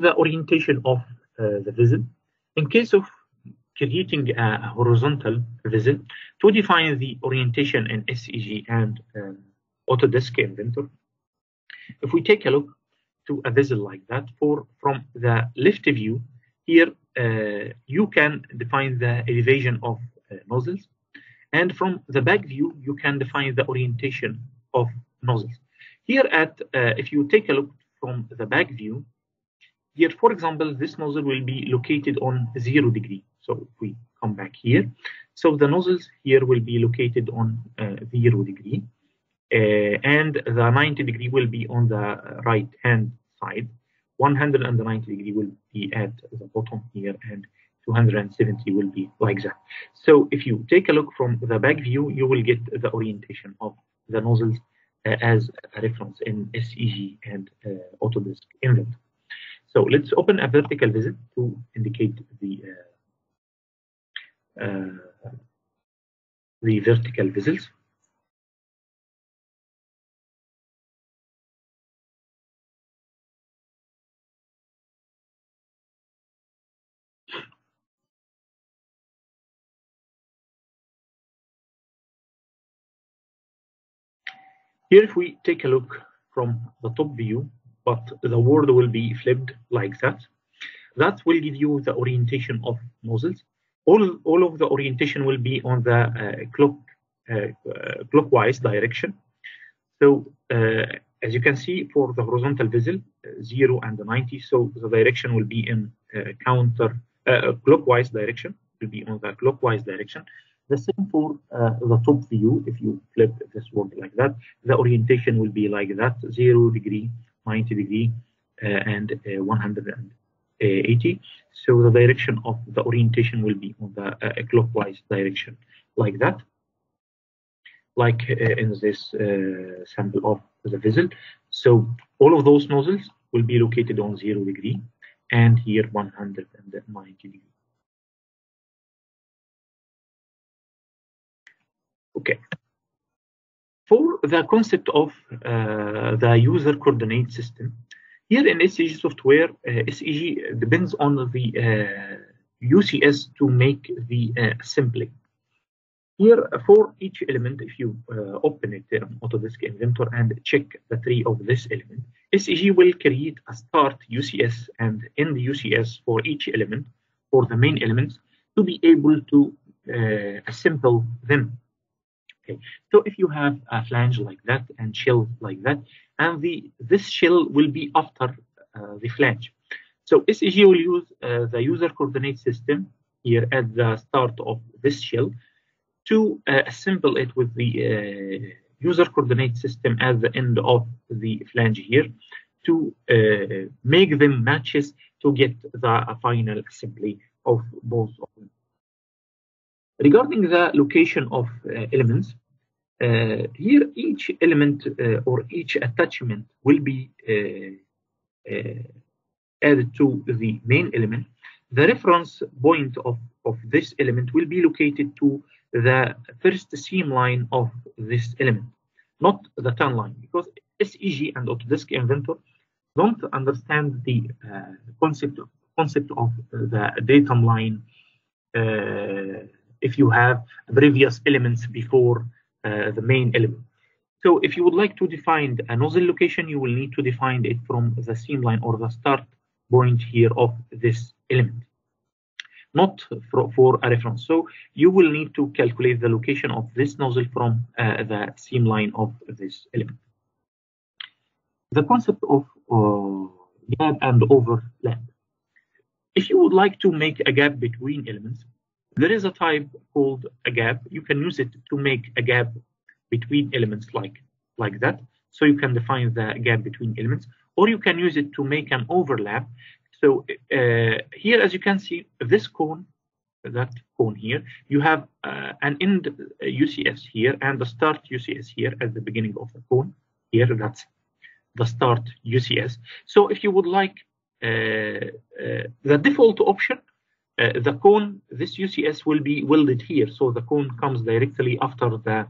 the orientation of uh, the vessel, in case of creating a horizontal vessel, to define the orientation in SEG and um, Autodesk Inventor, if we take a look to a vessel like that, for from the left view, here uh, you can define the elevation of uh, nozzles, and from the back view, you can define the orientation of nozzles. Here at, uh, if you take a look from the back view, here, for example, this nozzle will be located on zero degree. So if we come back here, so the nozzles here will be located on uh, zero degree, uh, and the 90 degree will be on the right hand side. 190 degree will be at the bottom here, and 270 will be like that. So if you take a look from the back view, you will get the orientation of the nozzles uh, as a reference in SEG and uh, Autodesk Inventor. So let's open a vertical visit to indicate the uh, uh, the vertical vessels. Here, if we take a look from the top view, but the word will be flipped like that, that will give you the orientation of nozzles. All, all of the orientation will be on the uh, clock, uh, uh, clockwise direction. So uh, as you can see for the horizontal vessel, uh, 0 and 90, so the direction will be in uh, counter clockwise direction, will be on the clockwise direction. The same for uh, the top view. If you flip this word like that, the orientation will be like that: zero degree, 90 degree, uh, and uh, 180. So the direction of the orientation will be on the uh, clockwise direction, like that, like uh, in this uh, sample of the vessel. So all of those nozzles will be located on zero degree, and here 190 degree. Okay. For the concept of uh, the user coordinate system, here in SEG software, uh, SEG depends on the uh, UCS to make the assembly. Here, for each element, if you open it in Autodesk Inventor and check the tree of this element, SEG will create a start UCS and end UCS for each element, for the main elements, to be able to uh, assemble them Okay, so if you have a flange like that and shell like that, and the this shell will be after uh, the flange. So SEG will use uh, the user coordinate system here at the start of this shell to uh, assemble it with the uh, user coordinate system at the end of the flange here to uh, make them matches to get the final assembly of both of them. Regarding the location of uh, elements, uh, here each element uh, or each attachment will be uh, uh, added to the main element. The reference point of, of this element will be located to the first seam line of this element, not the tan line, because SEG and Autodesk Inventor don't understand the uh, concept concept of the datum line if you have previous elements before uh, the main element. So if you would like to define a nozzle location, you will need to define it from the seam line or the start point here of this element, not for, for a reference. So you will need to calculate the location of this nozzle from uh, the seam line of this element. The concept of uh, gap and overlap. If you would like to make a gap between elements, there is a type called a gap. You can use it to make a gap between elements like, like that. So you can define the gap between elements, or you can use it to make an overlap. So uh, here, as you can see, this cone, that cone here, you have uh, an end UCS here and the start UCS here at the beginning of the cone. Here, that's the start UCS. So if you would like uh, uh the default option uh, the cone, this UCS will be welded here. So the cone comes directly after the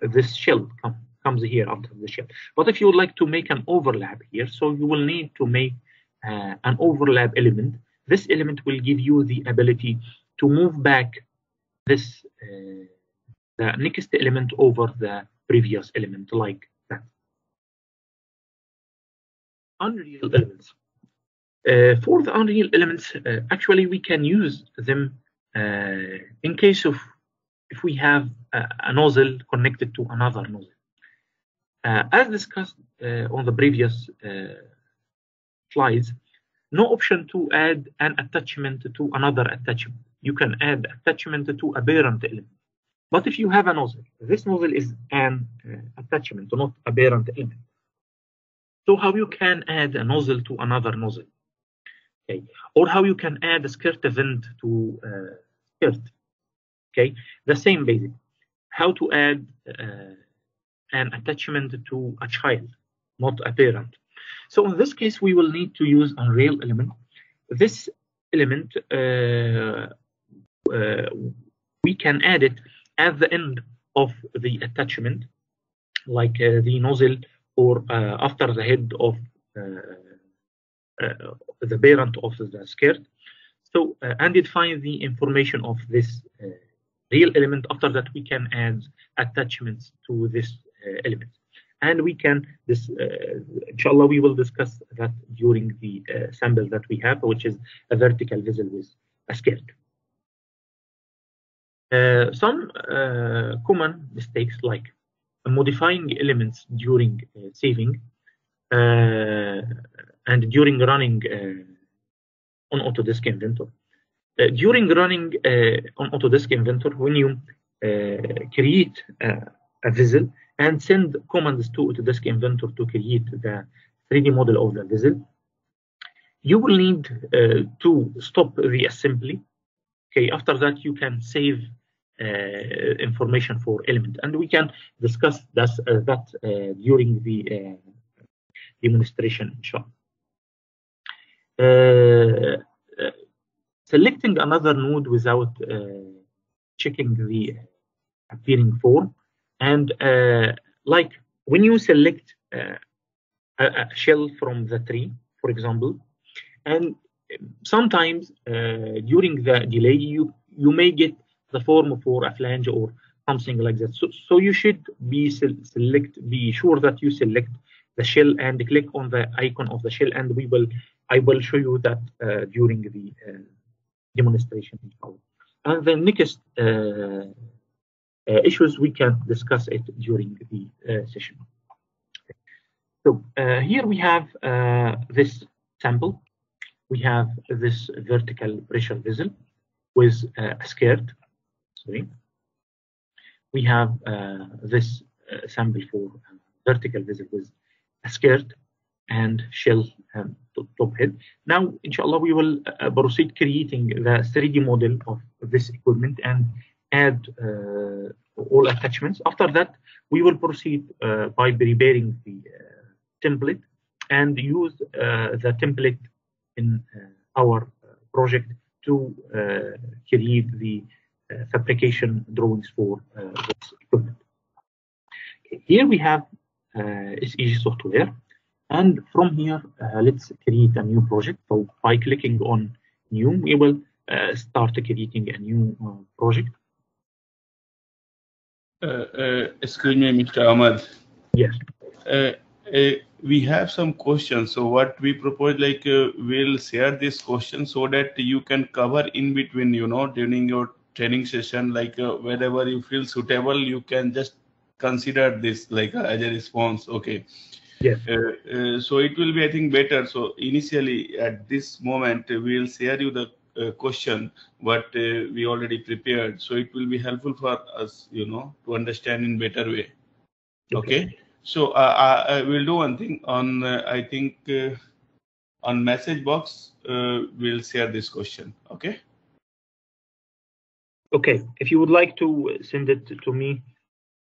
this shell come, comes here after the shell. But if you would like to make an overlap here, so you will need to make uh, an overlap element, this element will give you the ability to move back this uh, the next element over the previous element like that. Unreal elements. Uh, for the unreal elements, uh, actually we can use them uh, in case of if we have a, a nozzle connected to another nozzle. Uh, as discussed uh, on the previous uh, slides, no option to add an attachment to another attachment. You can add attachment to a parent element. But if you have a nozzle, this nozzle is an attachment, not a parent element. So how you can add a nozzle to another nozzle? Okay, or how you can add a skirt event to uh, skirt. Okay, the same basic. How to add uh, an attachment to a child, not a parent. So in this case, we will need to use Unreal element. This element, uh, uh, we can add it at the end of the attachment, like uh, the nozzle or uh, after the head of Uh, the parent of the skirt. So, uh, and define the information of this uh, real element. After that, we can add attachments to this element and we can this uh, inshallah we will discuss that during the uh, sample that we have which is a vertical vessel with a skirt uh, some common mistakes like modifying elements during saving and during running on Autodesk Inventor during running on Autodesk Inventor when you create a vessel and send commands to Autodesk Inventor to create the 3D model of the vessel. You will need uh, to stop the assembly. Okay, after that you can save uh, information for element, and we can discuss that, uh, that uh, during the uh, demonstration, inshallah. Uh, selecting another node without checking the appearing form and uh, like when you select uh, a, a, shell from the tree, for example, and sometimes uh, during the delay, you, you may get the form for a flange or something like that. So, so you should be select, be sure that you select the shell and click on the icon of the shell, and we will, I will show you that uh, during the uh, demonstration. And the next uh, uh, issues, we can discuss it during the uh, session. So here we have this sample. We have this vertical pressure vessel with a skirt. Sorry. We have this sample for vertical vessel with a skirt and shell and top head. Now, inshallah, we will uh, proceed creating the 3D model of this equipment and add uh, all attachments. After that, we will proceed uh, by preparing the uh, template and use the template in our project to create the fabrication drawings for this equipment. Here we have SEG software. And from here, uh, let's create a new project. So by clicking on new, we will uh, start creating a new uh, project. Uh, uh, excuse me, Mr. Ahmed. Yes. Uh, we have some questions. So what we propose, like, we'll share this question so that you can cover in between, you know, during your training session, like wherever you feel suitable, you can just consider this like as a response. Okay. Yes. Uh, uh, so it will be, I think, better. So initially, at this moment, we will share you the uh, question what uh, we already prepared. So it will be helpful for us you know to understand in better way. Okay, okay? so uh, I, I, will do one thing. On uh, i think uh, on message box uh, we'll share this question. Okay? Okay. If you would like to send it to me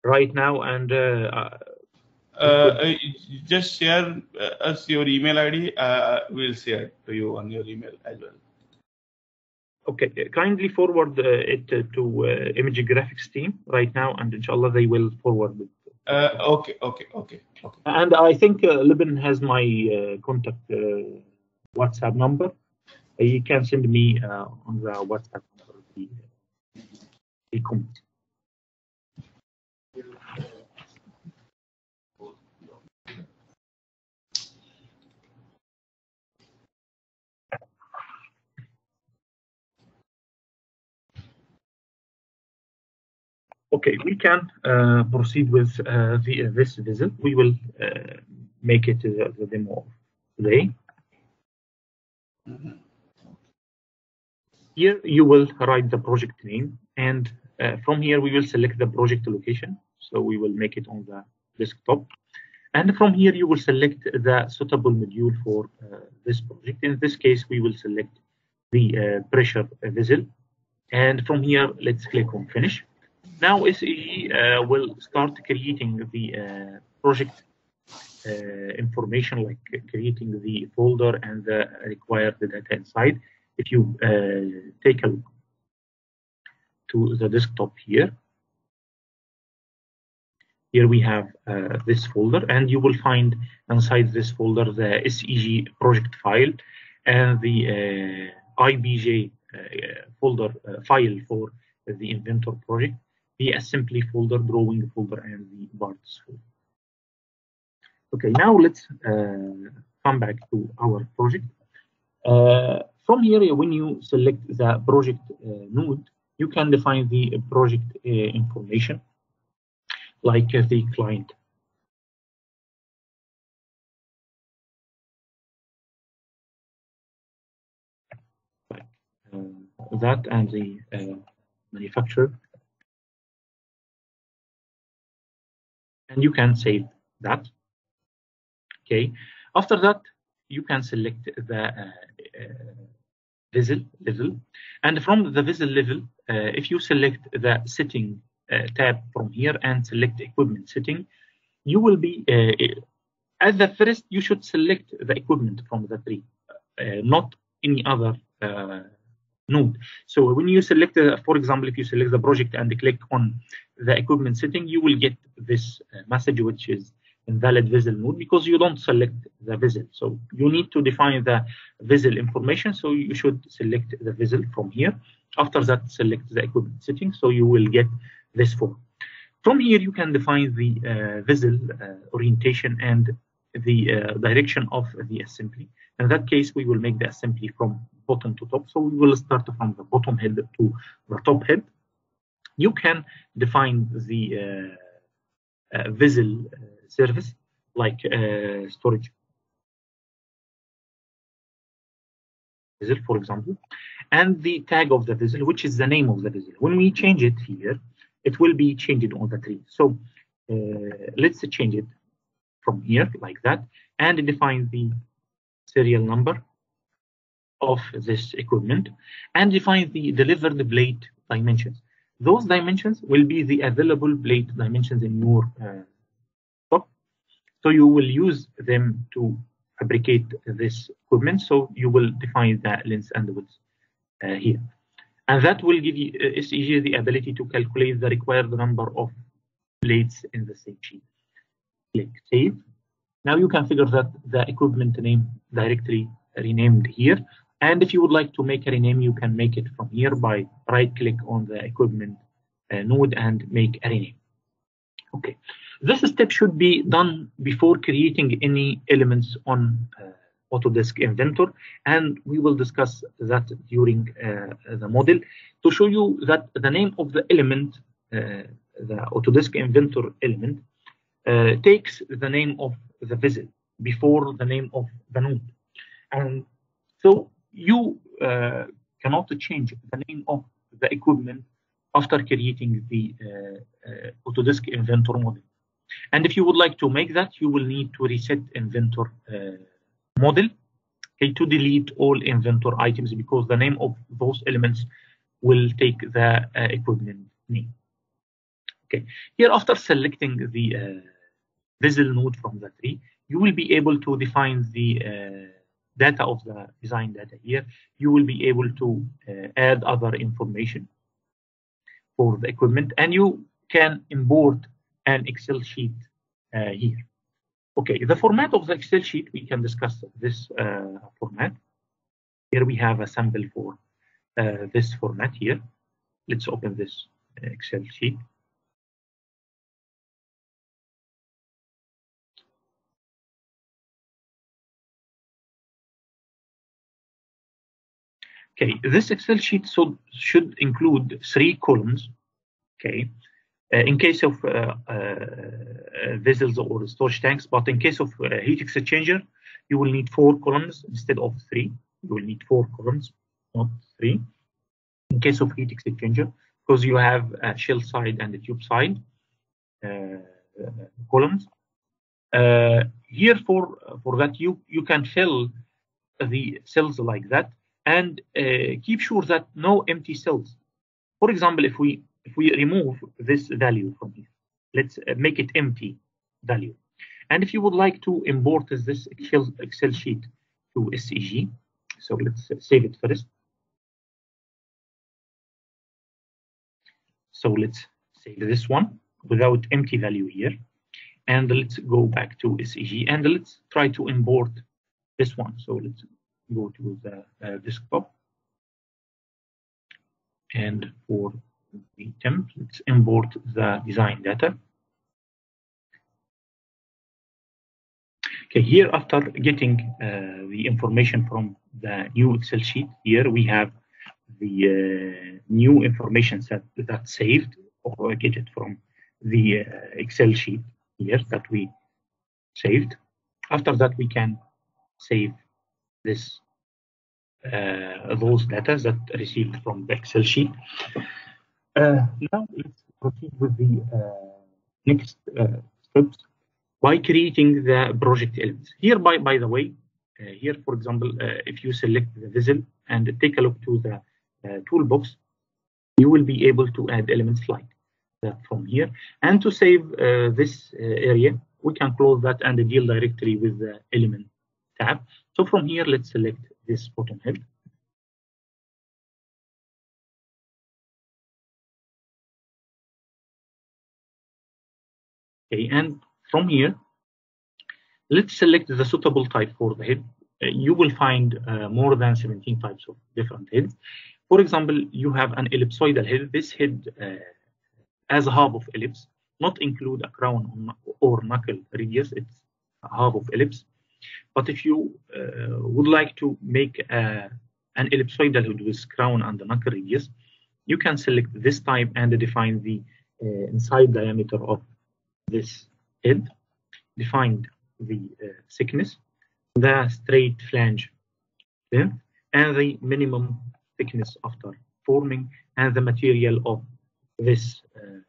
right now and just share us your email id we'll share to you on your email as well Okay, kindly forward uh, it to uh, Image Graphics team right now, and inshallah they will forward it. Uh, okay, okay, okay, okay. And I think uh, Libin has my uh, contact uh, WhatsApp number. Uh, you can send me uh, on the WhatsApp number the, the comment. Okay, we can uh, proceed with uh, the, this visit. We will uh, make it the, the demo today. Here you will write the project name and uh, from here we will select the project location. So we will make it on the desktop. And from here you will select the suitable module for uh, this project. In this case, we will select the uh, pressure vessel. And from here, let's click on finish. Now SEG uh, will start creating the uh, project uh, information like creating the folder and the required data inside. If you uh, take a look to the desktop here, here we have uh, this folder and you will find inside this folder the SEG project file and the uh, IPJ folder file for the inventor project the assembly folder, drawing folder, and the parts folder. Okay, now let's uh, come back to our project. Uh, from here, when you select the project uh, node, you can define the project uh, information, like uh, the client. Like uh, that and the manufacturer and you can save that. Okay. After that, you can select the uh, uh, level, and from the vessel level, uh, if you select the setting uh, tab from here and select equipment setting, you will be uh, at the first you should select the equipment from the tree, uh, not any other node. So when you select, uh, for example, if you select the project and click on the equipment setting, you will get this uh, message which is invalid vessel node because you don't select the vessel. So you need to define the vessel information. So you should select the vessel from here. After that, select the equipment setting. So you will get this form. From here, you can define the uh, vessel uh, orientation and the uh, direction of the assembly. In that case, we will make the assembly from bottom to top. So we will start from the bottom head to the top head. You can define the uh, uh, vessel uh, service like uh, storage vessel, for example, and the tag of the vessel, which is the name of the vessel. When we change it here, it will be changed on the tree. So uh, let's change it from here like that and define the serial number of this equipment and define the delivered plate dimensions. Those dimensions will be the available plate dimensions in your uh, stock. So you will use them to fabricate this equipment. So you will define the length and the width uh, here. And that will give you, uh, SEG the ability to calculate the required number of plates in the same sheet. Click Save. Now you can figure that the equipment name directly renamed here. And if you would like to make a rename, you can make it from here by right click on the equipment uh, node and make a rename. Okay, this step should be done before creating any elements on uh, Autodesk Inventor, and we will discuss that during uh, the model to show you that the name of the element, uh, the Autodesk Inventor element, uh, takes the name of the visit before the name of the node. And so you uh, cannot change the name of the equipment after creating the uh, uh, Autodesk Inventor model. And if you would like to make that, you will need to reset Inventor uh, model okay, to delete all Inventor items because the name of those elements will take the equipment name. Okay, here after selecting the vessel node from the tree, you will be able to define the data of the design data here. You will be able to uh, add other information for the equipment and you can import an Excel sheet uh, here. Okay, the format of the Excel sheet, we can discuss this uh, format. Here we have a sample for this format here. Let's open this Excel sheet. Okay, this Excel sheet so, should include three columns. Okay, uh, in case of uh, uh, vessels or storage tanks, but in case of heat exchanger, you will need four columns instead of three. You will need four columns, not three. In case of heat exchanger, because you have a shell side and a tube side columns. here for for that you you can fill the cells like that and uh, keep sure that no empty cells. For example, if we if we remove this value from here, let's uh, make it empty value. And if you would like to import this Excel, Excel sheet to SEG, so let's save it first. So let's save this one without empty value here. And let's go back to SEG and let's try to import this one. So let's go to the desktop. And for the temp, let's import the design data. Okay, here after getting uh, the information from the new Excel sheet, here we have the uh, new information set that saved or get it from the uh, Excel sheet here that we saved. After that, we can save this those data that received from the Excel sheet. Uh, now let's proceed with the uh, next steps by creating the project elements. Here, by, by the way, here, for example, if you select the vessel and take a look to the toolbox, you will be able to add elements like that from here. And to save uh, this uh, area, we can close that and deal directly with the element tab. So from here, let's select this bottom head. Okay, and from here, let's select the suitable type for the head. Uh, you will find uh, more than 17 types of different heads. For example, you have an ellipsoidal head. This head uh, as a half of ellipse, not include a crown or knuckle radius. It's a half of ellipse. But if you uh, would like to make a, an ellipsoidal head with crown and the knuckle radius, you can select this type and define the uh, inside diameter of this head, define the uh, thickness, the straight flange length, and the minimum thickness after forming, and the material of this uh,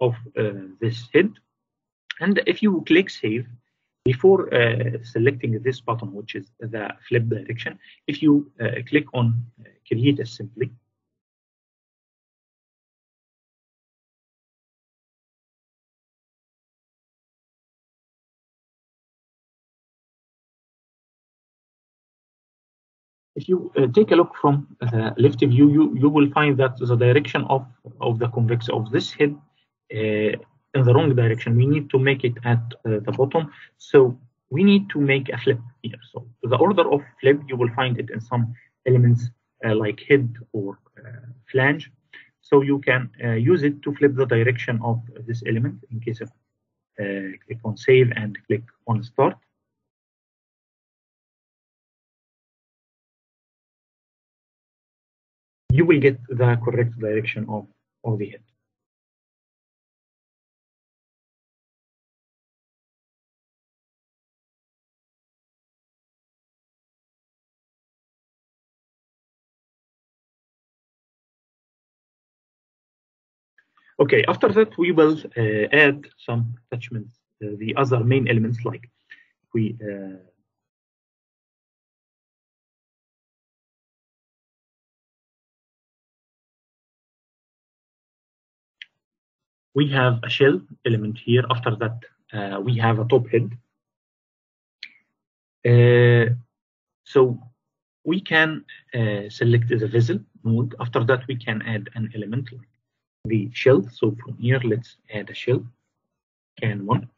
of uh, this head. And if you click save, before uh, selecting this button, which is the flip direction, if you uh, click on uh, create assembly, if you uh, take a look from the left view, you, you will find that the direction of, of the convex of this head in the wrong direction. We need to make it at uh, the bottom. So we need to make a flip here. So the order of flip, you will find it in some elements uh, like head or uh, flange. So you can uh, use it to flip the direction of this element in case of uh, click on save and click on start. You will get the correct direction of, of the head. Okay, after that, we will uh, add some attachments, uh, the other main elements like we uh, we have a shell element here. After that, uh, we have a top head. Uh, so we can uh, select the vessel node. After that, we can add an element like the shell. So from here, let's add a shell and one.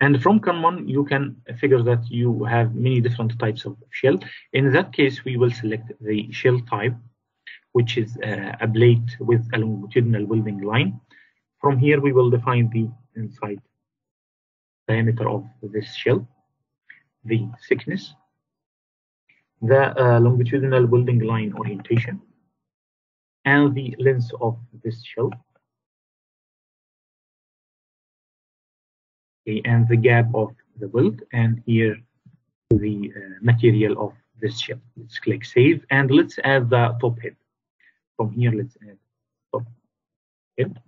And from Kanban, you can figure that you have many different types of shell. In that case, we will select the shell type, which is uh, a plate with a longitudinal welding line. From here, we will define the inside diameter of this shell, the thickness, the uh, longitudinal welding line orientation, and the length of this shell. Okay, and the gap of the build and here the uh, material of this shell. Let's click save, and let's add the top head. From here, let's add top head.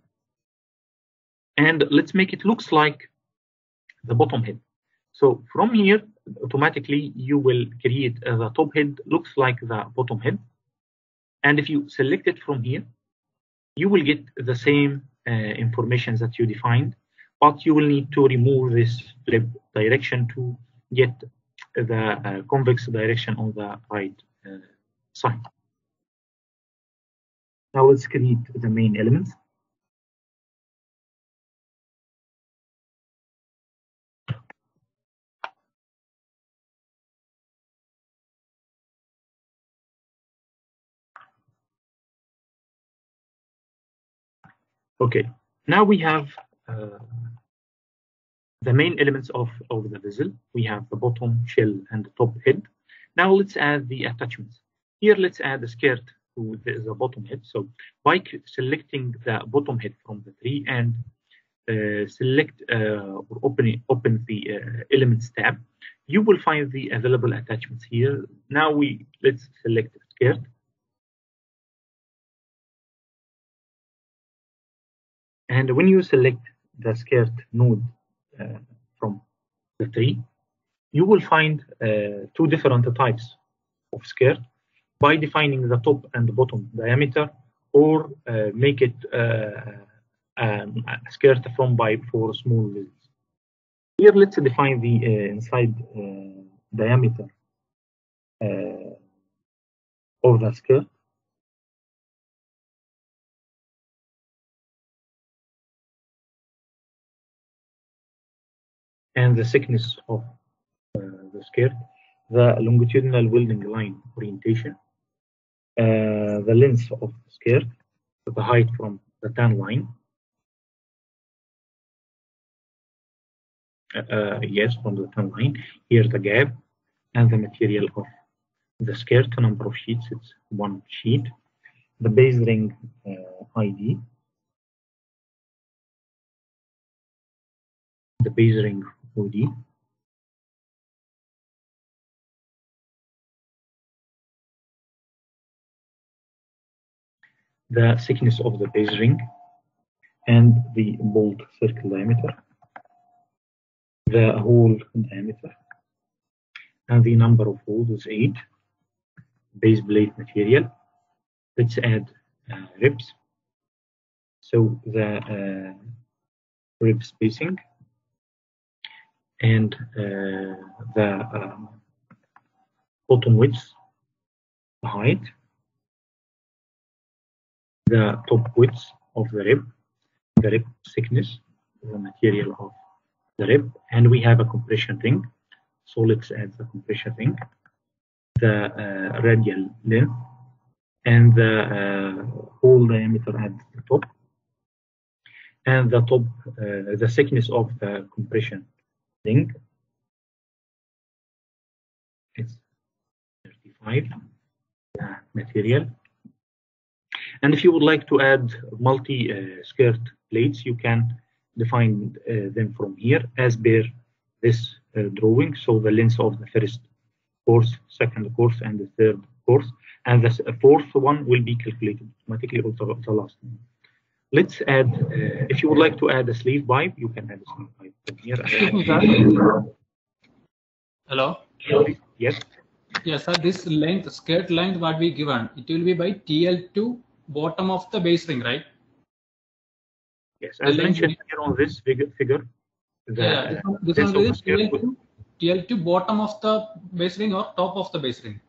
And let's make it looks like the bottom head. So from here, automatically you will create the top head looks like the bottom head. And if you select it from here, you will get the same uh, information that you defined, but you will need to remove this flip direction to get the uh, convex direction on the right uh, side. Now let's create the main elements. Okay, now we have uh, the main elements of, of the vessel. We have the bottom shell and the top head. Now let's add the attachments. Here, let's add the skirt to the, the bottom head. So by selecting the bottom head from the tree and uh, select uh, or open, open the uh, elements tab, you will find the available attachments here. Now we let's select skirt And when you select the skirt node uh, from the tree, you will find uh, two different types of skirt by defining the top and bottom diameter or uh, make it um, a skirt from by for small vessels. Here, let's define the inside diameter of the skirt. And the thickness of uh, the skirt, the longitudinal welding line orientation, uh, the length of the skirt, the height from the tan line. Uh, yes, from the tan line. Here the gap and the material of the skirt, number of sheets, it's one sheet. The base ring ID, the base ring OD. The thickness of the base ring and the bolt circle diameter, the hole diameter, and the number of holes is 8. Base plate material. Let's add uh, ribs. So the uh, rib spacing and uh, the um, bottom width, the height, the top width of the rib, the rib thickness, the material of the rib, and we have a compression ring. So let's add the compression ring, the uh, radial length, and the uh, hole diameter at the top, and the top, uh, the thickness of the compression ring. It's 35 uh, material. And if you would like to add multi-skirt uh, plates, you can define uh, them from here as per this uh, drawing. So the length of the first course, second course, and the third course. And the fourth one will be calculated automatically also the last one. Let's add, uh, if you would like to add a sleeve pipe, you can add a sleeve pipe here. Hello? Yes. Yes, sir. This length, skirt length, what we given, it will be by TL2 bottom of the base ring, right? Yes, as mentioned here on this figure, figure the, yeah, this one, this one is TL2, TL2 bottom of the base ring or top of the base ring?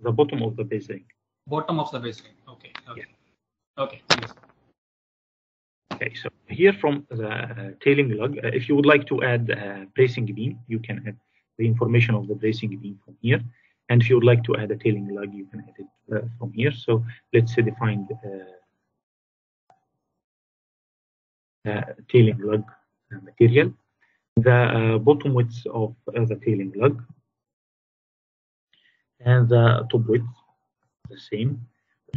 The bottom of the base ring. Bottom of the base ring. Okay. Okay. Yeah. Okay. Yes. Okay, so here from the uh, tailing lug, uh, if you would like to add a bracing beam, you can add the information of the bracing beam from here. And if you would like to add a tailing lug, you can add it uh, from here. So let's define uh, uh, tailing lug material. The bottom width of the tailing lug and the top width the same.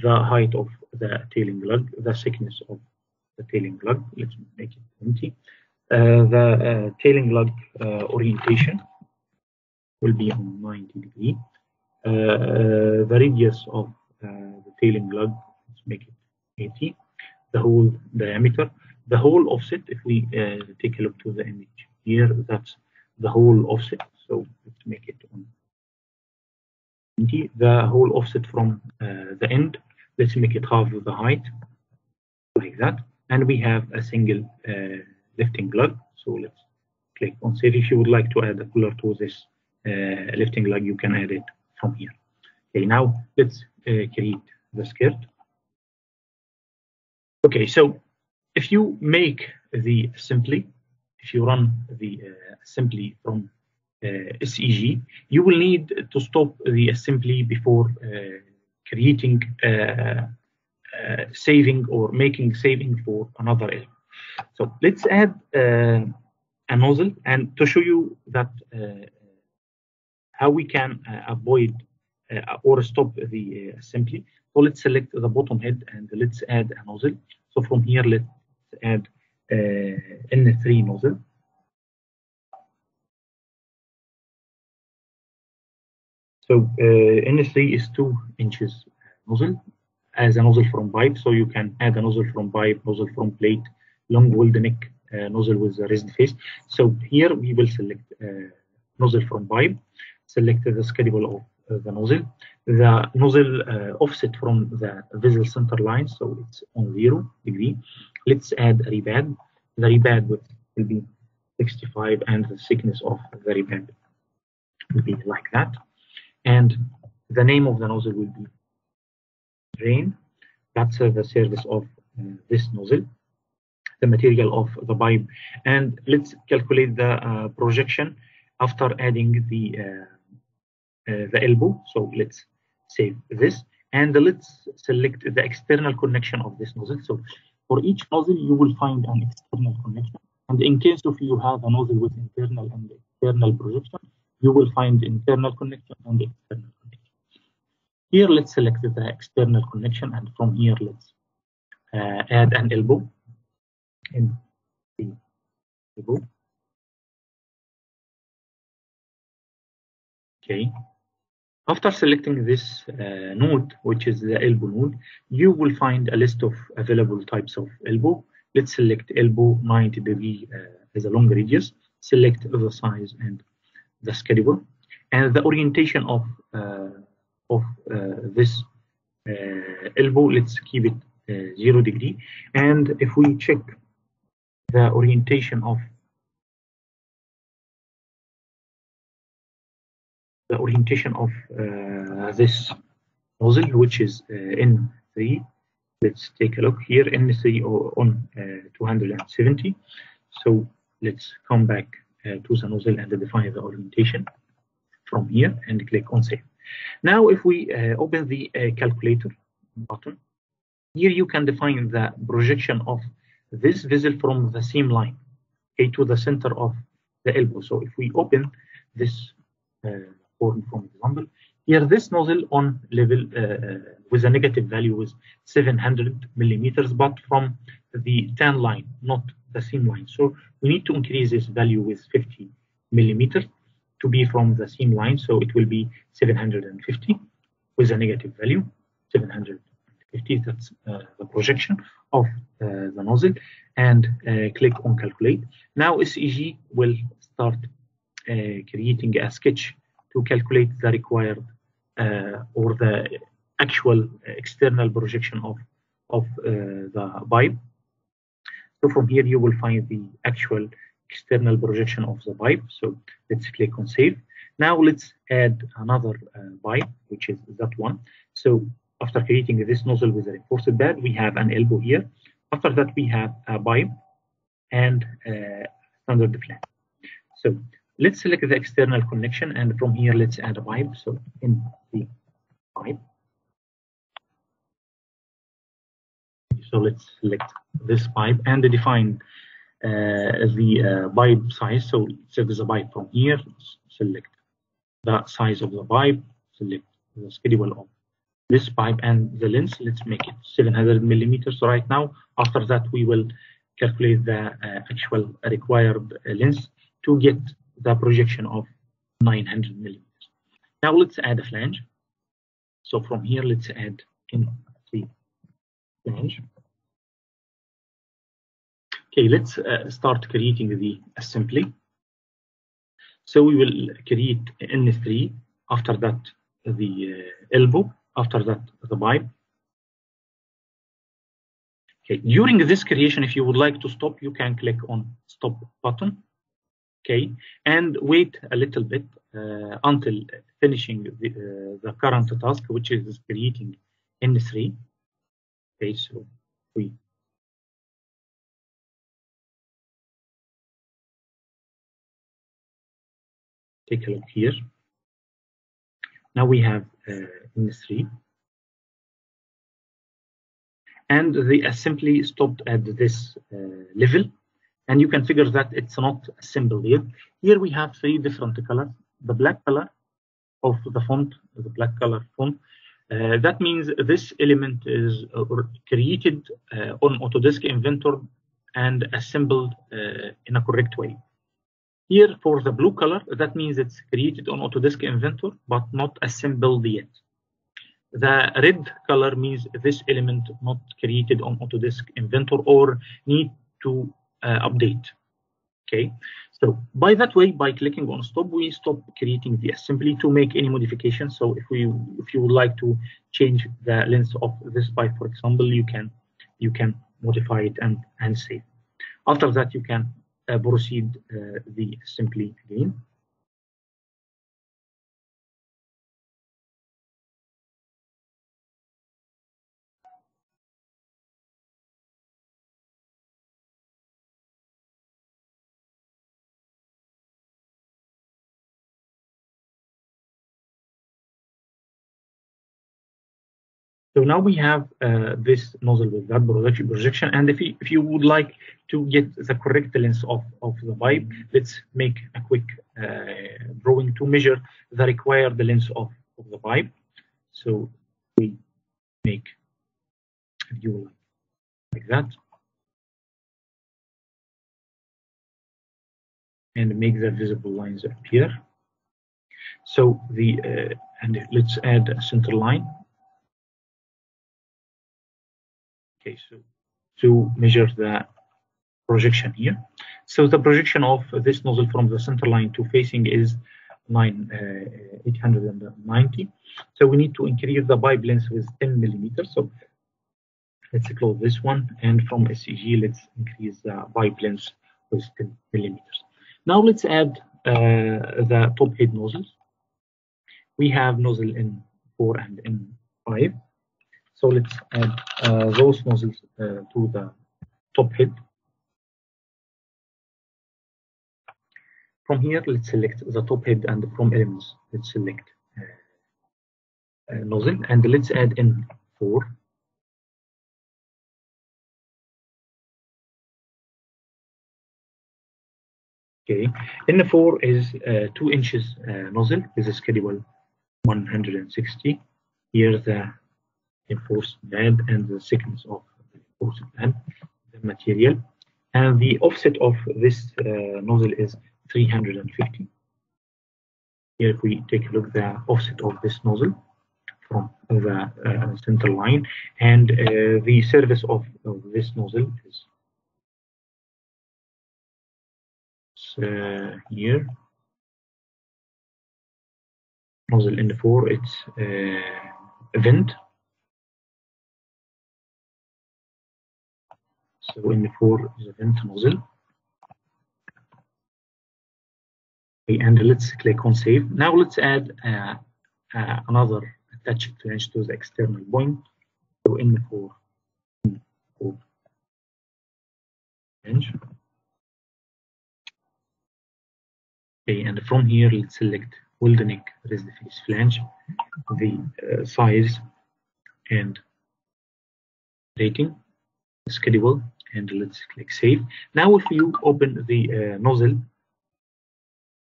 The height of the tailing lug, the thickness of the tailing lug. Let's make it 20. Uh, the uh, tailing lug uh, orientation will be on 90 degree. the radius of the tailing lug, let's make it 80. The hole diameter, the hole offset, if we take a look to the image here, that's the hole offset. So let's make it on 20. The hole offset from the end, let's make it half of the height, like that and we have a single uh, lifting lug. So let's click on save. If you would like to add a cooler to this uh, lifting lug, you can add it from here. Okay, now let's uh, create the skirt. Okay, so if you make the assembly, if you run the uh, assembly from uh, SEG, you will need to stop the assembly before uh, creating uh, saving or making saving for another element. So let's add uh, a nozzle and to show you that uh, how we can avoid or stop the assembly. So let's select the bottom head and let's add a nozzle. So from here, let's add N3 nozzle. So uh, N3 is two inches nozzle as a nozzle from pipe. So you can add a nozzle from pipe, nozzle from plate, long weld neck uh, nozzle with a raised face. So here we will select uh, nozzle from pipe, select the schedule of uh, the nozzle, the nozzle uh, offset from the vessel center line, so it's on zero degree. Let's add a repad. The repad will be 65 and the thickness of the repad will be like that. And the name of the nozzle will be drain. That's uh, the service of uh, this nozzle, the material of the pipe. And let's calculate the uh, projection after adding the the elbow. So let's save this and let's select the external connection of this nozzle. So for each nozzle, you will find an external connection. And in case of you have a nozzle with internal and external projection, you will find internal connection and external here, let's select the external connection, and from here, let's uh, add an elbow in the elbow. Okay. After selecting this uh, node, which is the elbow node, you will find a list of available types of elbow. Let's select elbow 90 degree uh, as a long radius. Select the size and the schedule and the orientation of uh, of uh, this uh, elbow, let's keep it uh, zero degree. And if we check the orientation of the orientation of this nozzle, which is N3, let's take a look here N3 on 270. So let's come back uh, to the nozzle and define the orientation from here and click on save. Now, if we uh, open the uh, calculator button, here you can define the projection of this vessel from the seam line okay, to the center of the elbow. So if we open this uh, form from example, here this nozzle on level uh, with a negative value is 700 millimeters, but from the tan line, not the seam line. So we need to increase this value with 50 millimeters to be from the seam line. So it will be 750 with a negative value, 750, that's uh, the projection of uh, the nozzle, and uh, click on calculate. Now SEG will start uh, creating a sketch to calculate the required uh, or the actual external projection of, of the pipe. So from here you will find the actual external projection of the pipe. So let's click on save. Now let's add another uh, pipe, which is that one. So after creating this nozzle with a reinforced bed, we have an elbow here. After that, we have a pipe and uh, standard flange. So let's select the external connection, and from here, let's add a pipe. So in the pipe. So let's select this pipe and define the uh, pipe size. So set the pipe from here, select the size of the pipe, select the schedule of this pipe and the length. Let's make it 700 millimeters right now. After that, we will calculate the uh, actual required length to get the projection of 900 millimeters. Now let's add a flange. So from here, let's add in the flange. Okay, let's uh, start creating the assembly. So we will create N3, after that the uh, elbow, after that the pipe. Okay, during this creation, if you would like to stop, you can click on stop button. Okay, and wait a little bit uh, until finishing the, uh, the current task, which is creating N3. Okay, so we take a look here. Now we have uh, N3. And they simply stopped at this uh, level. And you can figure that it's not assembled yet. Here we have three different colors. The black color of the font, the black color font, uh, that means this element is uh, created uh, on Autodesk Inventor and assembled uh, in a correct way. Here for the blue color, that means it's created on Autodesk Inventor, but not assembled yet. The red color means this element not created on Autodesk Inventor or need to uh, update. Okay, so by that way, by clicking on stop, we stop creating the assembly to make any modification. So if we, if you would like to change the length of this pipe, for example, you can, you can modify it and and save. After that, you can proceed the assembly again. So now we have uh, this nozzle with that projection. And if you, if you would like to get the correct length of, of the pipe, let's make a quick uh, drawing to measure the required length of, of the pipe. So we make a view like that. And make the visible lines appear. So the, uh, and let's add a center line Okay, so to measure the projection here. So the projection of this nozzle from the center line to facing is 9 uh, 890. So we need to increase the pipe length with 10 millimeters. So let's close this one, and from SEG let's increase the pipe length with 10 millimeters. Now let's add uh, the top head nozzles. We have nozzle N4 and N5. So let's add uh, those nozzles uh, to the top head. From here, let's select the top head and from elements, let's select uh, nozzle and let's add in four. Okay, N4 is uh, two inches uh, nozzle is a schedule 160. Here the enforced band and the thickness of the enforced the material. And the offset of this uh, nozzle is 350. Here, if we take a look, the offset of this nozzle from the uh, center line, and uh, the surface of, of, this nozzle is uh, here. Nozzle N4, it's uh, vent So N4 is vent nozzle. Okay, and let's click on save. Now let's add uh, uh, another attached flange to the external point. So N4, N4 flange. Okay, and from here let's select weld neck raised face flange, the uh, size and rating, schedule, and let's click save. Now if you open the uh, nozzle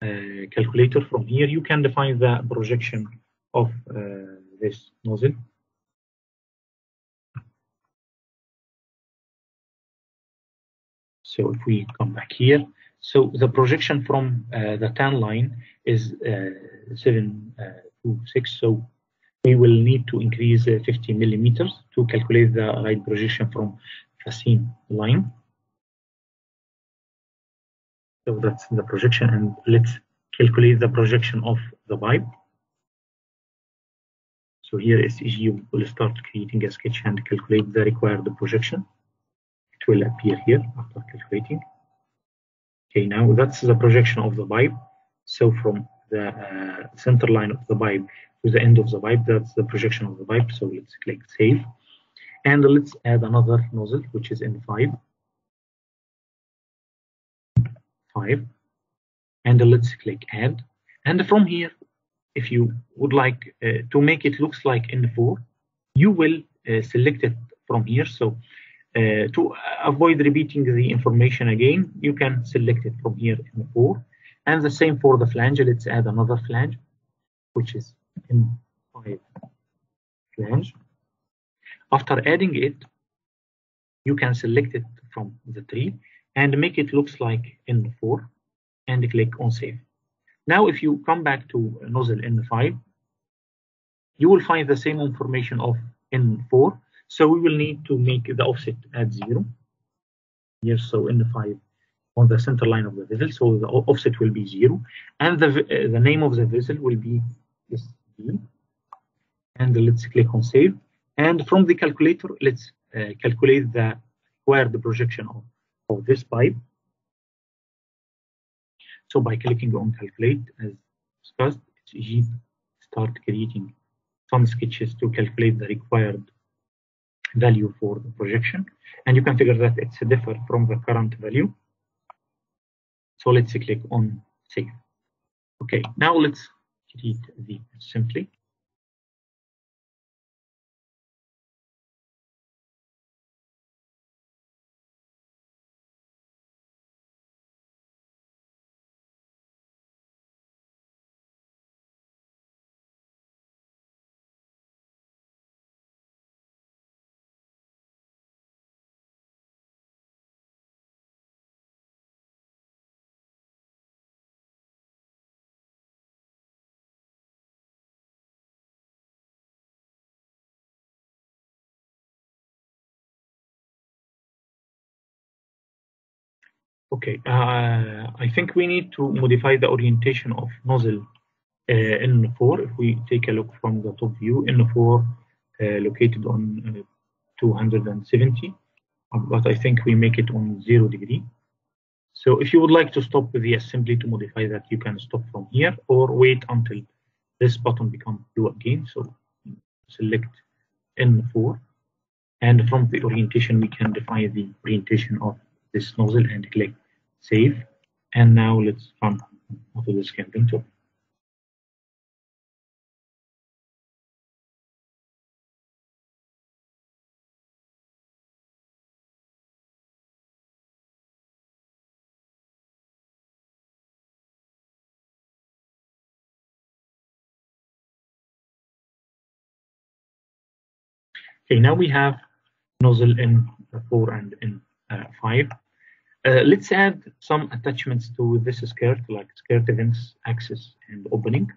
uh, calculator from here, you can define the projection of uh, this nozzle. So if we come back here, so the projection from uh, the tan line is uh, 7 uh, to 6. So we will need to increase uh, 50 millimeters to calculate the right projection from seam line. So that's the projection, and let's calculate the projection of the pipe. So here SEG will start creating a sketch and calculate the required projection. It will appear here after calculating. Okay, now that's the projection of the pipe. So from the uh, center line of the pipe to the end of the pipe, that's the projection of the pipe. So let's click save. And let's add another nozzle, which is N5. 5. And let's click add. And from here, if you would like uh, to make it looks like N4, you will uh, select it from here. So uh, to avoid repeating the information again, you can select it from here N4. And the same for the flange. Let's add another flange, which is in 5 flange. After adding it, you can select it from the tree and make it looks like N4 and click on save. Now, if you come back to nozzle N5, you will find the same information of N4 so we will need to make the offset at zero. Yes, so in the five on the center line of the vessel, so the offset will be zero, and the uh, the name of the vessel will be this B. And let's click on save. And from the calculator, let's uh, calculate the required projection of, of this pipe. So by clicking on calculate, as discussed, to start creating some sketches to calculate the required value for the projection. And you can figure that it's different from the current value. So let's click on save. Okay now let's create the simply Okay, uh, I think we need to modify the orientation of nozzle uh, N4. If we take a look from the top view, N4 uh, located on uh, 270, but I think we make it on zero degree. So if you would like to stop with the assembly to modify that, you can stop from here or wait until this button becomes blue again. So select N4 and from the orientation, we can define the orientation of this nozzle and click save. And now let's run Autodesk Inventor. Okay, now we have nozzle in 4 and in uh, uh, 5. Uh, let's add some attachments to this skirt, like skirt vents, access, and opening.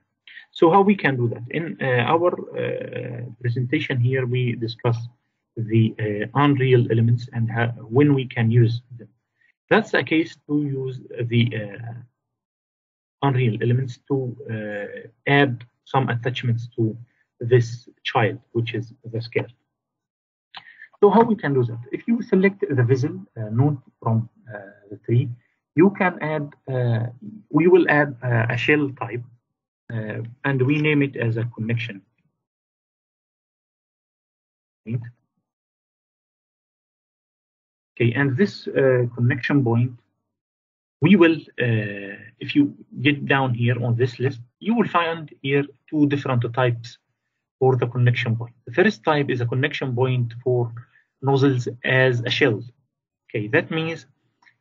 So how we can do that? In uh, our uh, presentation here, we discuss the uh, Unreal elements and how, when we can use them. That's a case to use the uh, Unreal elements to add some attachments to this child, which is the skirt. So how we can do that? If you select the vessel uh, node from the tree, you can add, uh, we will add uh, a shell type uh, and we name it as a connection. Point. Okay, and this uh, connection point, we will, if you get down here on this list, you will find here two different types for the connection point. The first type is a connection point for nozzles as a shell. Okay, that means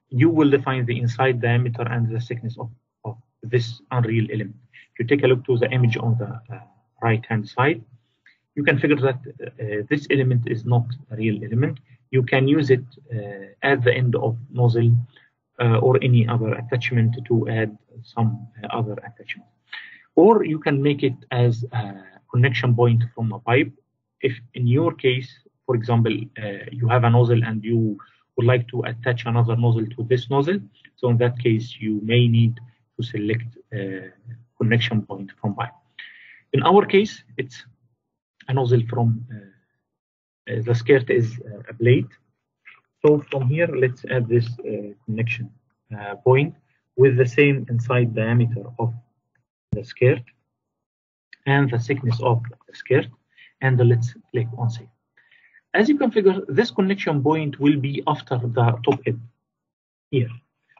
you will define the inside diameter and the thickness of, of this unreal element. If you take a look to the image on the uh, right hand side, you can figure that uh, this element is not a real element. You can use it uh, at the end of nozzle uh, or any other attachment to add some uh, other attachment. Or you can make it as a connection point from a pipe. If in your case, for example, uh, you have a nozzle and you would like to attach another nozzle to this nozzle, so in that case, you may need to select a connection point from pipe. In our case, it's a nozzle from uh, the skirt is uh, a blade. So from here, let's add this uh, connection uh, point with the same inside diameter of the skirt and the thickness of the skirt, and let's click on save. As you can figure, this connection point will be after the top head here.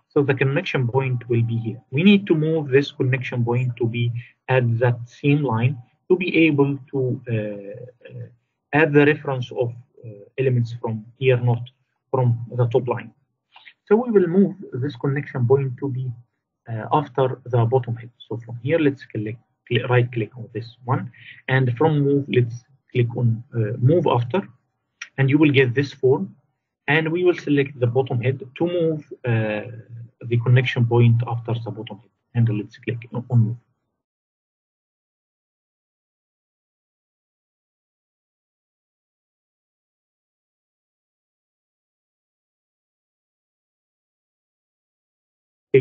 So the connection point will be here. We need to move this connection point to be at that seam line to be able to uh, uh, add the reference of uh, elements from here, not from the top line. So we will move this connection point to be after the bottom head. So from here, let's click, click, right click on this one. And from move, let's click on move after. And you will get this form. And we will select the bottom head to move the connection point after the bottom head. And let's click on move.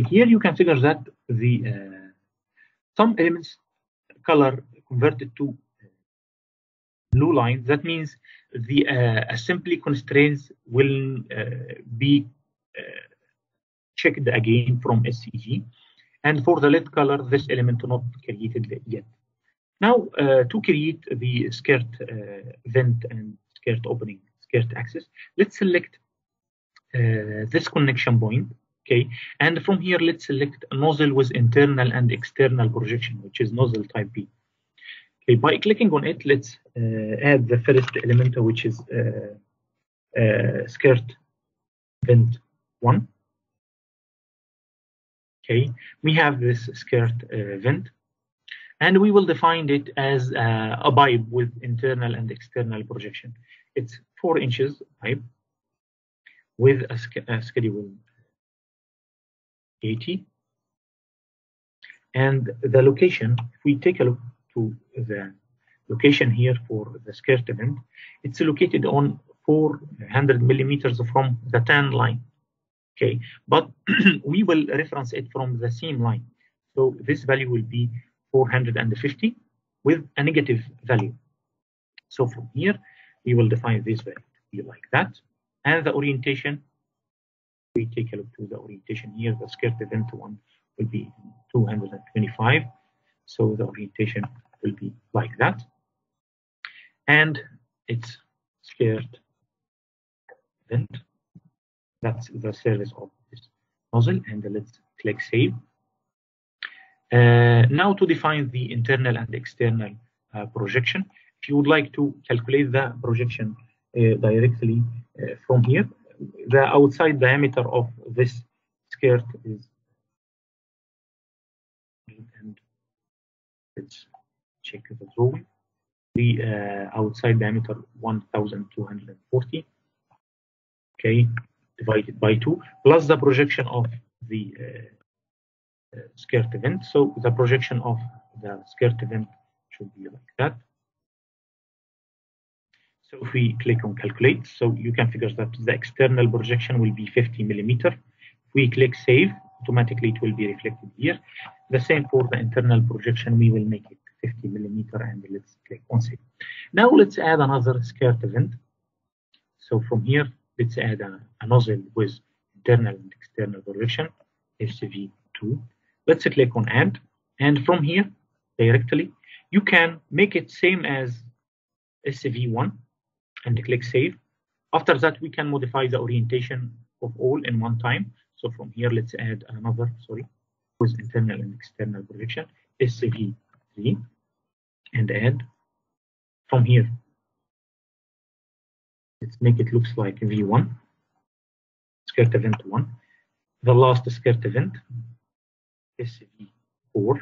here you can figure that the uh, some elements color converted to blue line. That means the uh, assembly constraints will uh, be checked again from SEG. And for the lead color, this element not created yet. Now, uh, to create the skirt uh, vent and skirt opening, skirt access, let's select uh, this connection point okay and from here let's select nozzle with internal and external projection which is nozzle type b okay by clicking on it let's uh, add the first element which is uh, uh, skirt vent 1 okay we have this skirt uh, vent and we will define it as uh, a pipe with internal and external projection. It's 4 inches pipe with a, a schedule 80 and the location if we take a look to the location here for the skirt vent it's located on 400 millimeters from the tan line okay? But we will reference it from the seam line. So this value will be 450 with a negative value. So from here we will define this value to be like that. And the orientation we take a look to the orientation here, the skirt vent one will be 225. So the orientation will be like that. And it's skirt vent. That's the service of this nozzle. And let's click save. Uh, now to define the internal and external uh, projection. If you would like to calculate the projection uh, directly uh, from here, the outside diameter of this skirt is and let's check the drawing the uh, outside diameter 1240 okay divided by 2 plus the projection of the uh, uh, skirt vent so the projection of the skirt vent should be like that so if we click on calculate, so you can figure that the external projection will be 50 millimeter. If we click save, automatically it will be reflected here. The same for the internal projection, we will make it 50 millimeter and let's click on save. Now let's add another skirt vent. So from here, let's add a, a nozzle with internal and external projection, SCV2. Let's click on add. And from here, directly, you can make it same as SCV1 and click save After that, we can modify the orientation of all in one time. So from here, let's add another, sorry, with internal and external projection, SV3, and add from here. Let's make it looks like V1, skirt vent 1. The last skirt vent, SV4,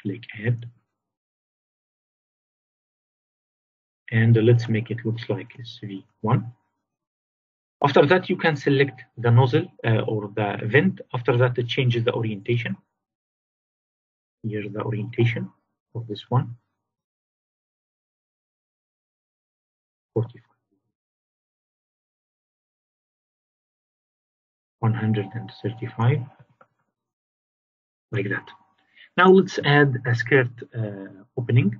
click add. And let's make it looks like SV1. After that, you can select the nozzle uh, or the vent. After that, it changes the orientation. Here's the orientation of this one. 45. 135 like that. Now let's add a skirt uh, opening.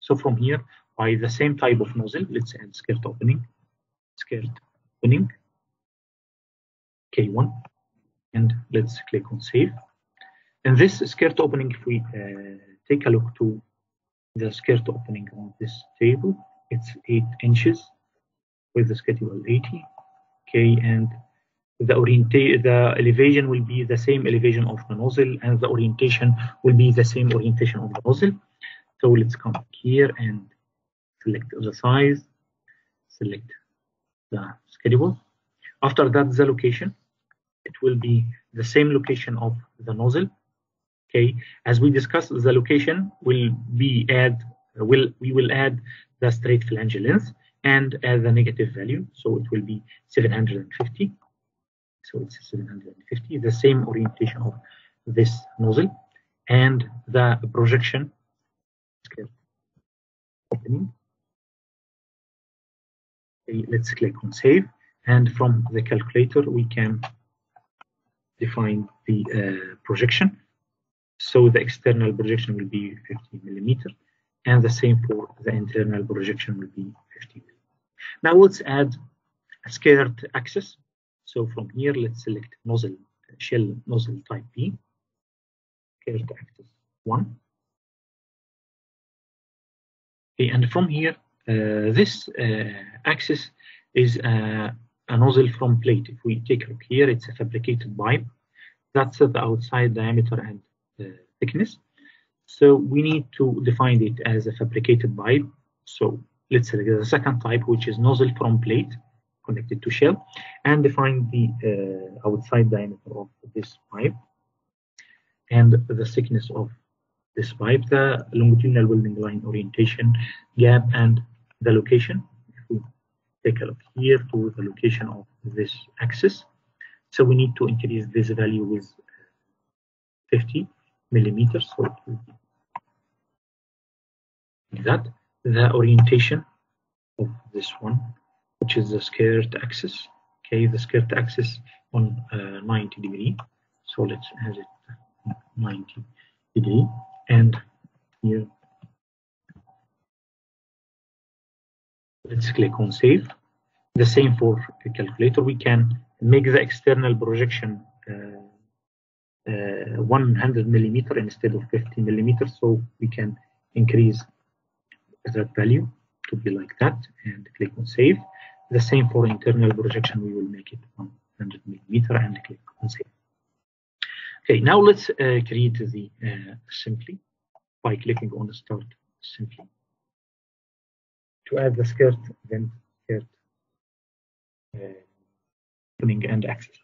So from here, by the same type of nozzle, let's add skirt opening, skirt opening, K1, and let's click on save. And this skirt opening, if we uh, take a look to the skirt opening on this table, it's 8 inches with the schedule 80, okay, and the orientation, the elevation will be the same elevation of the nozzle, and the orientation will be the same orientation of the nozzle. So let's come here and select the size, select the schedule. After that, the location, it will be the same location of the nozzle. Okay, as we discussed, the location will be add will we will add the straight flange length and add the negative value, so it will be 750. So it's 750, the same orientation of this nozzle, and the projection opening. Okay, let's click on save, and from the calculator we can define the uh, projection. So the external projection will be 50 millimeter, and the same for the internal projection will be 50 millimeter. Now let's add a skirt access. So from here, let's select nozzle, shell nozzle type B, skirt access 1. Okay, and from here, uh, this uh, axis is uh, a nozzle from plate. If we take a look here, it's a fabricated pipe. That's the outside diameter and thickness. So we need to define it as a fabricated pipe. So let's select the second type, which is nozzle from plate connected to shell, and define the uh, outside diameter of this pipe and the thickness of this pipe, the longitudinal welding line orientation, gap, and the location. If we take a look here to the location of this axis, so we need to increase this value with 50 millimeters. So that the orientation of this one, which is the skirt access. Okay, the skirt access on uh, 90 degree. So let's add it 90 degree and here let's click on save the same for the calculator we can make the external projection uh, 100 millimeter instead of 50 millimeter so we can increase that value to be like that and click on save. The same for internal projection we will make it 100 millimeter and click on save. Okay, now let's uh, create the uh, assembly by clicking on the start simply To add the skirt, then skirt uh, opening and access.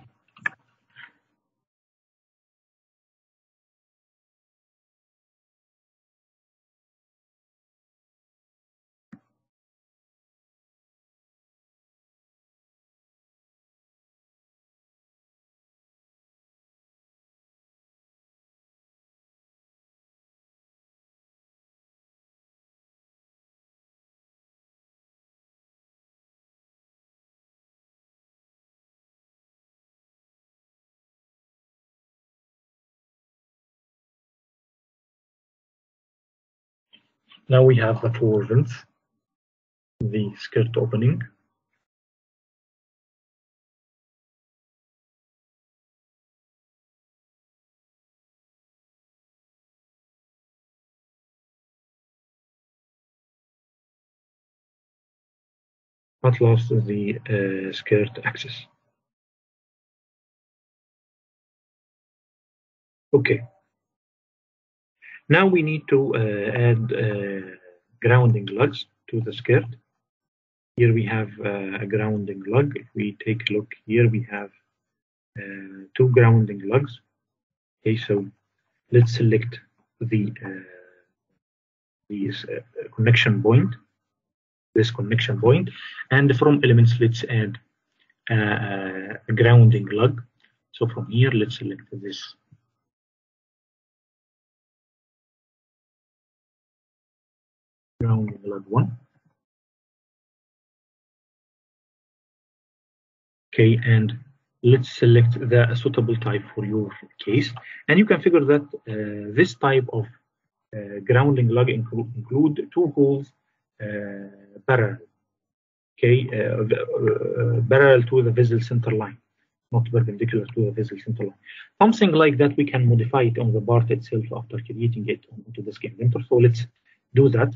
Now we have the four vents. the skirt opening. At last, the uh, skirt access. Okay. Now we need to uh, add uh, grounding lugs to the skirt. Here we have uh, a grounding lug. If we take a look here, we have uh, two grounding lugs. Okay, so let's select the uh, the uh, connection point, this connection point, and from elements, let's add a grounding lug. So from here, let's select this grounding lug one. Okay, and let's select the suitable type for your case. And you can figure that uh, this type of uh, grounding lug include, include two holes uh, parallel, okay, uh, uh, parallel to the vessel center line, not perpendicular to the vessel center line. Something like that, we can modify it on the part itself after creating it onto the inventor. So let's do that.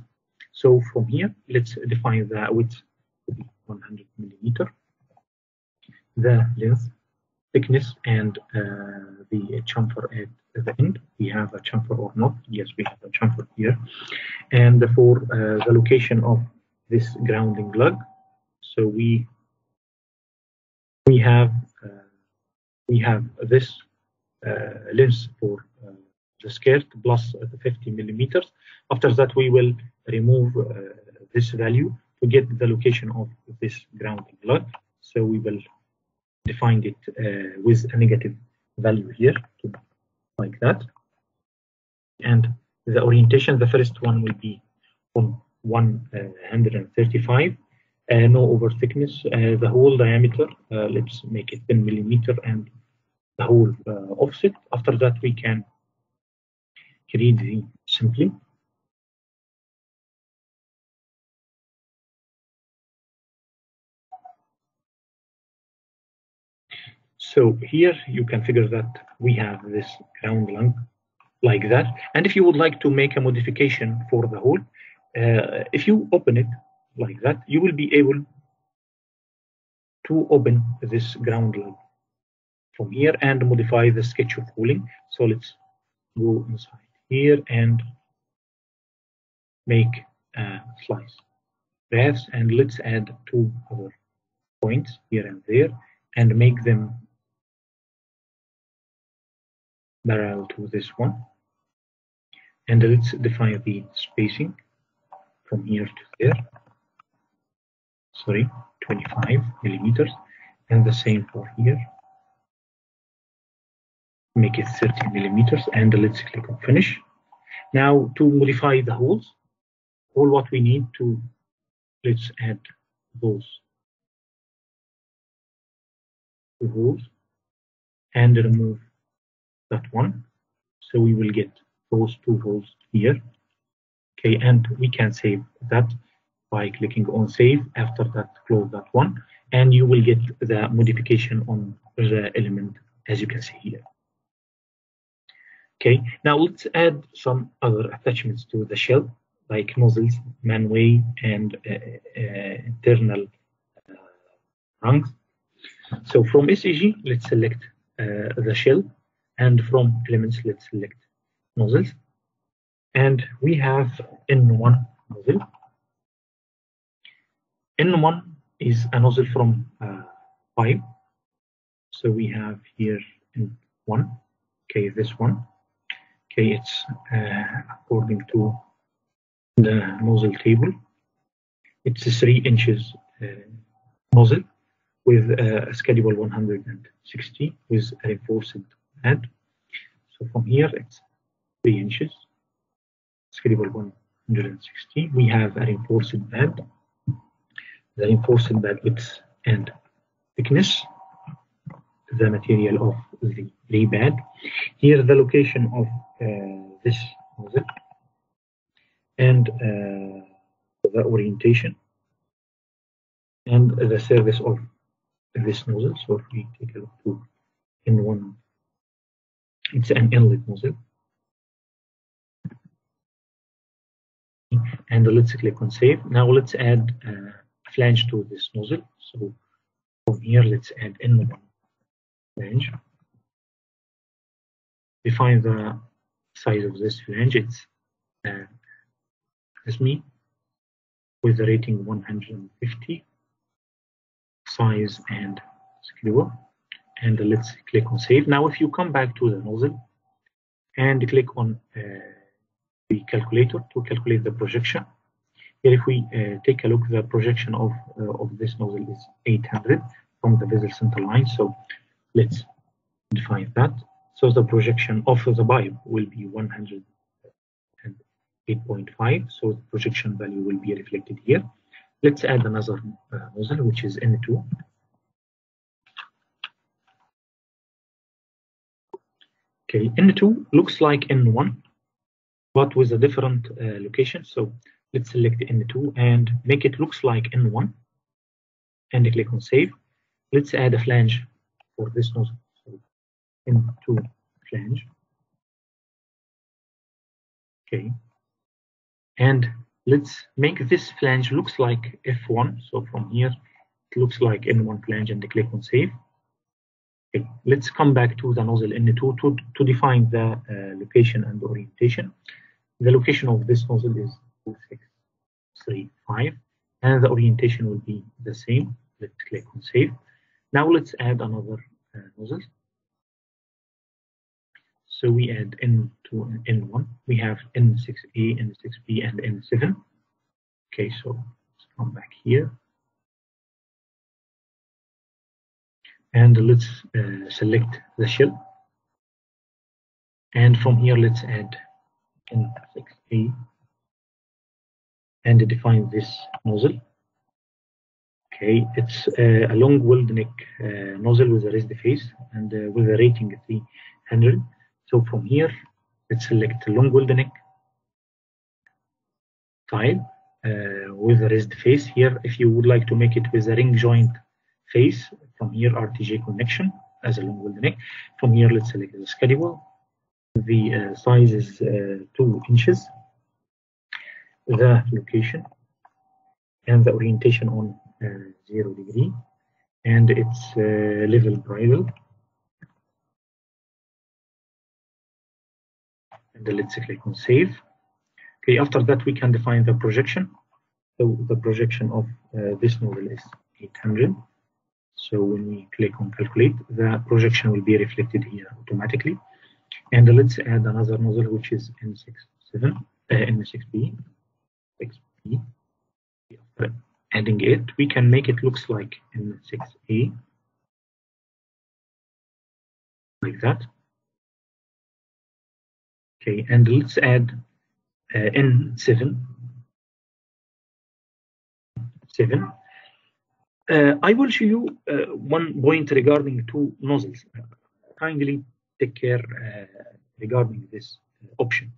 So from here, let's define the width 100 millimeter, the length, thickness, and uh, the chamfer at the end. We have a chamfer or not? Yes, we have a chamfer here. And for uh, the location of this grounding lug, so we we have uh, we have this uh, length for the skirt plus the 50 millimeters. After that, we will remove uh, this value to get the location of this grounding lug. So we will define it uh, with a negative value here, like that. And the orientation, the first one will be on 135, uh, no over thickness. Uh, the whole diameter, uh, let's make it 10 millimeter and the whole uh, offset. After that, we can create the simply So here you can figure that we have this ground lug like that. And if you would like to make a modification for the hole, uh, if you open it like that, you will be able to open this ground lug from here and modify the sketch of holing. So let's go inside here and make a slice paths and let's add two other points here and there and make them parallel to this one. And let's define the spacing from here to there. Sorry, 25 millimeters. And the same for here. Make it 30 millimeters and let's click on finish. Now to modify the holes, all what we need to, let's add those two holes and remove that one. So we will get those two holes here. Okay, and we can save that by clicking on save. After that, close that one, and you will get the modification on the element as you can see here. Okay, now let's add some other attachments to the shell, like nozzles, manway, and uh, uh, internal uh, rungs. So from SEG, let's select uh, the shell and from elements let's select nozzles and we have N1 nozzle. N1 is a nozzle from uh. So we have here N1, okay, this one. It's uh, according to the nozzle table. It's a three inches uh, nozzle with a schedule 160 with a reinforced head. So from here it's three inches, schedule 160. We have a reinforced pad, the reinforced pad width and thickness, the material of the repad. Here the location of this nozzle and uh, the orientation and the service of this nozzle. So if we take a look to N1, it's an inlet nozzle. And let's click on save. Now let's add uh, a flange to this nozzle. So from here, let's add N1 flange. Define the size of this. It's uh, ASME with the rating 150 size and schedule and let's click on save now if you come back to the nozzle and click on uh, the calculator to calculate the projection here if we uh, take a look the projection of uh, of this nozzle is 800 from the vessel center line so let's define that so the projection of the pipe will be 108.5 so the projection value will be reflected here. Let's add another uh, nozzle which is N2 okay N2 looks like N1 but with a different uh, location. So let's select N2 and make it looks like N1 and click on save. Let's add a flange for this nozzle N2 flange okay. And let's make this flange looks like F1 so from here it looks like N1 flange and click on save. Okay. Let's come back to the nozzle N2 to, to define the uh, location and orientation. The location of this nozzle is 2635 and the orientation will be the same. Let's click on save. Now let's add another uh, nozzle so we add N2 and N1. We have N6A, N6B, and N7. Okay, so let's come back here. And let's uh, select the shell. And from here, let's add N6A and define this nozzle. Okay, it's uh, a long weld neck uh, nozzle with a raised face and uh, with a rating 300. So from here, let's select long weld neck tile uh, with a raised face. Here, if you would like to make it with a ring joint face, from here RTJ connection as a long weld neck. From here, let's select the schedule. The uh, size is uh, two inches. The location and the orientation on uh, zero degree, and its uh, level bridle. And let's click on save. Okay, after that we can define the projection. So the projection of uh, this nozzle is 800. So when we click on calculate, the projection will be reflected here automatically. And let's add another nozzle which is N67, uh, N6B, 6B. After adding it, we can make it looks like N6A, like that. Okay, and let's add uh, N7. 7. Uh, I will show you uh, one point regarding two nozzles. kindly take care uh, regarding this option.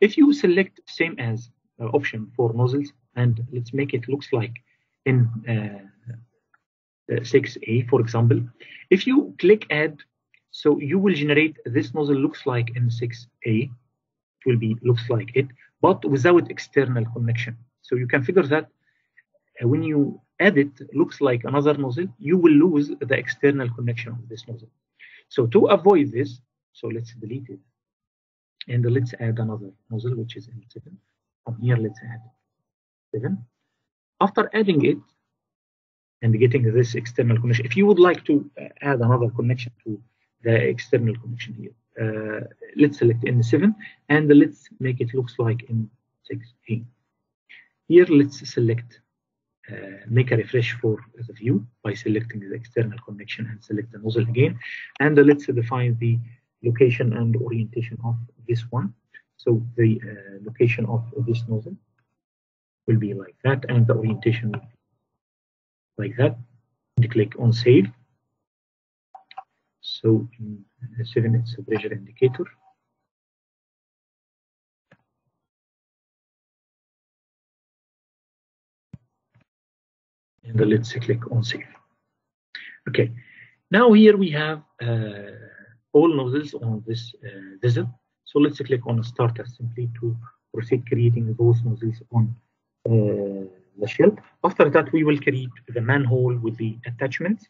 If you select same as uh, option for nozzles and let's make it looks like in 6A, uh, for example, if you click add, so you will generate this nozzle looks like N6A will be looks like it, but without external connection. So you can figure that uh, when you add it, looks like another nozzle, you will lose the external connection of this nozzle. So to avoid this, so let's delete it. And let's add another nozzle, which is N7. From here, let's add 7. After adding it and getting this external connection, if you would like to uh, add another connection to the external connection here, uh, let's select N7 and let's make it looks like N6A. Here, let's select uh, make a refresh for the view by selecting the external connection and select the nozzle again. And let's define the location and orientation of this one. So the uh, location of this nozzle will be like that, and the orientation like that. And click on save. So in 7 it's a pressure indicator. and let's click on save. Okay, now here we have uh, all nozzles on this uh, vessel. So let's click on start assembly to proceed creating those nozzles on uh, the shell. After that, we will create the manhole with the attachments.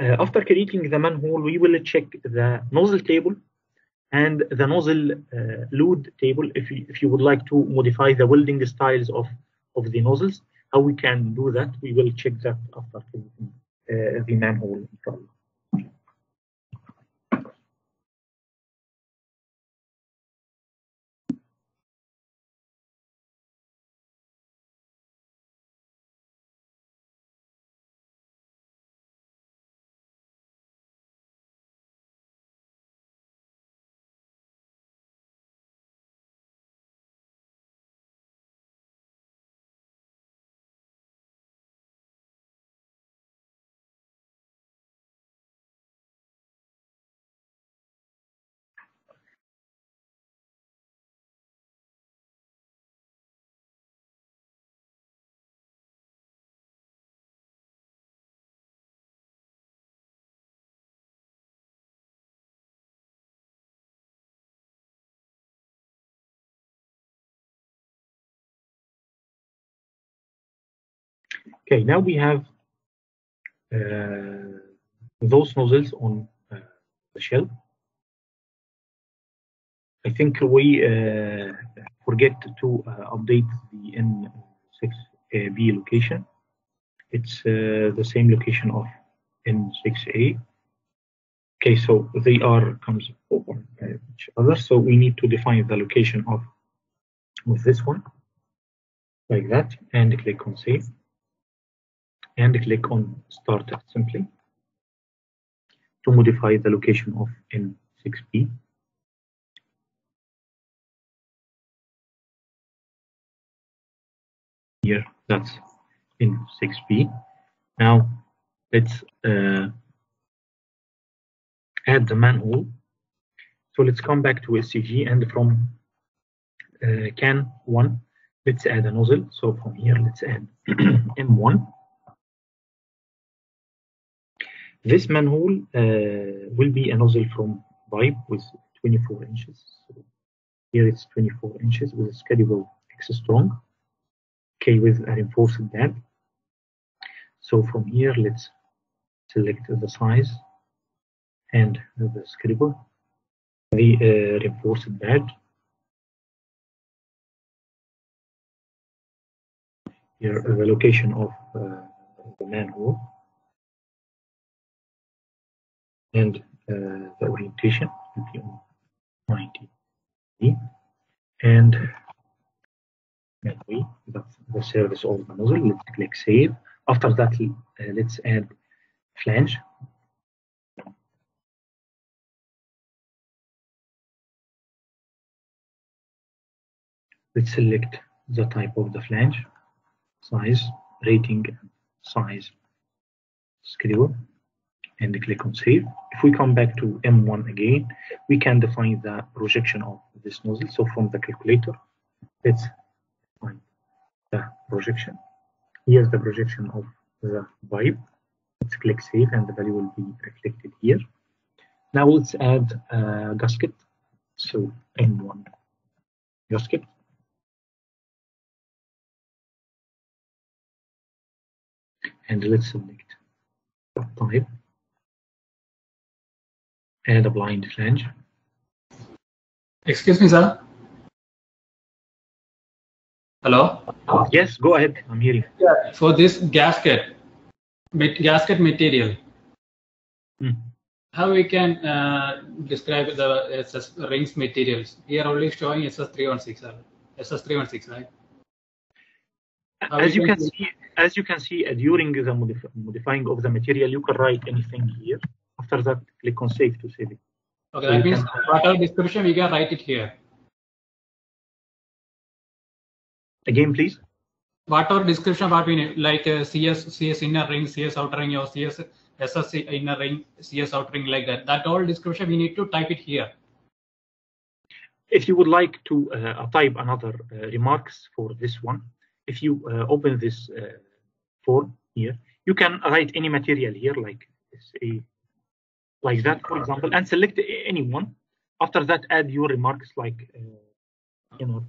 Uh, after creating the manhole, we will check the nozzle table and the nozzle uh, load table if you, if you would like to modify the welding styles of, of the nozzles. How we can do that, we will check that after creating uh, the manhole. Okay, now we have uh, those nozzles on uh, the shell. I think we uh, forget to uh, update the N6B location. It's uh, the same location of N6A. Okay, so they are comes over each other. So we need to define the location of with this one like that and click on save and click on start assembly to modify the location of N6B. Here, that's N6B. Now, let's uh, add the manhole. So let's come back to SEG and from uh, can 1, let's add a nozzle. So from here, let's add M1. This manhole uh, will be a nozzle from pipe with 24 inches. So here it's 24 inches with a schedule X strong. Okay, with a reinforced pad. So from here, let's select the size and the schedule, the uh, reinforced pad. Here, the location of uh, the manhole and uh, the orientation will be on 90 and we that's the service of the nozzle let's click save. After that uh, let's add flange. Let's select the type of the flange size rating size schedule and click on save. If we come back to M1 again, we can define the projection of this nozzle. So from the calculator, let's find the projection. Here's the projection of the pipe. Let's click save and the value will be reflected here. Now let's add a gasket. So M1 gasket. And let's select type and a blind flange. Excuse me, sir. Hello. Yes, go ahead. I'm hearing. Yeah. For this gasket, gasket material, Hmm. how we can uh, describe the SS rings materials? Here only showing SS316, sir. SS316, right? How As you can see, as you can see, uh, during the modif modifying of the material, you can write anything here. That, click on save to save it. Okay, So that means whatever description we can write it here. Again, please. Whatever description what we need, like uh, CS, CS inner ring, CS outer ring, or CS SSC inner ring, CS outer ring, like that. That all description we need to type it here. If you would like to uh, type another uh, remarks for this one, if you uh, open this uh, form here. You can write any material here, like say, like that, for example, and select anyone. After that, add your remarks like, uh, you know,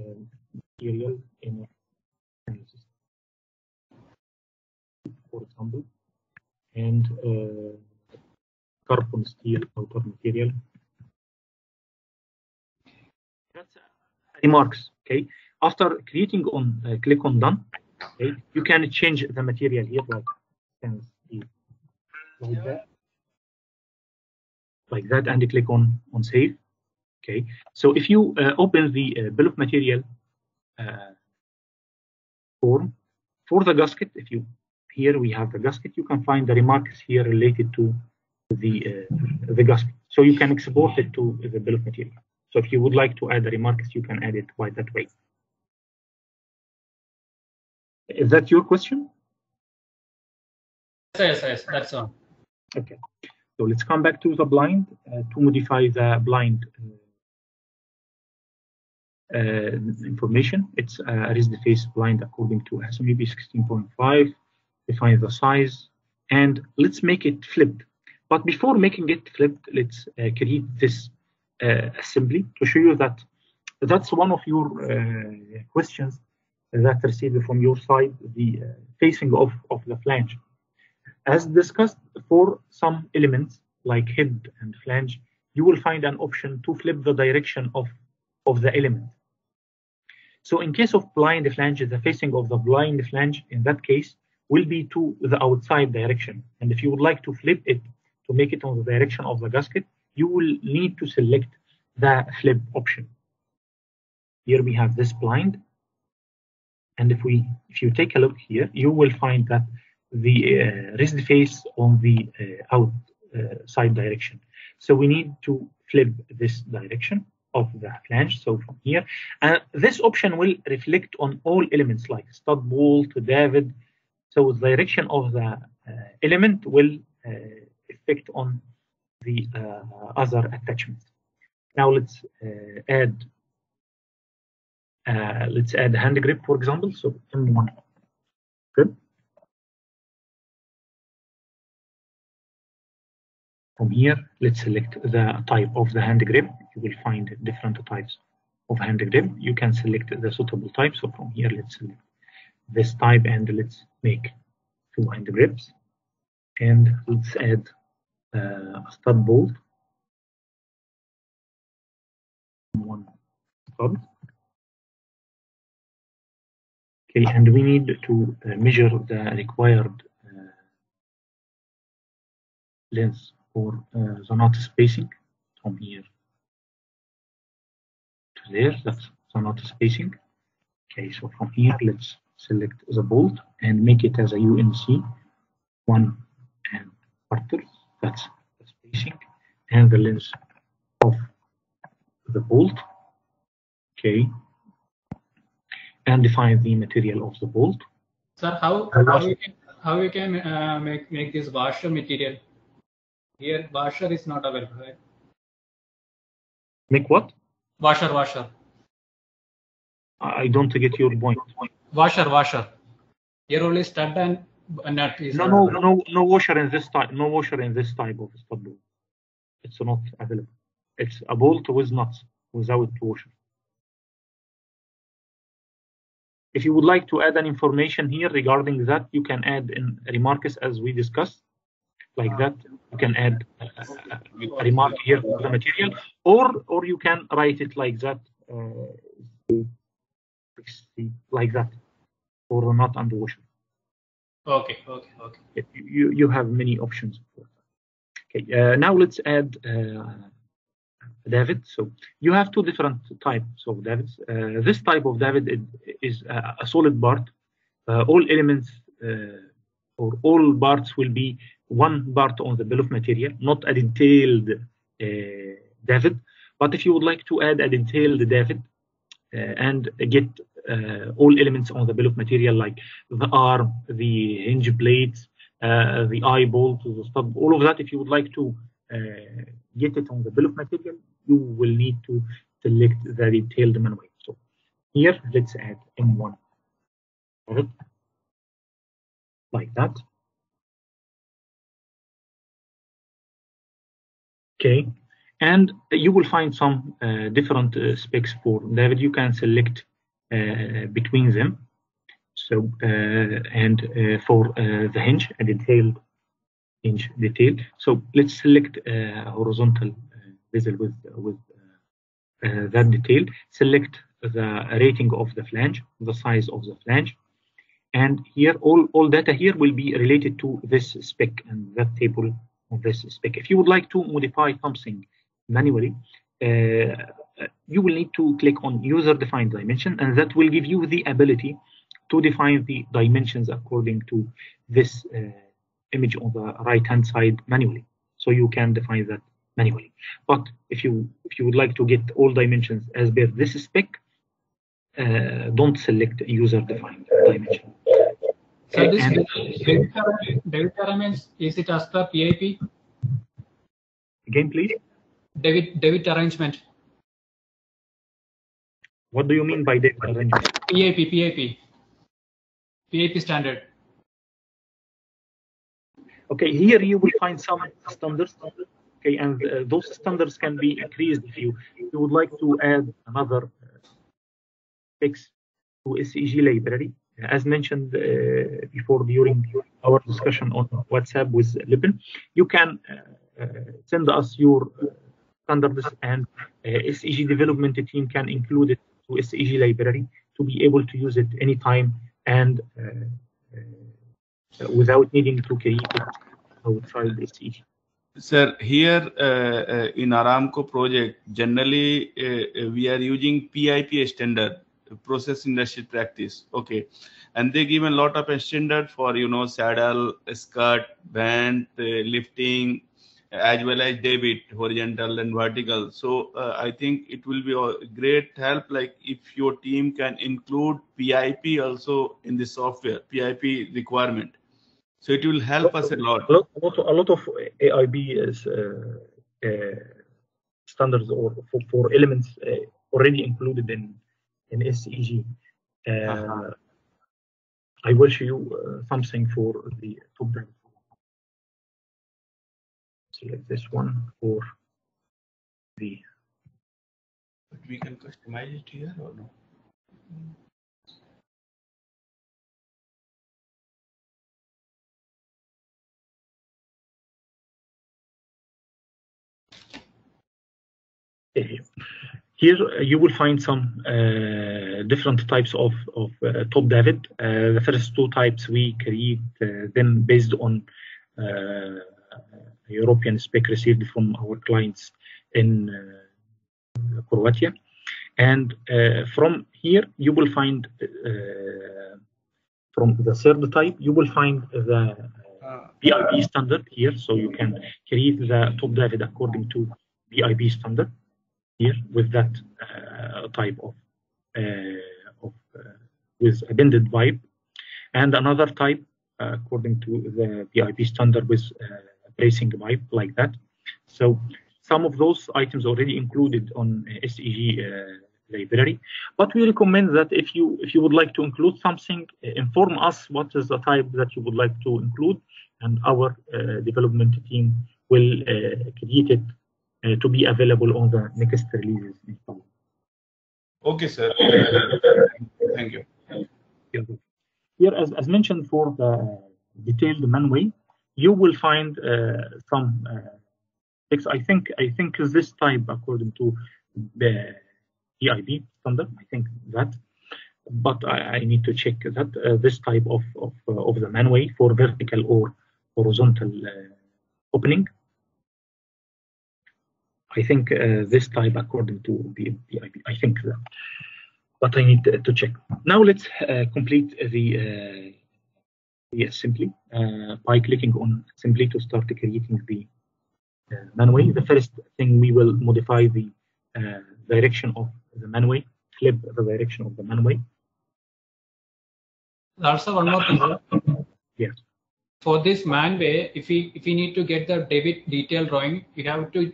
uh, material in analysis, for example, and uh, carbon steel outer material. That's remarks. Okay. After creating on, uh, click on done. Okay. You can change the material here, like like that, like that, and click on on save. Okay. So if you uh, open the uh, bill of material uh, form for the gasket, if you here we have the gasket, you can find the remarks here related to the uh, the gasket. So you can export it to the bill of material. So if you would like to add the remarks, you can add it by that way. Is that your question? Yes, yes, that's all. Okay. So let's come back to the blind uh, to modify the blind uh, uh, information. It's a raised face blind according to ASME B16.5. Define the size and let's make it flipped. But before making it flipped, let's uh, create this uh, assembly to show you that that's one of your uh, questions that received from your side, the facing of, of the flange. As discussed, for some elements like head and flange, you will find an option to flip the direction of, of the element. So in case of blind flange, the facing of the blind flange in that case will be to the outside direction. And if you would like to flip it to make it on the direction of the gasket, you will need to select the flip option. Here we have this blind. And if we, if you take a look here, you will find that the uh, raised face on the uh, outside direction. So we need to flip this direction of the flange. So from here, and uh, this option will reflect on all elements like stud bolt to davit. So the direction of the uh, element will uh, affect on the uh, other attachments. Now let's add let's add hand grip, for example. So M1 grip. From here, let's select the type of the hand grip. You will find different types of hand grip. You can select the suitable type. So from here, let's select this type and let's make two hand grips. And let's add uh, a stud bolt. One stud. Okay, and we need to uh, measure the required uh, length for uh, the knot spacing from here to there. That's the knot spacing. Okay, so from here, let's select the bolt and make it as a UNC one and quarter. That's the spacing and the length of the bolt. Okay, and define the material of the bolt. Sir, how how you can how you can uh, make make this washer material? Here, washer is not available, right? Make what? Washer, washer. I don't get your point. Washer, washer. Here only stud and nut is. No, no, no, no washer in this type. No washer in this type of stud bolt. It's not available. It's a bolt with nuts without washer. If you would like to add an information here regarding that, you can add in remarks as we discussed like that. You can add a remark here for the material, or or you can write it like that, uh, like that, or not under washer. Okay, okay, okay. You you have many options. Okay, uh, now let's add uh, davit. So you have two different types of davits. Uh, this type of davit is, is a, a solid part. Uh, all elements uh, or all parts will be one part on the bill of material, not a detailed uh, davit. But if you would like to add a detailed davit uh, and get uh, all elements on the bill of material, like the arm, the hinge plates, the eye bolt, the stud, all of that, if you would like to get it on the bill of material, you will need to select the detailed manual. So here, let's add M1 like that. Okay, and you will find some uh, different uh, specs for davit. You can select uh, between them. So uh, and uh, for uh, the hinge, a detailed hinge detail. So let's select a horizontal bezel with with that detail. Select the rating of the flange, the size of the flange, and here all all data here will be related to this spec and that table of this spec. If you would like to modify something manually, uh, you will need to click on user defined dimension and that will give you the ability to define the dimensions according to this uh, image on the right hand side manually. So you can define that manually. But if you if you would like to get all dimensions as per this spec, uh, don't select user defined dimension. So this delta means is it as per PIP? Again, please. davit davit arrangement. What do you mean by davit arrangement? PIP PIP PIP standard. Okay, here you will find some standards. Okay, and uh, those standards can be increased if you, if you would like to add another uh, fix to SEG library as mentioned uh, before during our discussion on WhatsApp with Libin, you can uh, uh, send us your standards and SEG development team can include it to SEG library to be able to use it anytime and without needing to create outside SEG. Sir, here uh, uh, in Aramco project, generally uh, we are using PIP standard process industry practice. Okay. And they give a lot of standard for you know saddle skirt band uh, lifting as well as davit horizontal and vertical. So uh, i think it will be a great help like if your team can include pip also in the software pip requirement. So it will help us a lot. a lot, a lot of aib is uh, uh, standards or for, for elements uh, already included in in SEG. Uh, uh-huh. I will show you uh, something for the top down. Select this one for the. But we can customize it here or no? Here uh, you will find some uh, different types of, of uh, top davit. Uh, the first two types we create uh, them based on uh, European spec received from our clients in Croatia. And from here you will find from the third type you will find the PIP standard here. So you can create the top davit according to PIP standard here with that uh, type of, uh, of uh, with a bended pipe, and another type according to the PIP standard with a bracing pipe like that. So some of those items already included on SEG library. But we recommend that if you if you would like to include something, inform us what is the type that you would like to include, and our uh, development team will uh, create it to be available on the next releases. Okay, sir. Thank you. Here, as, as mentioned for the detailed manway, you will find uh, some uh, I think I think this type according to the EIB standard. I think that, but I, I need to check that uh, this type of of, uh, of the manway for vertical or horizontal uh, opening I think uh, this type according to the PIP. I think that, but I need to, to check. Now let's uh, complete the uh, yes simply uh, by clicking on simply to start creating the uh, manway. The first thing we will modify the uh, direction of the manway, flip the direction of the manway. Also, one more thing. Yes. For this manway, if we if we need to get the davit detail drawing, we have to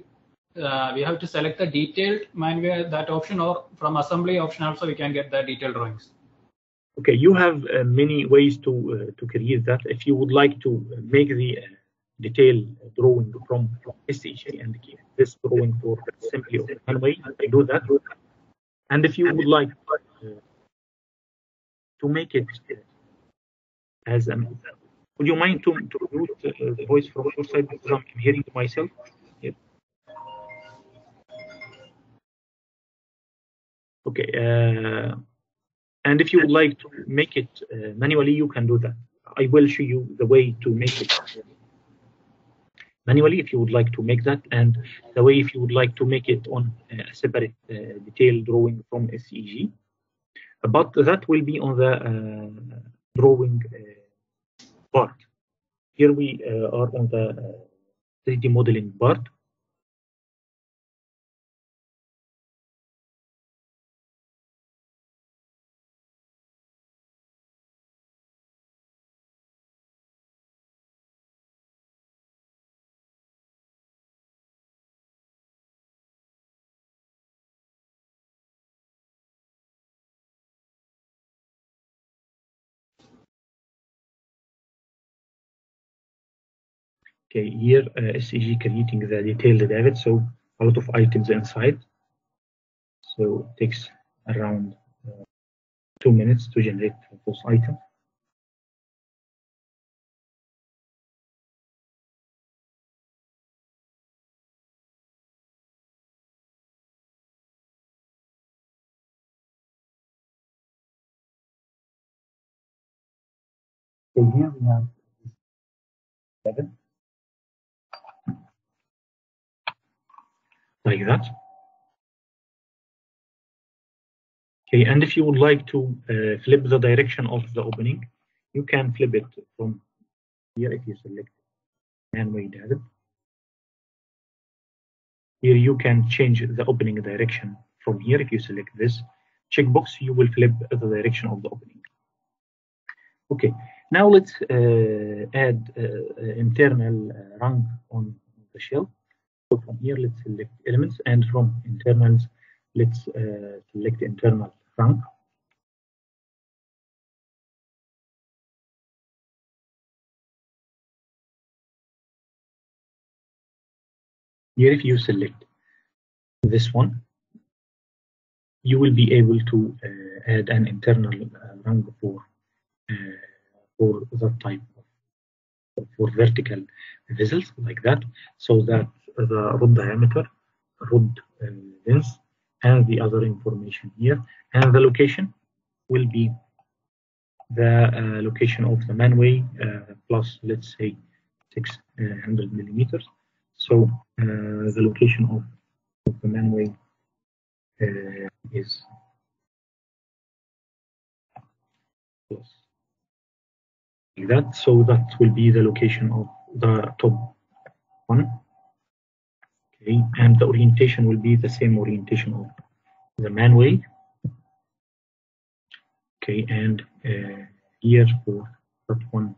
uh, we have to select the detailed manway that option or from assembly option also we can get the detailed drawings. Okay, you have uh, many ways to uh, to create that. If you would like to make the uh, detail drawing from, from and this drawing for simply one way, I do that. And if you would like uh, to make it as a, would you mind to, to mute uh, the voice from your side because I'm hearing myself? Okay. Uh, and if you would like to make it uh, manually, you can do that. I will show you the way to make it manually if you would like to make that, and the way if you would like to make it on a separate uh, detail drawing from SEG. But that will be on the uh, drawing uh, part. Here we are on the 3D modeling part. Okay, here uh, SEG creating the detailed davit, so a lot of items inside. So it takes around uh, two minutes to generate those items. So here we have seven. Like that. Okay, and if you would like to uh, flip the direction of the opening, you can flip it from here if you select and manway data. Here you can change the opening direction from here if you select this checkbox, you will flip the direction of the opening. Okay, now let's uh, add uh, internal uh, rung on the shell. So from here, let's select elements, and from internals, let's uh, select internal rung. Here, if you select this one, you will be able to uh, add an internal uh, rung for uh, for that type of for vertical vessels like that, so that the rod diameter, rod uh, length, and the other information here, and the location will be the uh, location of the manway uh, plus let's say 600 millimeters. So uh, the location of, of the manway uh, is plus like that. So that will be the location of the top one. And the orientation will be the same orientation of the manway. Okay, and uh, here for that one,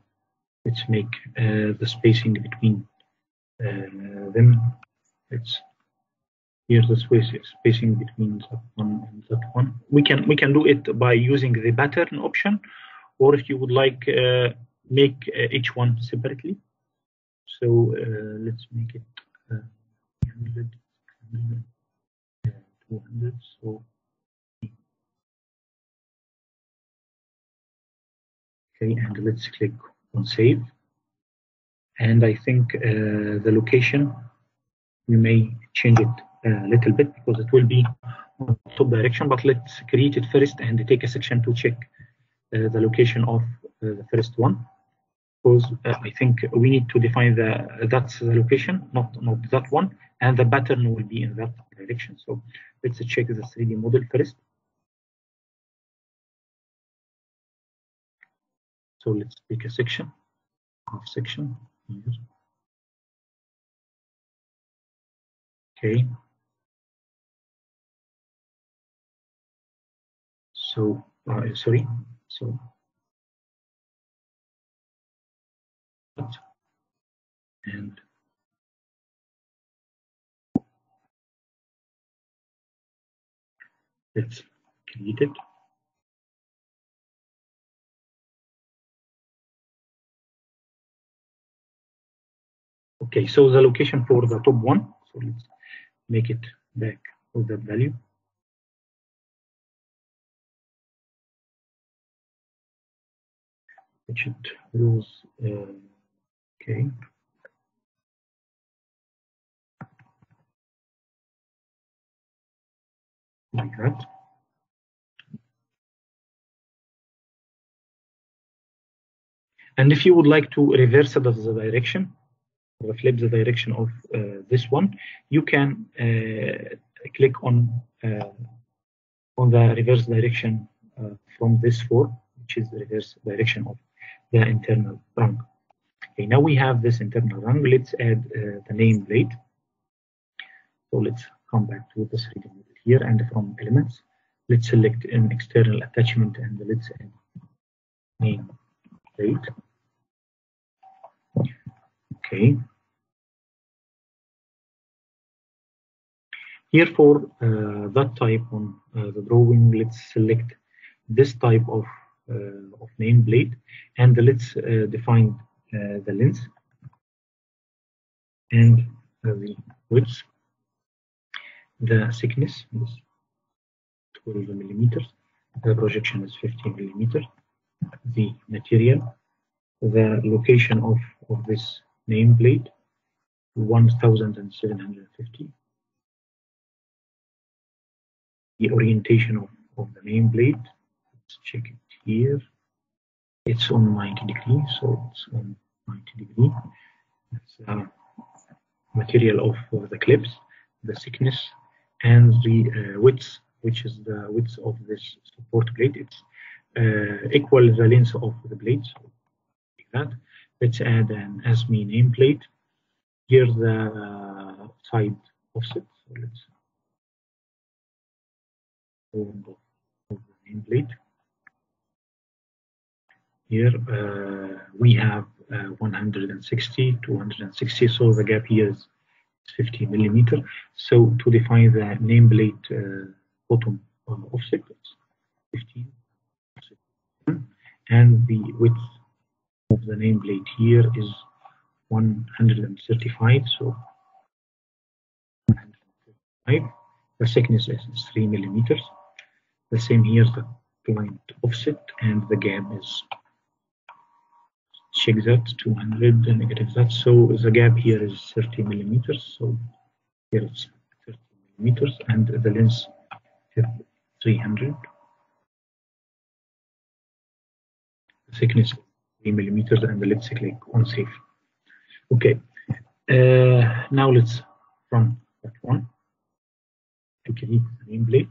let's make uh, the spacing between uh, them. Let's here the space spacing between that one and that one. We can we can do it by using the pattern option, or if you would like uh, make uh, each one separately. So uh, let's make it uh, 100, 100 200. So okay, and let's click on save. And I think uh, the location we may change it a little bit because it will be on top direction. But let's create it first and take a section to check uh, the location of uh, the first one because uh, I think we need to define the that's the location, not not that one, and the pattern will be in that direction. So let's check the 3D model first. So let's pick a section, half section here. Okay. So uh, sorry. So and let's create it. Okay, so the location for the top one. So let's make it back with that value. It should lose uh, okay. Like that. And if you would like to reverse the, the direction, or flip the direction of uh, this one, you can uh, click on uh, on the reverse direction uh, from this four, which is the reverse direction of the internal rung. Okay, now we have this internal rung. Let's add uh, the nameplate. So let's come back to this reading here, and from elements, let's select an external attachment and let's add name blade. Okay. Here for uh, that type on uh, the drawing, let's select this type of, uh, of nameplate and let's uh, define Uh, the length and uh, the width, the thickness is 12 millimeters, the projection is 15 millimeters, the material, the location of, of this nameplate 1750 the orientation of, of the nameplate let's check it here it's on 90 degrees so it's on 90 degree uh, material of, of the clips the thickness and the uh, width which is the width of this support plate it's uh, equal the length of the blade so like that let's add an ASME nameplate. Here's the side offset. So let's the nameplate. Here uh, we have uh, 160, 260, so the gap here is 50 millimeter. So to define the nameplate uh, bottom offset, it's 15, and the width of the nameplate here is 135 so 135 the thickness is 3 millimeters. The same here the client offset and the gap is check that 200 and negative that so the gap here is 30 millimeters so here it's 30 millimeters and the length 300 the thickness 3 millimeters and let's click on save. Okay, uh, now let's run that one the nameplate.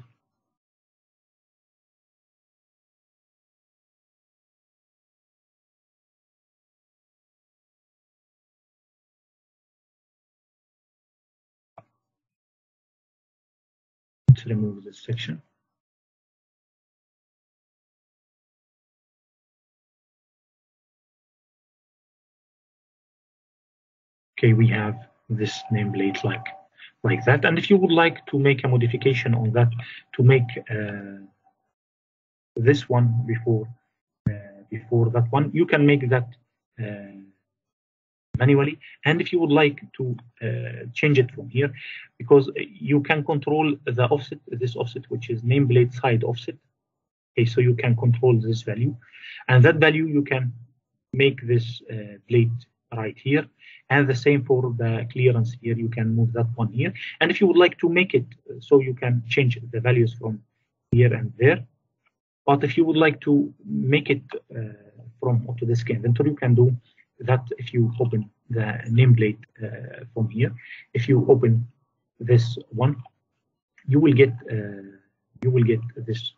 Remove this section. okay we have this nameplate like like that and if you would like to make a modification on that to make uh, this one before uh, before that one you can make that uh, manually. And if you would like to uh, change it from here because you can control the offset this offset which is nameplate side offset. Okay so you can control this value. And that value you can make this uh, plate right here. And the same for the clearance here. You can move that one here. And if you would like to make it so you can change the values from here and there. But if you would like to make it uh, from Autodesk Inventor you can do that if you open the nameplate uh, from here if you open this one you will get uh, you will get this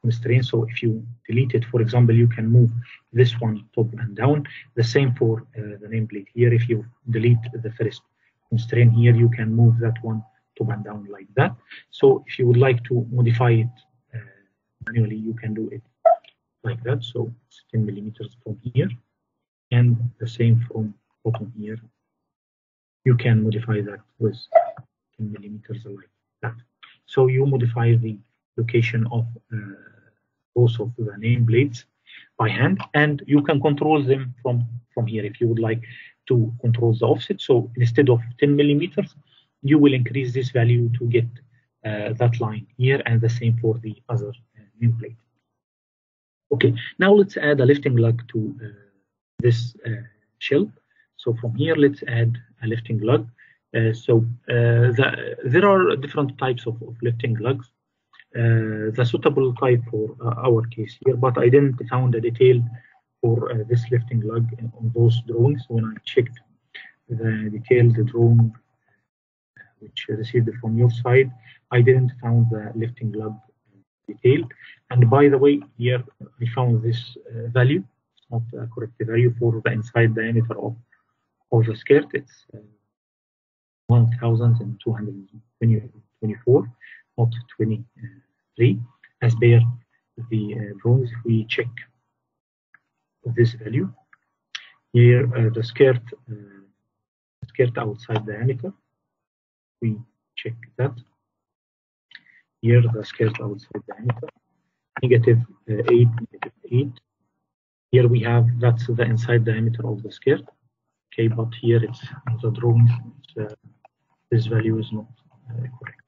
constraint. So if you delete it, for example, you can move this one top and down. The same for uh, the nameplate here. If you delete the first constraint here, you can move that one top and down like that. So if you would like to modify it uh, manually, you can do it like that. So it's 10 millimeters from here, and the same from bottom here. You can modify that with 10 millimeters like that. So you modify the location of uh, both of the nameplates by hand and you can control them from from here if you would like to control the offset. So instead of 10 millimeters, you will increase this value to get uh, that line here and the same for the other uh, nameplate. Okay, now let's add a lifting lug to uh, this uh, shell. So from here, let's add a lifting lug. Uh, so uh, the, there are different types of, of lifting lugs. the suitable type for our case here, but I didn't found a detail for this lifting lug on those drawings. When I checked the detailed drawing which received from your side, I didn't found the lifting lug detailed. And by the way, here I found this uh, value. Not a correct value for the inside diameter of, of the skirt. It's uh, 1,224, not 23. As per the uh, drawings, if we check this value, here uh, the skirt, uh, skirt outside diameter, we check that here the skirt outside diameter negative uh, 8 negative 8 here we have that's the inside diameter of the skirt okay but here it's the drawing, it's, uh, this value is not uh, correct.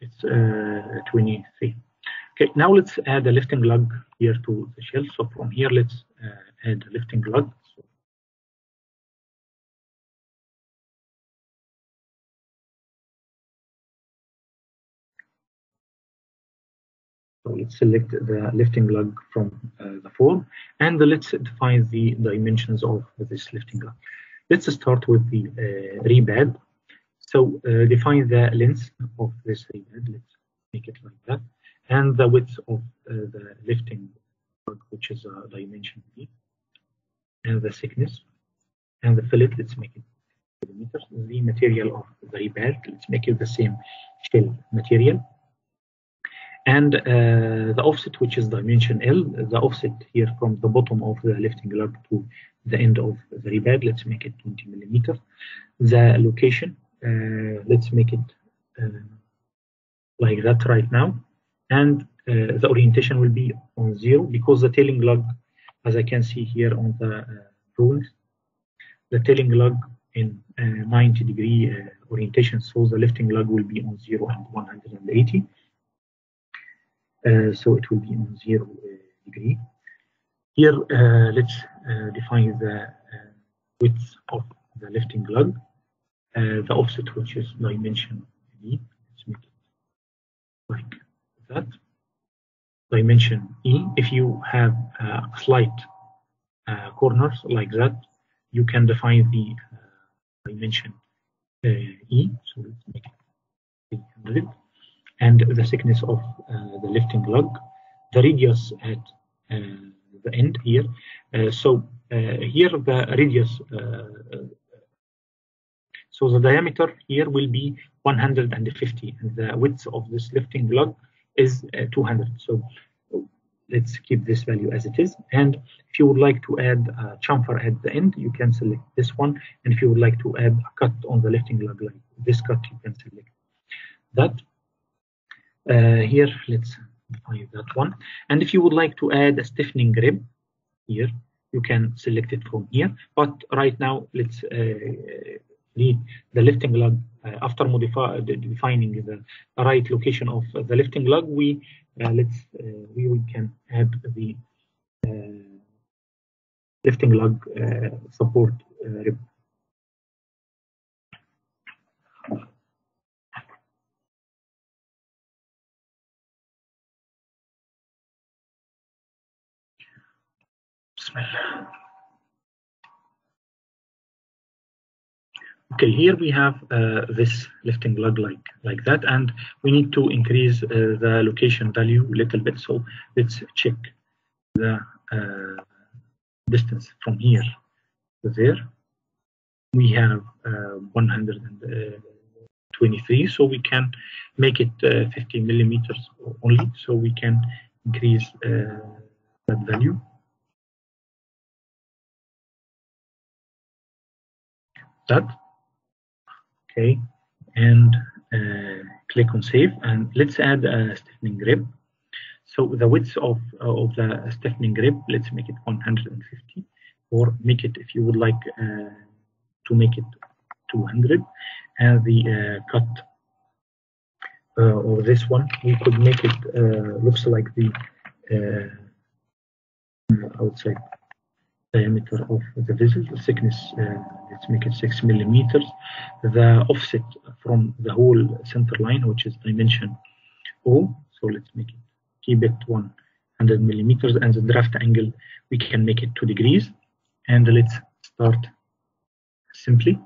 It's uh, 23 okay now let's add a lifting lug here to the shell. So from here let's uh, add a lifting lug So let's select the lifting lug from uh, the form and let's define the dimensions of this lifting lug. Let's start with the uh, repad. So uh, define the length of this repad. Let's make it like that. And the width of uh, the lifting lug, which is a dimension B. And the thickness. And the fillet, let's make it millimeters. The material of the repad, let's make it the same shell material and uh, the offset which is dimension L, the offset here from the bottom of the lifting lug to the end of the repad, let's make it 20 millimeter The location, uh, let's make it uh, like that right now. And uh, the orientation will be on zero because the tailing lug, as I can see here on the uh, the tailing lug in uh, 90 degree orientation, so the lifting lug will be on zero and 180. Uh, so it will be on zero uh, degree. Here, uh, let's uh, define the uh, width of the lifting lug, uh, the offset, which is dimension E. Let's make it like that. Dimension E. If you have slight corners like that, you can define the dimension E. So let's make it 300 and the thickness of uh, the lifting lug, the radius at uh, the end here. Uh, so here the radius, so the diameter here will be 150 and the width of this lifting lug is 200. So let's keep this value as it is. And if you would like to add a chamfer at the end, you can select this one. And if you would like to add a cut on the lifting lug like this cut, you can select that. Uh, here, let's find that one. And if you would like to add a stiffening rib here, you can select it from here. But right now, let's uh, leave the lifting lug uh, after modify, defining the right location of the lifting lug. We uh, let's uh, we, we can add the uh, lifting lug support rib. Okay, here we have uh, this lifting lug like like that, and we need to increase uh, the location value a little bit. So let's check the uh, distance from here to there. We have uh, 123, so we can make it uh, 50 millimeters only. So we can increase uh, that value. That okay and uh, click on save and let's add a stiffening rib. So the width of of the stiffening rib let's make it 150 or make it if you would like uh, to make it 200 and the uh, cut uh, or this one we could make it uh, looks like the outside diameter of the vessel. The thickness uh, let's make it 6 millimeters. The offset from the hole center line which is dimension O so let's make it keep it 100 millimeters and the draft angle we can make it 2 degrees. And let's start simply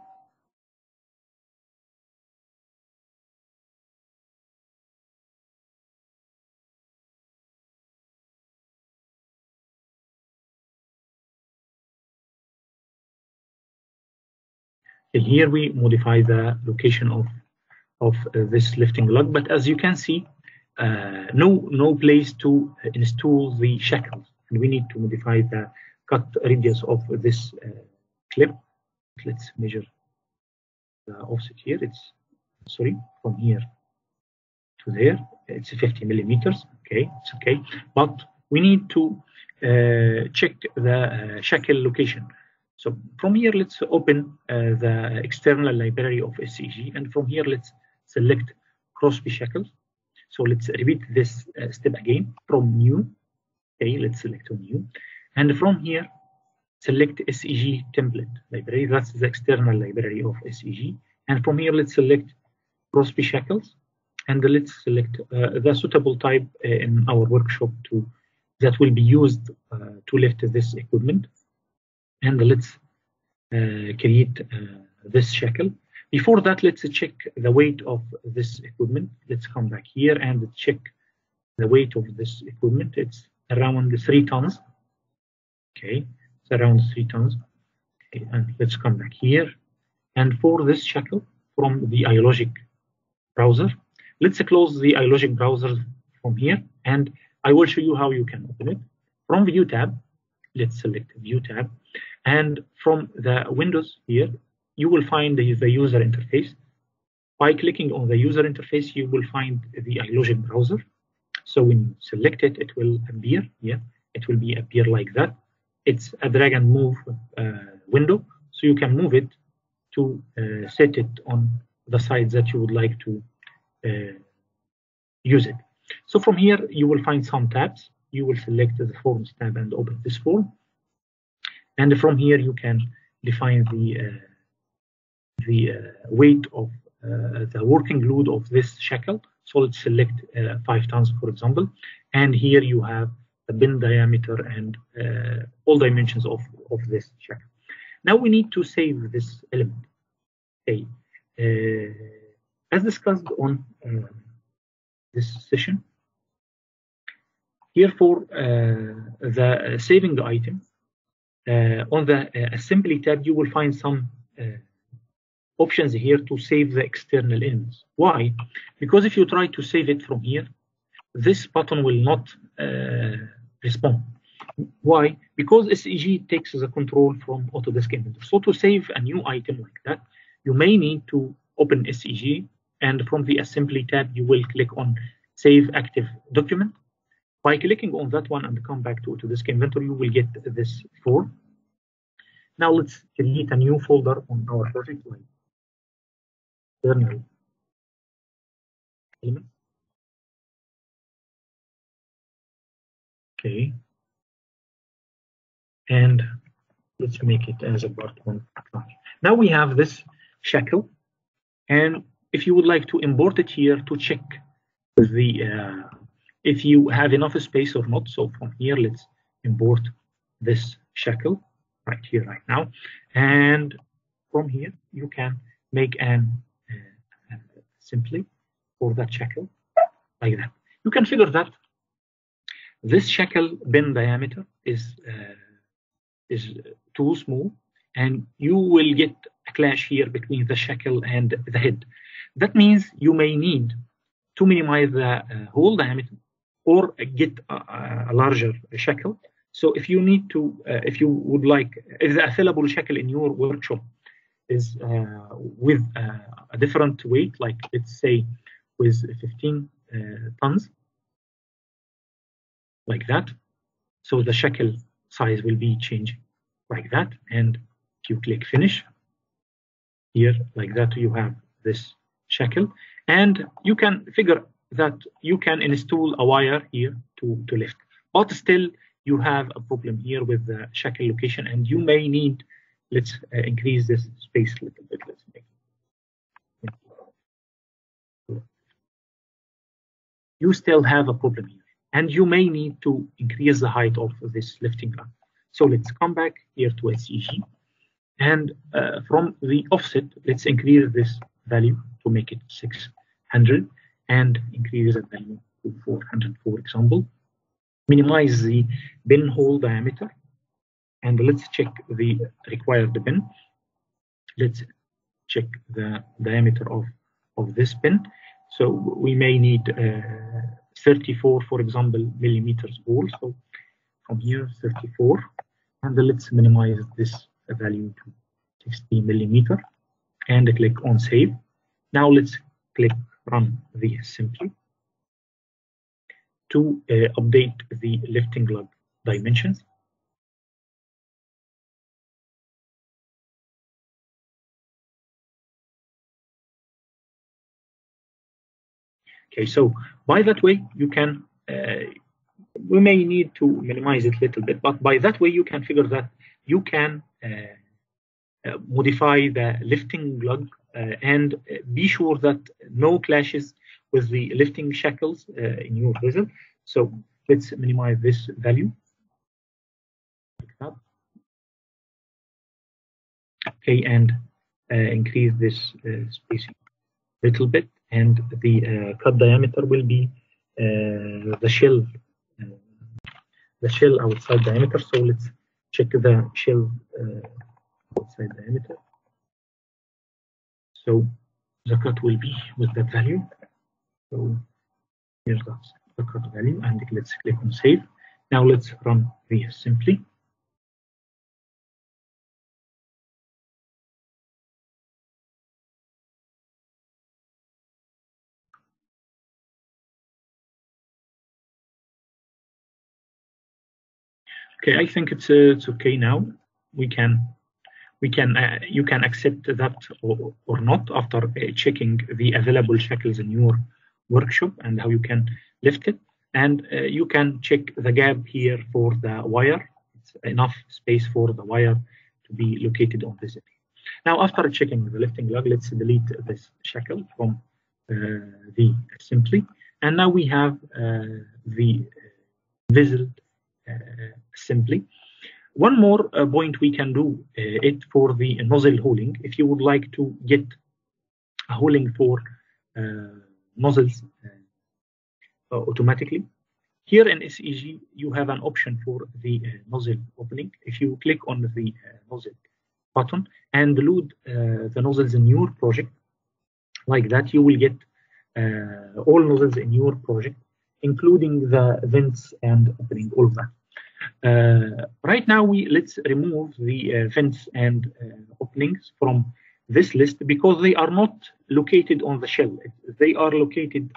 here we modify the location of of uh, this lifting lug but as you can see uh, no no place to install the shackles. And we need to modify the cut radius of this uh, clip. Let's measure the offset here. It's sorry from here to there. It's 50 millimeters. Okay it's okay. But we need to uh, check the uh, shackle location so from here, let's open uh, the external library of SEG. And from here, let's select Crosby shackles. So let's repeat this uh, step again from new. Okay, let's select new. And from here, select SEG template library. That's the external library of SEG. And from here, let's select Crosby shackles. And let's select uh, the suitable type uh, in our workshop to that will be used uh, to lift this equipment and let's uh, create uh, this shackle. Before that, let's check the weight of this equipment. Let's come back here and check the weight of this equipment. It's around three tons. Okay, it's around three tons. Okay, and let's come back here. And for this shackle from the iLogic browser, let's close the iLogic browser from here. And I will show you how you can open it. From View tab, let's select View tab. And from the windows here, you will find the, the user interface. By clicking on the user interface, you will find the iLogic browser. So when you select it, it will appear here. It will be appear like that. It's a drag and move uh, window, so you can move it to uh, set it on the side that you would like to uh, use it. So from here, you will find some tabs. You will select the Forms tab and open this form. And from here, you can define the, uh, the uh, weight of uh, the working load of this shackle. So let's select five tons, for example. And here you have the pin diameter and all dimensions of, of this shackle. Now we need to save this element. Okay. as discussed on this session, here for uh, the saving the item, uh, on the uh, assembly tab, you will find some uh, options here to save the external elements. Why? Because if you try to save it from here, this button will not respond. Why? Because SEG takes the control from Autodesk Inventor. So to save a new item like that, you may need to open SEG and from the assembly tab, you will click on Save Active Document. By clicking on that one and come back to Autodesk Inventor, you will get this form. Now let's create a new folder on our project like external element. Okay. And let's make it as a part one. Now we have this shackle. And if you would like to import it here to check the uh, if you have enough space or not. So from here, let's import this shackle right here, right now. And from here, you can make an uh, simply for that shackle like that. You can figure that this shackle pin diameter is uh, is too small, and you will get a clash here between the shackle and the head. That means you may need to minimize the uh, hole diameter or get a, a larger shackle. So if you need to, uh, if you would like, if the available shackle in your workshop is uh, with uh, a different weight, like let's say with 15 uh, tons, like that. So the shackle size will be changing like that. And if you click finish, here like that you have this shackle and you can figure that you can install a wire here to, to lift. But still you have a problem here with the shackle location and you may need let's uh, increase this space a little bit. Let's make you still have a problem here and you may need to increase the height of this lifting arm so let's come back here to SEG and uh, from the offset let's increase this value to make it 600 and increase the value to 400 for example. Minimize the pin hole diameter. And let's check the required pin. Let's check the diameter of of this pin. So we may need uh, 34 for example millimeters ball. So from here 34 and let's minimize this value to 60 millimeter. And click on save. Now let's click run the assembly to uh, update the lifting lug dimensions. Okay, so by that way, you can, uh, we may need to minimize it a little bit, but by that way, you can figure that you can uh, uh modify the lifting lug and be sure that no clashes with the lifting shackles uh, in your vessel. So let's minimize this value. Okay, and uh, increase this uh, spacing a little bit, and the cut diameter will be the shell, the shell outside diameter. So let's check the shell outside diameter. So the cut will be with that value. So here's the cut value and let's click on save. Now let's run VSimply. Okay, I think it's uh, it's okay now. We can we can uh, you can accept that or, or not after uh, checking the available shackles in your workshop and how you can lift it. And uh, you can check the gap here for the wire. It's enough space for the wire to be located on this now after checking the lifting lug let's delete this shackle from uh, the assembly. And now we have uh, the uh, assembly one more uh, point we can do uh, it for the nozzle holing. If you would like to get a holing for uh, nozzles uh, automatically, here in SEG you have an option for the uh, nozzle opening. If you click on the nozzle button and load the nozzles in your project, like that, you will get all nozzles in your project, including the vents and opening, all of that. Uh, right now, we let's remove the uh, vents and uh, openings from this list because they are not located on the shell. They are located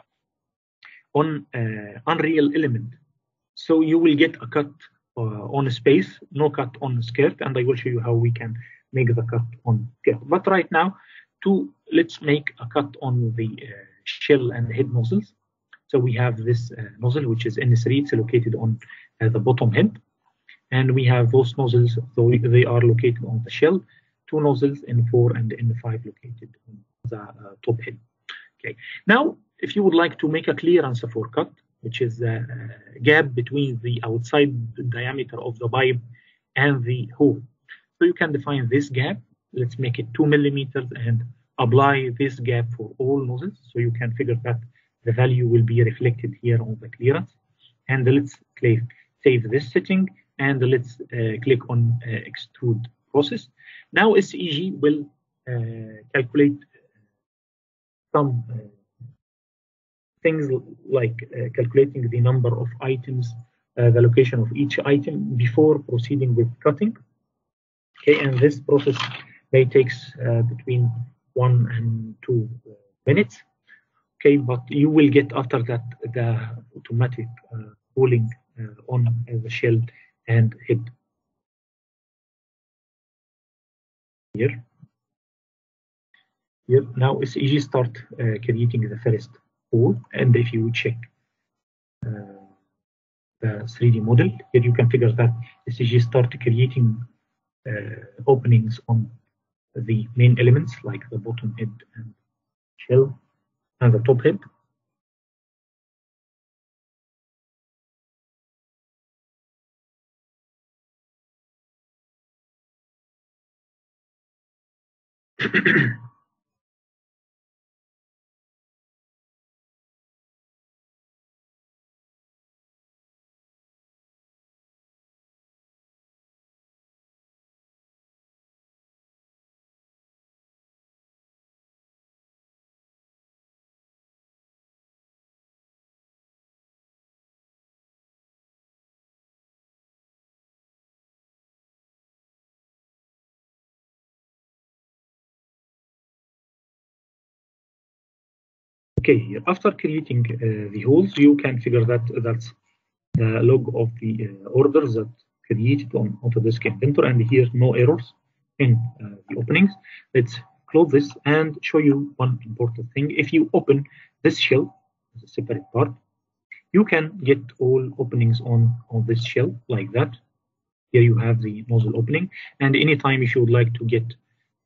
on unreal element. So you will get a cut on a space, no cut on skirt, and I will show you how we can make the cut on skirt. But right now, to let's make a cut on the uh, shell and head nozzles. So we have this uh, nozzle, which is N3, it's located on uh, the bottom head. And we have those nozzles, so they are located on the shell, two nozzles N4 and N5 located on the uh, top head. Okay. Now, if you would like to make a clearance for cut, which is the gap between the outside diameter of the pipe and the hole. So you can define this gap. Let's make it two millimeters and apply this gap for all nozzles. So you can figure that the value will be reflected here on the clearance. And let's save this setting and let's uh, click on uh, extrude process. Now SEG will uh, calculate some things like calculating the number of items, the location of each item before proceeding with cutting. Okay, and this process may takes between one and two minutes okay but you will get after that the automatic uh, holing uh, on the shell and head. here. here now SEG start uh, creating the first hole and if you check the 3D model here you can figure that SEG start creating uh, openings on the main elements like the bottom head and shell and the Okay, after creating uh, the holes, you can figure that that's the log of the uh, orders that created on Autodesk Inventor, and here no errors in uh, the openings. Let's close this and show you one important thing. If you open this shell as a separate part, you can get all openings on, on this shell like that. Here you have the nozzle opening, and anytime if you would like to get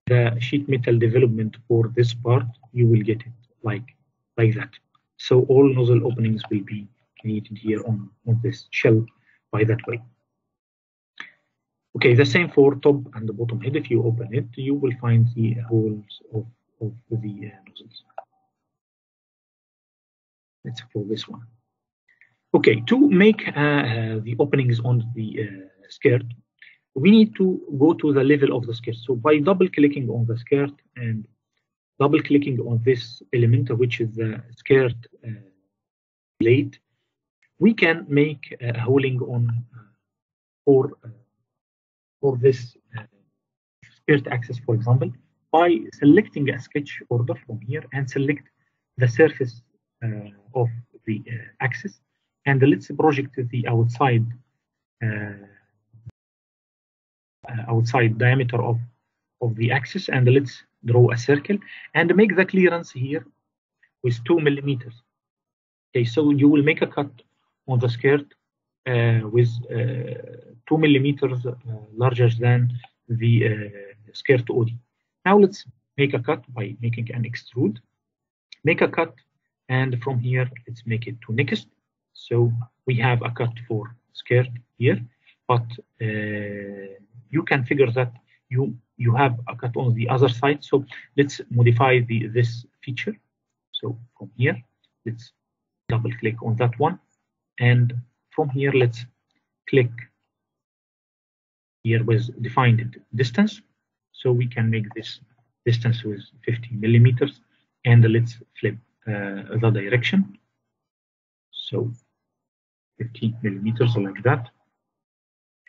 the sheet metal development for this part, you will get it like like that. So all nozzle openings will be created here on, on this shell by that way. Okay, the same for top and the bottom head. If you open it, you will find the holes of, of the uh, nozzles. Let's call this one. Okay, to make uh, the openings on the uh, skirt, we need to go to the level of the skirt. So by double clicking on the skirt and double clicking on this element, which is the skirt uh, plate, we can make a holing on uh, for uh, for this uh, skirt access, for example, by selecting a sketch order from here and select the surface uh, of the uh, access, and let's project the outside outside diameter of of the access, and let's draw a circle and make the clearance here with two millimeters. Okay, so you will make a cut on the skirt uh, with uh, two millimeters uh, larger than the uh, skirt OD. Now let's make a cut by making an extrude. Make a cut, and from here let's make it to next. So we have a cut for skirt here, but uh, you can figure that you you have a cut on the other side. So let's modify the this feature. So from here, let's double click on that one. And from here, let's click here with defined distance. So we can make this distance with 50 millimeters. And let's flip uh, the direction. So 50 millimeters like that.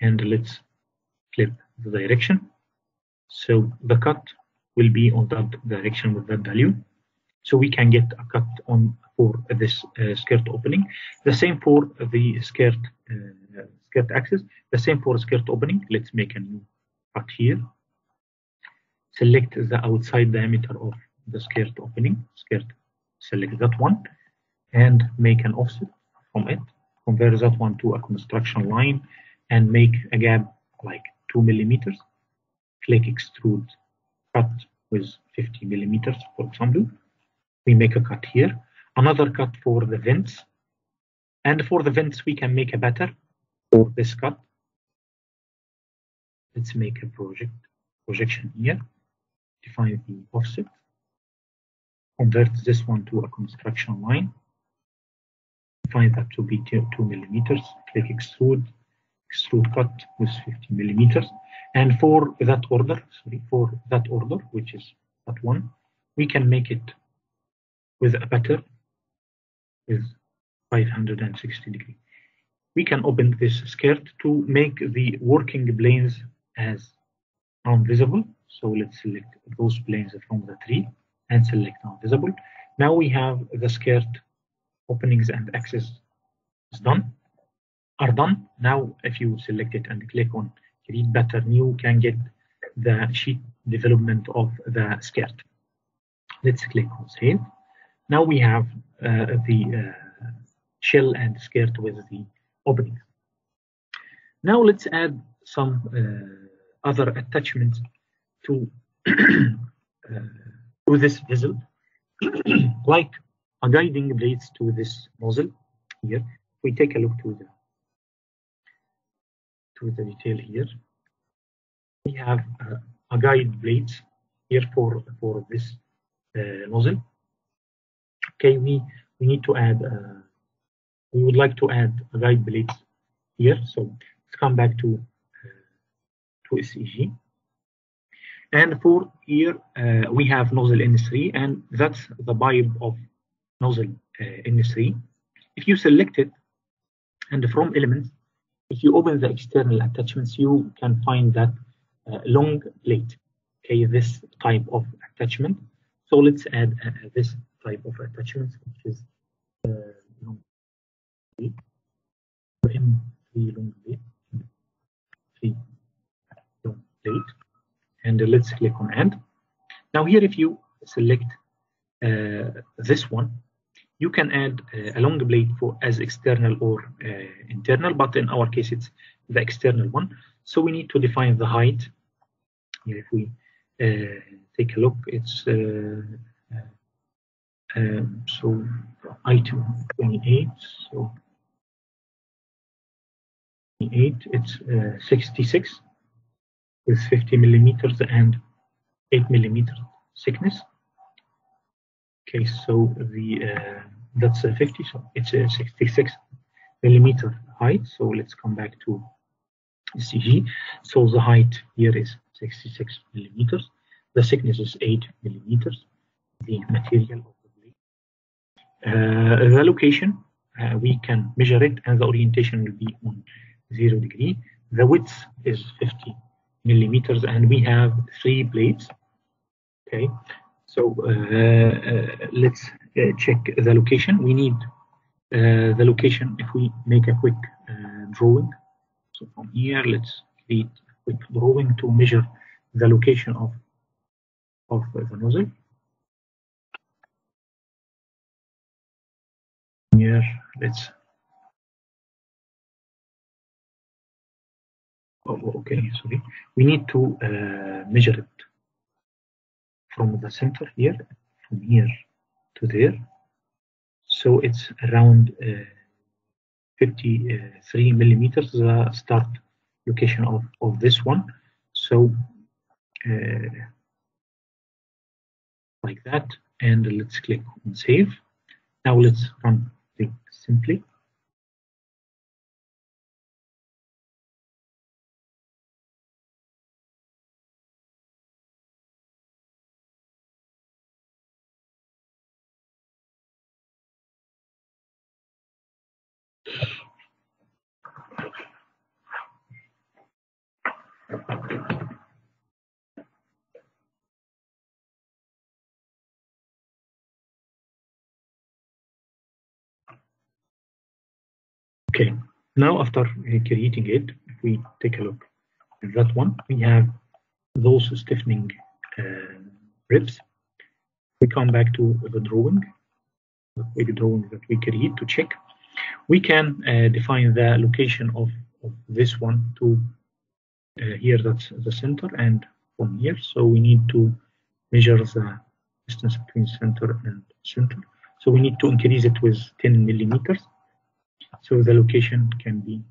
And let's flip the direction. So the cut will be on that direction with that value. So we can get a cut on for this uh, skirt opening. The same for the skirt uh, skirt access. The same for skirt opening. Let's make a new cut here. Select the outside diameter of the skirt opening. Skirt. Select that one and make an offset from it. Convert that one to a construction line and make a gap like two millimeters click extrude cut with 50 millimeters, for example. We make a cut here. Another cut for the vents. And for the vents, we can make a better for this cut. Let's make a project projection here. Define the offset. Convert this one to a construction line. Define that to be two millimeters. Click extrude, extrude cut with 50 millimeters. And for that order, sorry, for that order, which is that one, we can make it with a pattern with 560 degree. We can open this skirt to make the working planes as non-visible. So let's select those planes from the tree and select non-visible. Now we have the skirt openings and access is done, are done. Now if you select it and click on create pattern, you can get the sheet development of the skirt. Let's click on save. Now we have uh, the uh, shell and skirt with the openings. Now let's add some uh, other attachments to, uh, to this vessel, like a guiding plates to this nozzle here. We take a look to the to the detail here. We have uh, a guide plates here for for this uh, nozzle. Okay, we we need to add. Uh, we would like to add a guide plates here. So let's come back to to SEG. And for here, uh, we have nozzle N3, and that's the pipe of nozzle uh, N3. If you select it, and from elements, if you open the external attachments, you can find that uh, long plate, okay, this type of attachment. So let's add uh, this type of attachment, which is uh, long plate, N3 long plate, three long plate, and uh, let's click on add. Now here, if you select uh, this one, you can add uh, a long plate for as external or uh, internal, but in our case, it's the external one. So we need to define the height. Here, if we uh, take a look, it's um, so item 28. So 28, it's uh, 66 with 50 millimeters and 8 millimeter thickness. Okay, so the uh, that's uh, 50, so it's a 66 millimeter height. So let's come back to SEG. So the height here is 66 millimeters. The thickness is 8 millimeters. The material of the plate. Uh, the location, uh, we can measure it and the orientation will be on zero degree. The width is 50 millimeters and we have three plates. Okay, so uh, uh, let's check the location. We need uh, the location if we make a quick uh, drawing. So from here, let's create a quick drawing to measure the location of, of the nozzle. Here, let's Oh, okay, sorry. We need to uh, measure it from the center here, from here to there. So it's around uh, 53 millimeters, the start location of, of this one. So uh, like that, and let's click on save. Now let's run it simply. Okay, now after creating it, if we take a look at that one, we have those stiffening uh, ribs. We come back to the drawing, the drawing that we create to check. We can uh, define the location of, of this one to uh, here, that's the center, and from here. So we need to measure the distance between center and center. So we need to increase it with 10 millimeters. So the location can be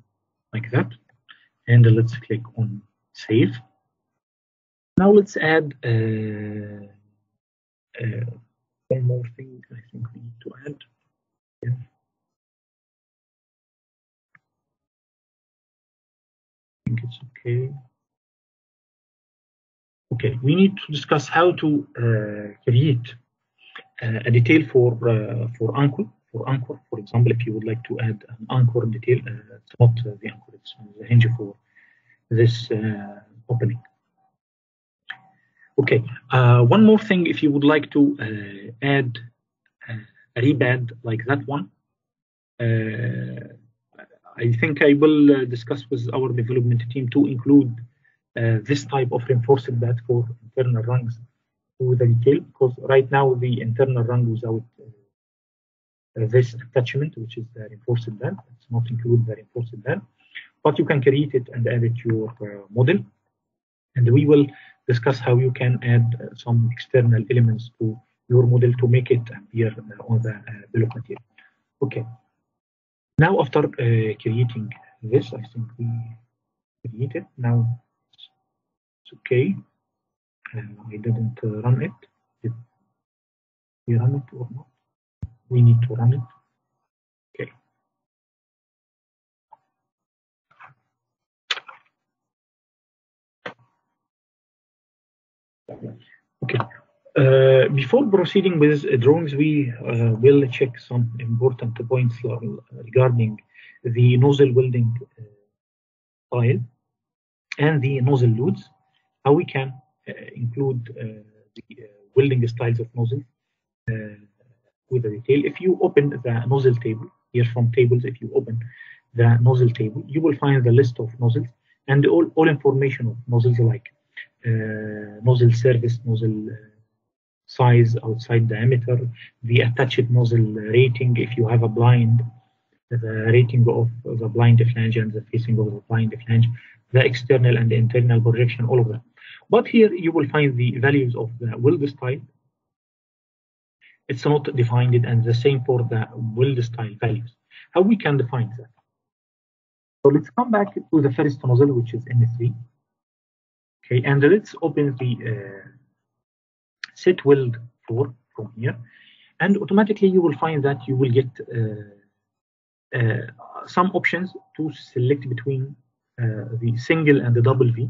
like that. And let's click on save. Now let's add uh, uh, one more thing I think we need to add. Yeah. I think it's okay. Okay, we need to discuss how to uh, create uh, a detail for uh, for anchor for anchor. For example, if you would like to add an anchor detail, it's not the anchor, it's the hinge for this opening. Okay, uh, one more thing, if you would like to uh, add a repad like that one, uh, I think I will discuss with our development team to include this type of reinforced pad for internal rungs to the detail because right now the internal run without uh, this attachment, which is the reinforced band. It's not include the reinforced band, but you can create it and add it to your uh, model. And we will discuss how you can add uh, some external elements to your model to make it appear on the bill of material. Okay. Now after uh, creating this, I think we created. Now it's okay. I didn't run it. Did we run it or not? We need to run it. Okay. Okay. Uh, before proceeding with uh, drawings, we uh, will check some important points regarding the nozzle welding style and the nozzle loads, how we can include the welding styles of nozzles with the detail. If you open the nozzle table, here from tables, if you open the nozzle table, you will find the list of nozzles and all, all information of nozzles like uh, nozzle service, nozzle uh, size, outside diameter, the attached nozzle rating, if you have a blind, the rating of the blind flange and the facing of the blind flange, the external and the internal projection, all of that. But here you will find the values of the weld style. It's not defined and the same for the weld style values. How we can define that? So let's come back to the first nozzle, which is N3. Okay, and let's open the uh, set weld for from here, and automatically you will find that you will get uh, uh, some options to select between uh, the single and the double V.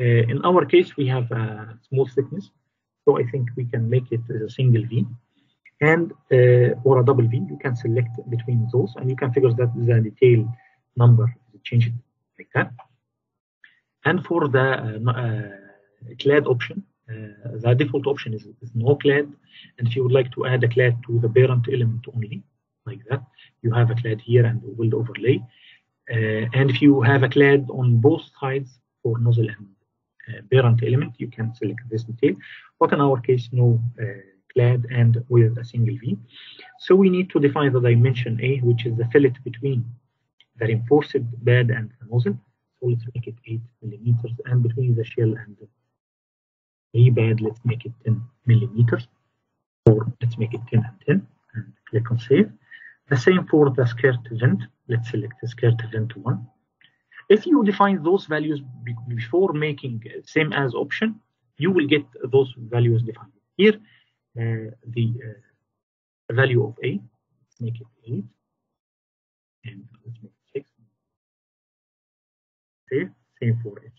Uh, in our case, we have a small thickness, so I think we can make it as a single V, and uh, or a double V. You can select between those, and you can figure that the detail number change it like that. And for the uh, clad option, the default option is, is, no clad. And if you would like to add a clad to the parent element only, like that, you have a clad here and weld overlay. Uh, and if you have a clad on both sides for nozzle and uh, parent element, you can select this detail. But in our case, no uh, clad and with a single V. So we need to define the dimension A, which is the fillet between the reinforced pad and the nozzle. So let's make it 8 millimeters, and between the shell and the repad, let's make it 10 millimeters, or let's make it 10 and 10, and click on save. The same for the skirt vent. Let's select the skirt vent one. If you define those values before making same as option, you will get those values defined. Here, uh, the uh, value of A, let's make it 8, and let's make it 6. Save, same for H.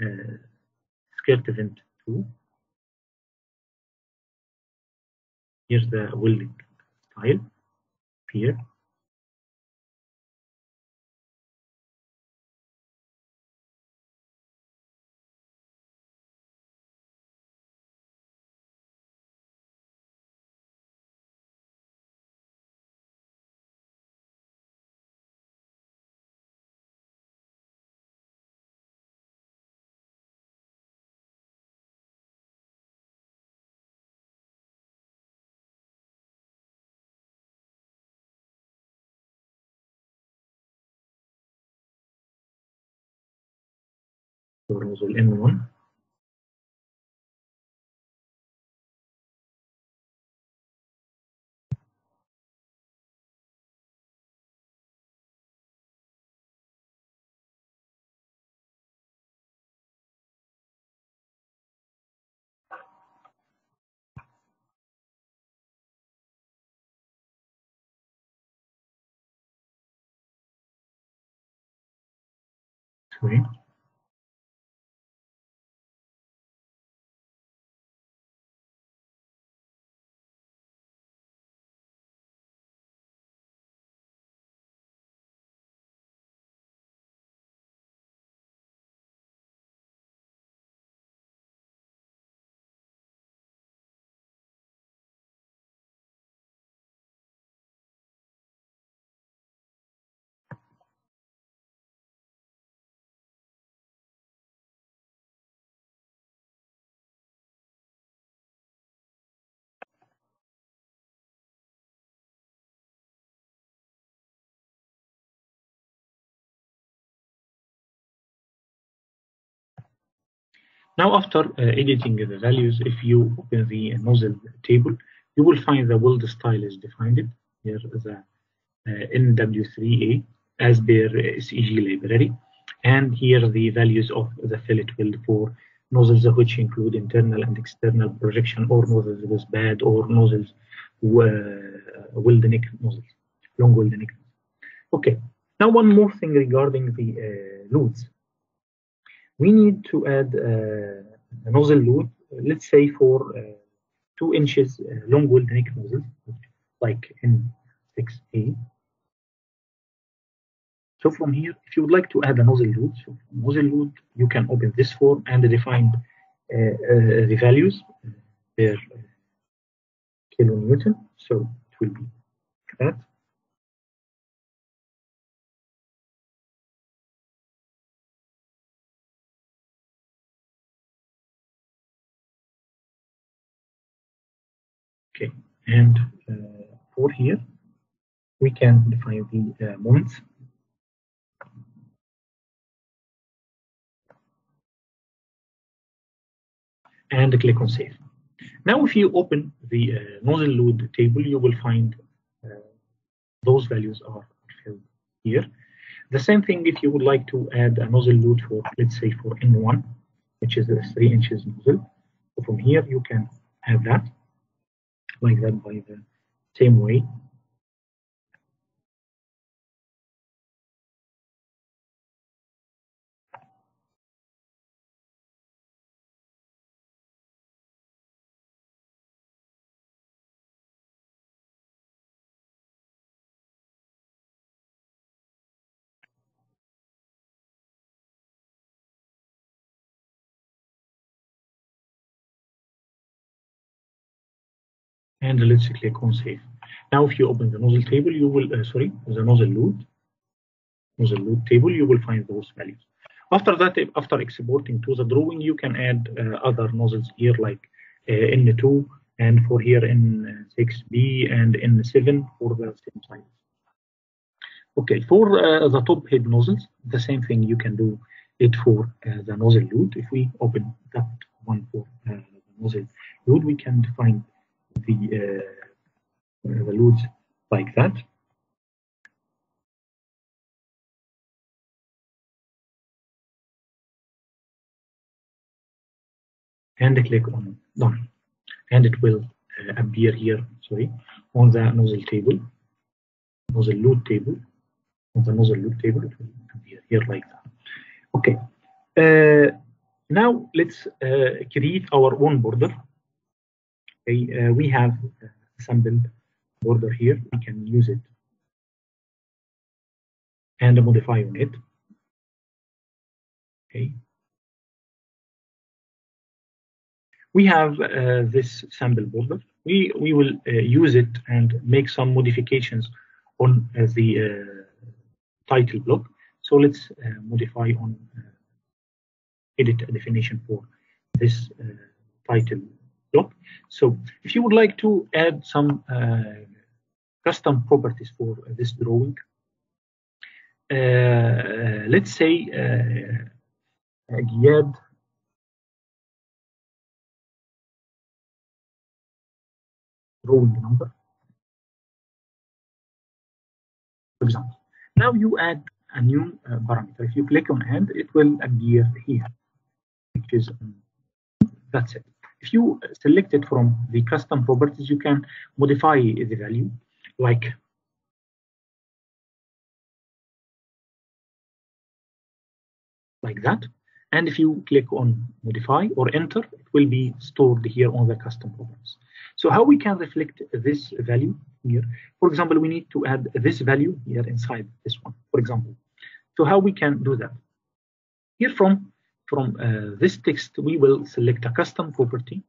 Uh, skirt vent 2. Here's the welding style here. Nozzle N1 sorry Now, after uh, editing the values, if you open the nozzle table, you will find the weld style is defined here the uh, NW3A as per SEG library. And here the values of the fillet weld for nozzles which include internal and external projection or nozzles with pad or nozzles uh, weld neck nozzles, long weld neck. Okay, now one more thing regarding the uh, loads. We need to add uh, a nozzle load, let's say for uh, two inches uh, long weld neck nozzles, like in 6A. So from here, if you would like to add a nozzle load, so nozzle load, you can open this form and define uh, uh, the values per kilonewton. So it will be that. And uh, for here, we can define the uh, moments. And click on save. Now, if you open the uh, nozzle load table, you will find uh, those values are filled here. The same thing if you would like to add a nozzle load for, let's say, for N1, which is a 3 inches nozzle. So from here, you can have that like that by the same way. And let's click on save. Now, if you open the nozzle table, you will, uh, sorry, the nozzle load, nozzle load table, you will find those values. After that, after exporting to the drawing, you can add uh, other nozzles here like uh, N2 and for here N6B and N7 for the same size. Okay, for uh, the top head nozzles, the same thing you can do it for uh, the nozzle load. If we open that one for uh, the nozzle load, we can define the, uh, the loads like that. And click on done. And it will uh, appear here, sorry, on the nozzle table, nozzle load table. On the nozzle load table, it will appear here like that. Okay. Uh, now let's uh, create our own border okay, uh, we have a sample border here. We can use it and modify on it. Okay. We have uh, this sample border. We we will uh, use it and make some modifications on uh, the uh, title block. So let's uh, modify on edit a definition for this title block. So if you would like to add some uh, custom properties for this drawing, uh, let's say uh, Giad drawing number, for example. Now you add a new uh, parameter. If you click on add, it will appear here, which is um, that's it. If you select it from the custom properties, you can modify the value like like that. And if you click on modify or enter, it will be stored here on the custom properties. So how we can reflect this value here? For example, we need to add this value here inside this one, for example. So how we can do that? Here from from uh, this text, we will select a custom property,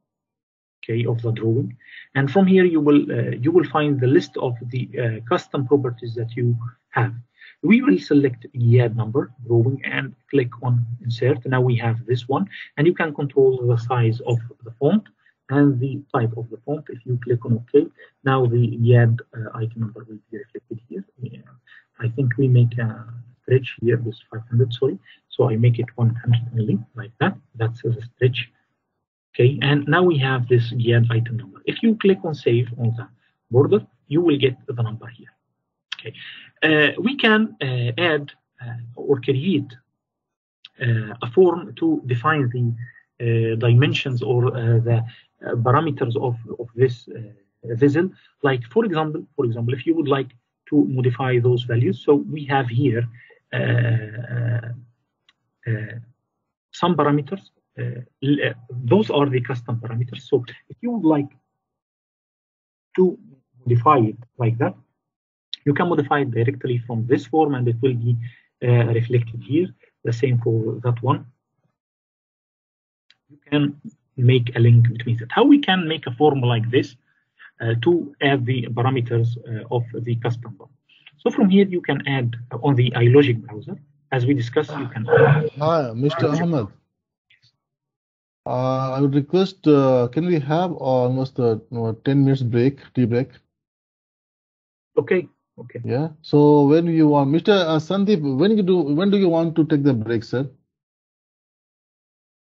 okay, of the drawing, and from here you will uh, you will find the list of the uh, custom properties that you have. We will select YAD number drawing and click on insert. Now we have this one, and you can control the size of the font and the type of the font. If you click on OK, now the YAD uh, item number will be reflected here. Yeah. I think we make a stretch here with 500, sorry. So I make it 100 milli like that. That's the stretch. Okay, and now we have this GAD item number. If you click on save on the border, you will get the number here. Okay, uh, we can uh, add uh, or create uh, a form to define the uh, dimensions or uh, the parameters of, of this vessel. Like for example, for example, if you would like to modify those values, so we have here some parameters. those are the custom parameters. So if you would like to modify it like that, you can modify it directly from this form and it will be uh, reflected here. The same for that one. You can make a link between that. How we can make a form like this uh, to add the parameters uh, of the custom form. So from here you can add on the iLogic browser. As we discussed, you can. Hi, Mr. Ahmed. Uh, I would request, uh, can we have almost a 10 minutes break, tea break? Okay, okay. Yeah. So when you want, Mr. Uh, Sandeep, when you do, when do you want to take the break, sir?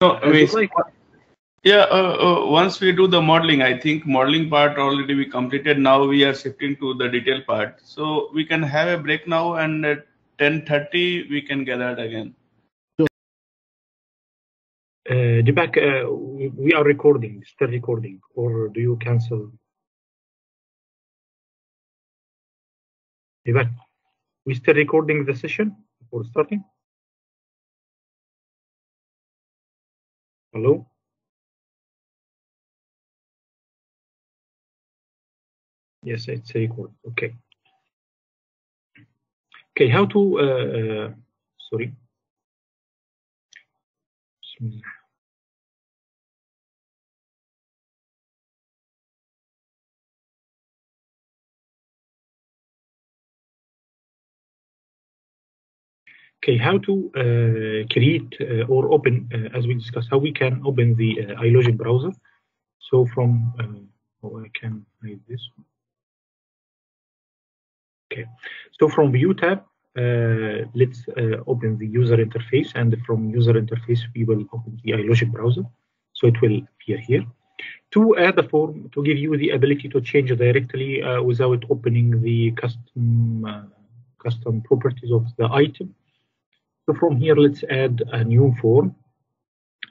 No, we, yeah, uh, uh, once we do the modeling, I think modeling part already we completed. Now we are shifting to the detail part. So we can have a break now and at 10.30 we can gather again. Uh, Deepak, uh, we are recording, still recording, or do you cancel? Deepak, we still recording the session before starting? Hello? Yes, it's a record. Okay. Okay, how to, uh, uh, sorry. Okay, how to uh, create uh, or open, uh, as we discussed, how we can open the uh, iLogic browser. So from, oh, I can hide this. Okay, so from View tab, uh, let's open the user interface, and from user interface, we will open the iLogic browser. So it will appear here. To add a form, to give you the ability to change directly without opening the custom custom properties of the item. So from here, let's add a new form.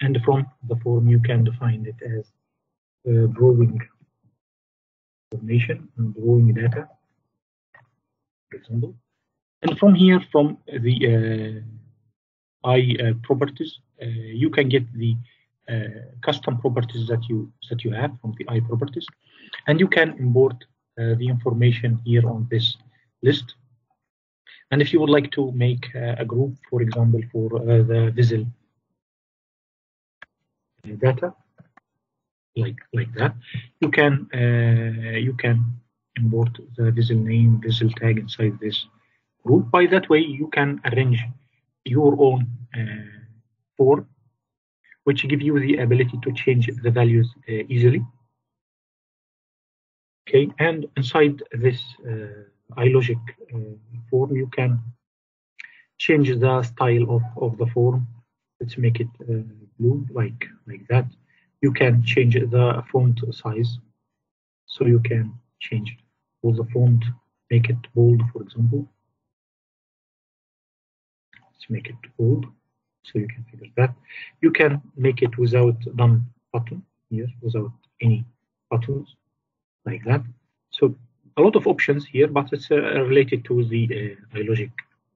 And from the form, you can define it as uh, drawing information and drawing data, for example. And from here, from the uh, I uh, properties, uh, you can get the uh, custom properties that you that you have from the I properties, and you can import uh, the information here on this list and if you would like to make uh, a group, for example, for uh, the vessel data, like like that, you can uh, you can import the vessel name, vessel tag inside this group. By that way, you can arrange your own form, which give you the ability to change the values easily. Okay, and inside this iLogic uh, form, you can change the style of, of the form. Let's make it uh, blue, like, like that. You can change the font size. So you can change all the font, make it bold, for example. Let's make it bold, so you can figure that. You can make it without none button here, without any buttons, like that. So a lot of options here, but it's uh, related to the uh, iLogic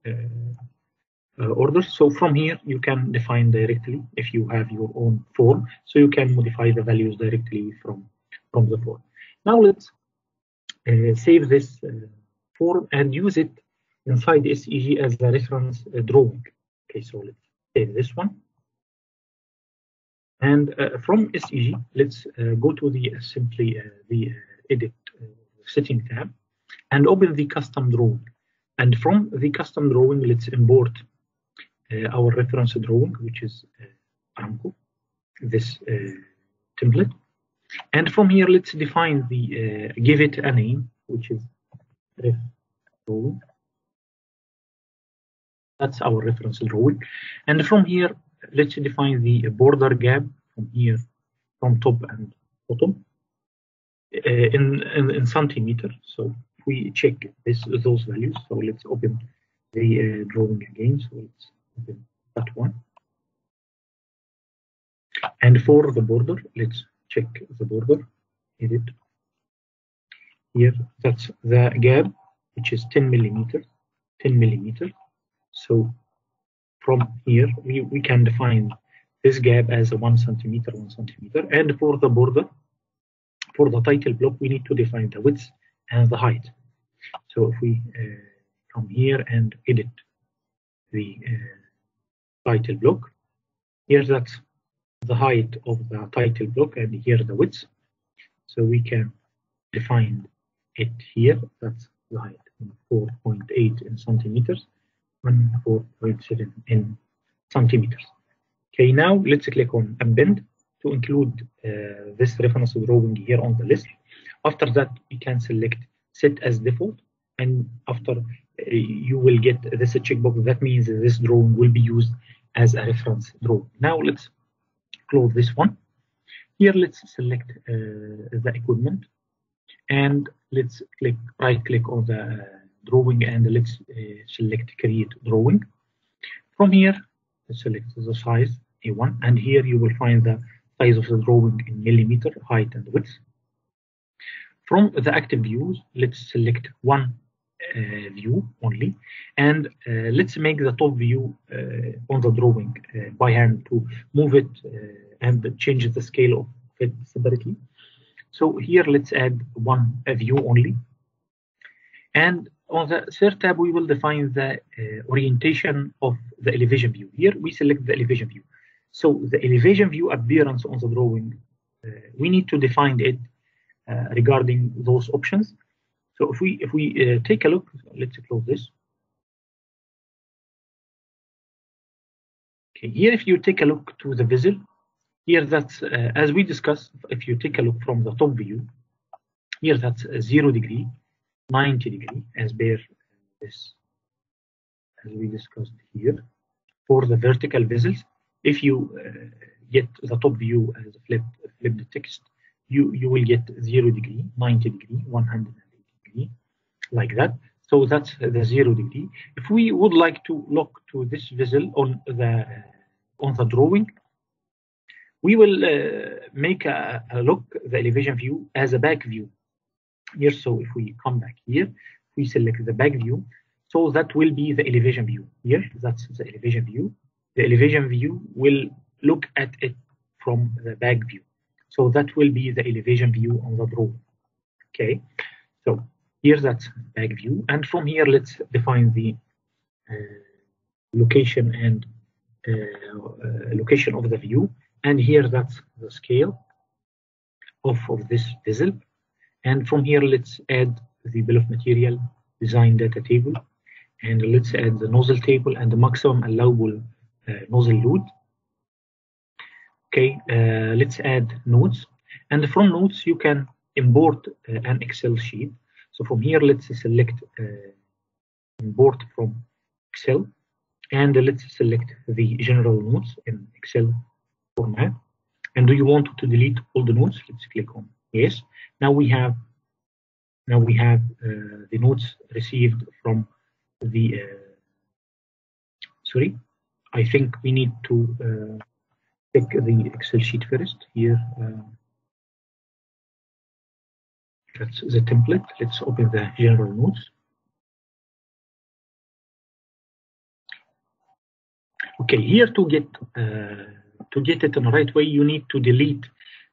uh, orders. So from here, you can define directly if you have your own form. So you can modify the values directly from, from the form. Now let's save this form and use it inside SEG as a reference drawing. Okay, so let's save this one. And uh, from SEG, let's uh, go to the uh, simply the edit setting tab and open the custom drawing. And from the custom drawing, let's import uh, our reference drawing, which is uh, Aramco, this uh, template. And from here, let's define the, uh, give it a name, which is ref drawing. That's our reference drawing. And from here, let's define the border gap from here, from top and bottom uh, in, in, in centimeter. So we check this those values, so let's open the uh, drawing again. So let's open that one. And for the border, let's check the border, edit. Here, that's the gap, which is 10 millimeter, 10 millimeter. So from here, we, we can define this gap as a one centimeter, one centimeter. And for the border, for the title block, we need to define the width and the height. So if we uh, come here and edit the uh, title block, here that's the height of the title block and here the width. So we can define it here. That's the height 4.8 in centimeters and 4.7 in centimeters. Okay, now let's click on append to include uh, this reference drawing here on the list. After that, you can select set as default and after uh, you will get this checkbox that means this drawing will be used as a reference drawing. Now let's close this one. Here, let's select uh, the equipment and let's click right click on the drawing and let's uh, select create drawing. From here, let's select the size A1 and here you will find the size of the drawing in millimeter, height and width. From the active views, let's select one view only and uh, let's make the top view uh, on the drawing uh, by hand to move it and change the scale of it separately. So here let's add one view only. And on the third tab, we will define the uh, orientation of the elevation view. Here we select the elevation view. So the elevation view appearance on the drawing, uh, we need to define it uh, regarding those options. So if we if we uh, take a look, let's close this. Okay, here if you take a look to the visual, here that's uh, as we discussed. If you take a look from the top view, here that's zero degree, 90 degree as per this as we discussed here. For the vertical vessels, if you uh, get the top view as a flip flip the text, you you will get zero degree, 90 degree, 180 degree, like that. So that's the zero degree. If we would like to look to this vessel on the on the drawing, we will uh, make a, a, look the elevation view as a back view here. So if we come back here, we select the back view. So that will be the elevation view here. That's the elevation view. The elevation view will look at it from the back view. So that will be the elevation view on the drawing. Okay. So here that's back view. And from here, let's define the uh, location and uh, uh, location of the view. And here that's the scale of, of this vessel. And from here, let's add the bill of material design data table. And let's add the nozzle table and the maximum allowable uh, nozzle load. Okay, uh, let's add nodes. And from nodes, you can import uh, an Excel sheet. So from here, let's select uh, import from Excel. And let's select the general nodes in Excel format. And do you want to delete all the nodes? Let's click on yes. Now we have now we have uh, the nodes received from the uh, sorry. I think we need to uh, the Excel sheet first here. Uh, that's the template. Let's open the general nodes. Okay, here to get uh, to get it in the right way, you need to delete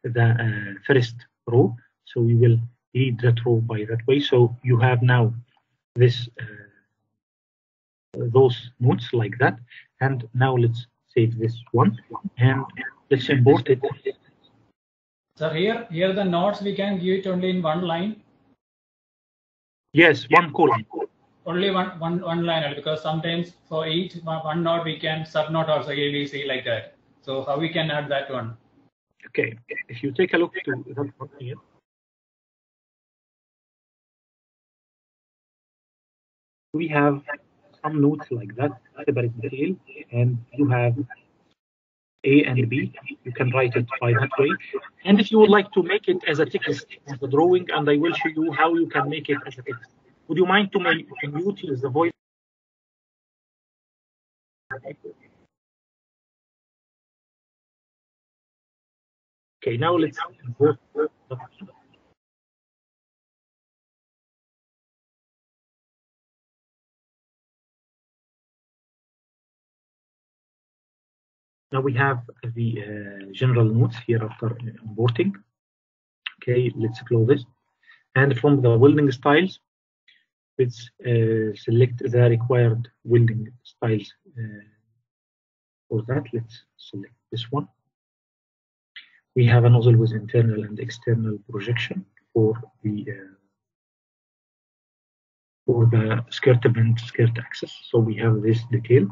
the uh, first row. So we will delete that row by that way. So you have now this uh, those nodes like that. And now let's save this one and let's import it. So here, here the nodes we can give it only in one line. Yes, one column. Only one one one line because sometimes for each one, node we can sub node also ABC like that. So how we can add that one? Okay, if you take a look to here. We have some notes like that, separate detail, and you have A and B. You can write it by that way. And if you would like to make it as a text as a drawing, and I will show you how you can make it as a text. Would you mind to mute the voice? Okay, now let's Now we have the uh, general notes here after importing. Okay, let's close this. And from the welding styles, let's uh, select the required welding styles. Uh, for that, let's select this one. We have a nozzle with internal and external projection for the uh, for the skirt vent skirt access. So we have this detail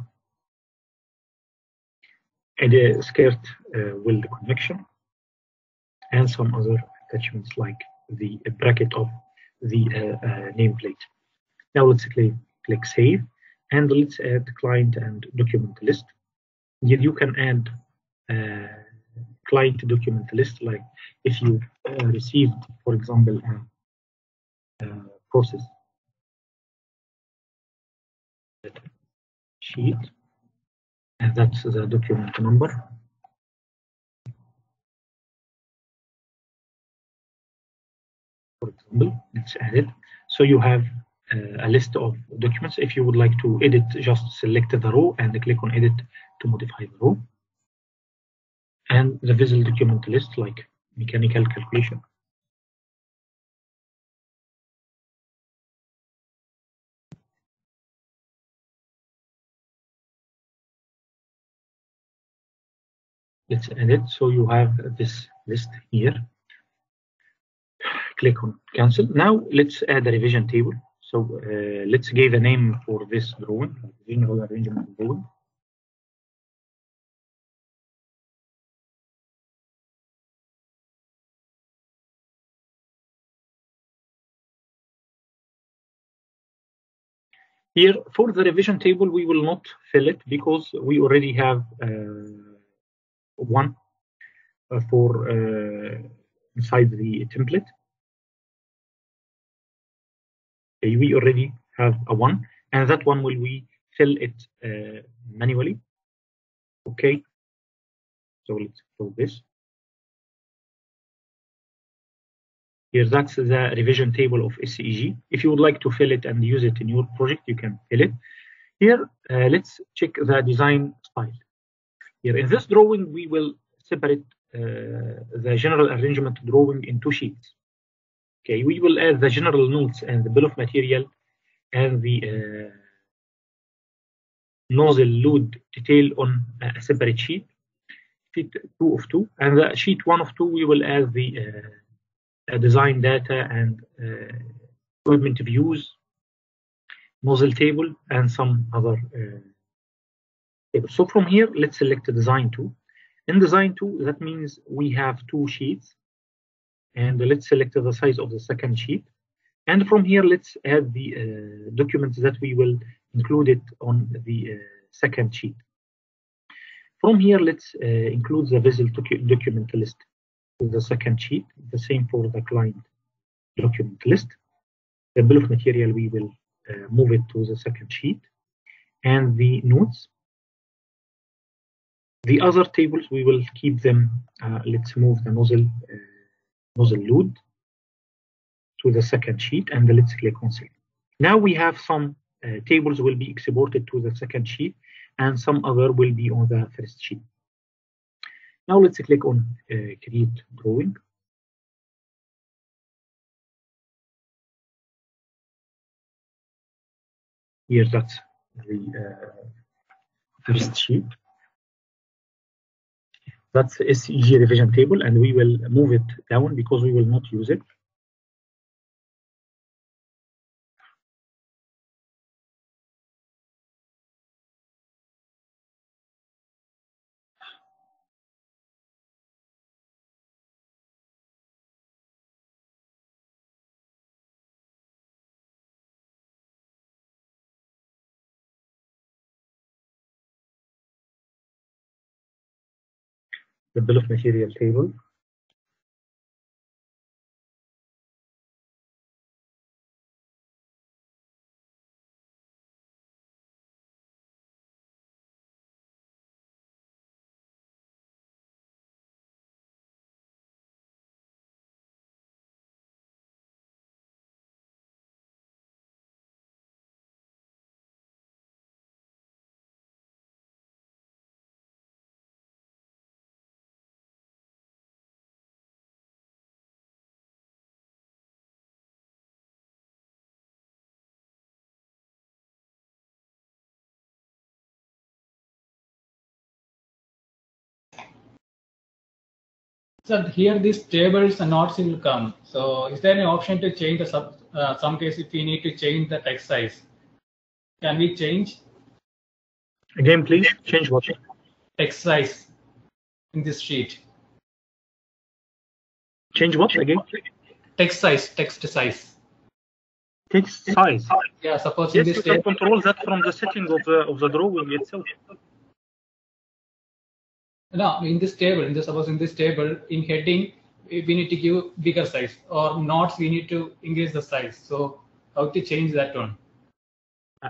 a skirt uh, weld connection and some other attachments like the bracket of the uh, uh, nameplate. Now let's click, click save and let's add client and document list. You can add client document list like if you uh, received, for example, a, a process sheet, and that's the document number. For example, let's add. So you have uh, a list of documents. If you would like to edit, just select the row and click on edit to modify the row and the visual document list like mechanical calculation. Let's edit. So you have this list here. Click on cancel. Now let's add a revision table. So uh, let's give a name for this drawing, general arrangement drawing. Here, for the revision table, we will not fill it because we already have uh, one uh, for uh, inside the template. We already have a one, and that one will we fill it uh, manually. Okay, so let's do this. Here, that's the revision table of SEG. If you would like to fill it and use it in your project, you can fill it. Here, uh, let's check the design style. Here, in this drawing, we will separate uh, the general arrangement drawing in two sheets. Okay, we will add the general notes and the bill of material and the uh, nozzle load detail on a separate sheet, sheet two of two, and the sheet one of two, we will add the uh, design data and uh, equipment views, nozzle table, and some other uh. So from here, let's select design two. In design two, that means we have two sheets. And let's select the size of the second sheet. And from here, let's add the uh, documents that we will include it on the uh, second sheet. From here, let's uh, include the docu document list to the second sheet, the same for the client document list. The bill of material, we will uh, move it to the second sheet. And the notes. The other tables, we will keep them, uh, let's move the nozzle, uh, nozzle load to the second sheet and let's click on save. Now we have some uh, tables will be exported to the second sheet and some other will be on the first sheet. Now let's click on uh, create drawing. Here that's the uh, first sheet. That's the SEG revision table and we will move it down because we will not use it. The bill of material table. So here these tables and nodes will come. So is there any option to change the sub, uh, some case if we need to change the text size? Can we change Again, please change what? text size in this sheet? Change what again? Text size, text size. Text size. Yeah, suppose in Yes, this you can table, control that from the setting of the of the drawing itself. No, in this table, in the suppose in this table, in heading, we we need to give bigger size or nodes, we need to increase the size. So how to change that one?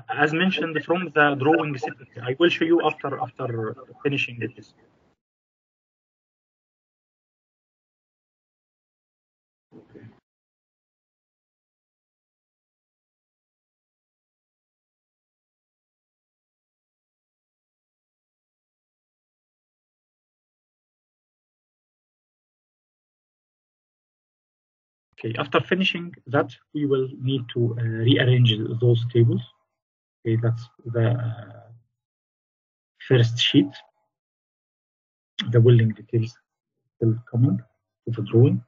As mentioned from the drawing I will show you after after finishing this. Okay, after finishing that, we will need to uh, rearrange those tables. Okay, that's the uh, first sheet. The building details will coming to the drawing.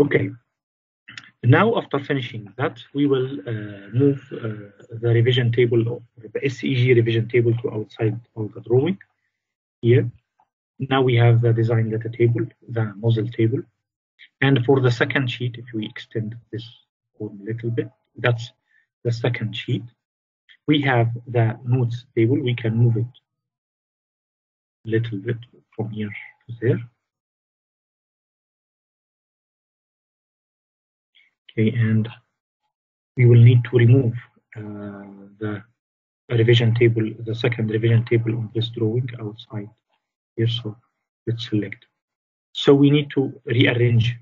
Okay. Now, after finishing that, we will uh, move uh, the revision table or the SEG revision table to outside of the drawing here. Now we have the design data table, the nozzle table. And for the second sheet, if we extend this a little bit, that's the second sheet. We have the nodes table. We can move it a little bit from here to there. Okay, and we will need to remove uh, the revision table, the second revision table on this drawing outside here. So let's select. So we need to rearrange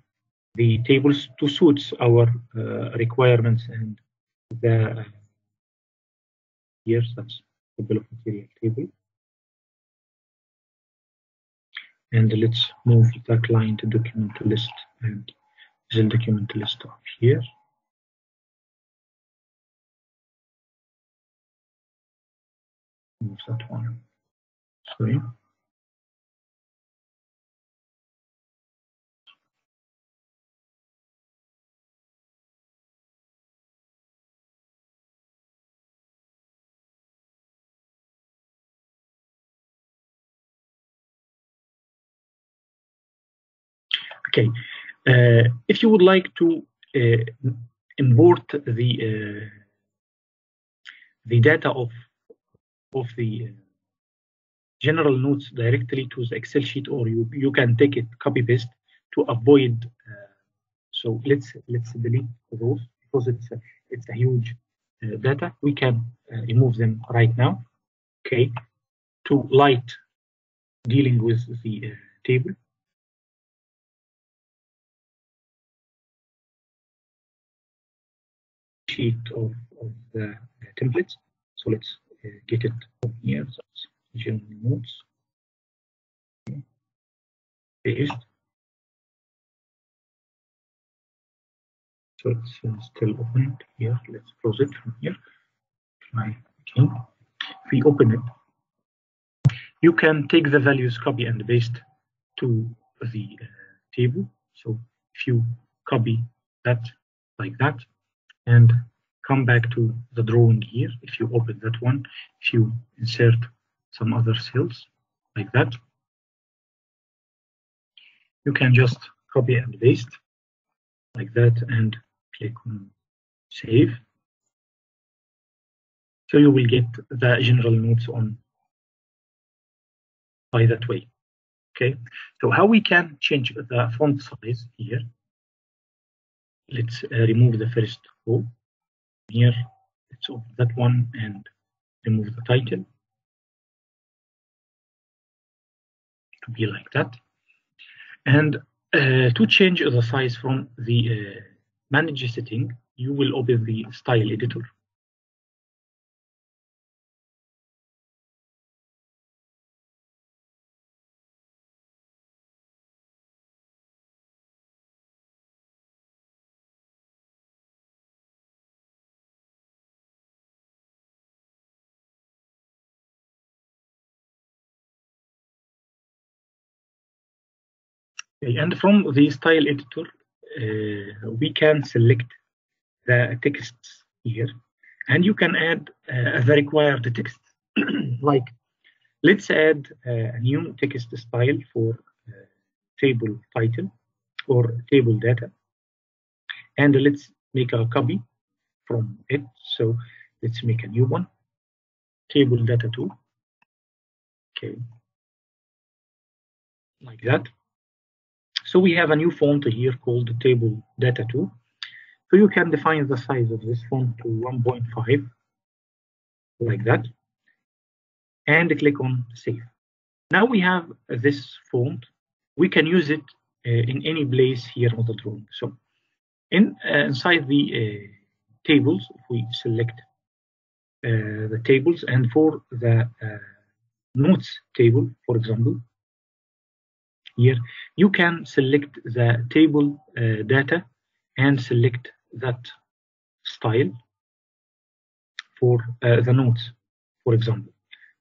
the tables to suit our uh, requirements and the here that's the bill of material table. And let's move the client document list and the document list up here. Move that one. Sorry. Okay, Uh, if you would like to uh, import the uh, the data of of the uh, general notes directly to the Excel sheet, or you you can take it copy paste to avoid. Uh, so let's let's delete those because it's a, it's a huge data. We can remove them right now. Okay, to light dealing with the table. sheet of, of the templates. So let's uh, get it from here. So it's notes. Paste. So it's uh, still open here. Let's close it from here. Try okay. If we open it, you can take the values, copy and paste to the uh, table. So if you copy that like that, and come back to the drawing here, if you open that one, if you insert some other cells like that, you can just copy and paste like that and click on save. So you will get the general notes on by that way. Okay, so how we can change the font size here. Let's uh, remove the first row. Here, let's open that one and remove the title to be like that. And uh, to change the size from the uh, manage setting, you will open the style editor. And from the style editor, uh, we can select the texts here, and you can add uh, the required text. like, let's add uh, a new text style for uh, table title or table data, and let's make a copy from it. So let's make a new one, table data 2. Okay, like that. So we have a new font here called the table data 2. So you can define the size of this font to 1.5 like that and click on save. Now we have this font. We can use it uh, in any place here on the drawing. So in uh, inside the uh, tables, if we select uh, the tables and for the uh, notes table, for example, here you can select the table uh, data and select that style for uh, the notes for example.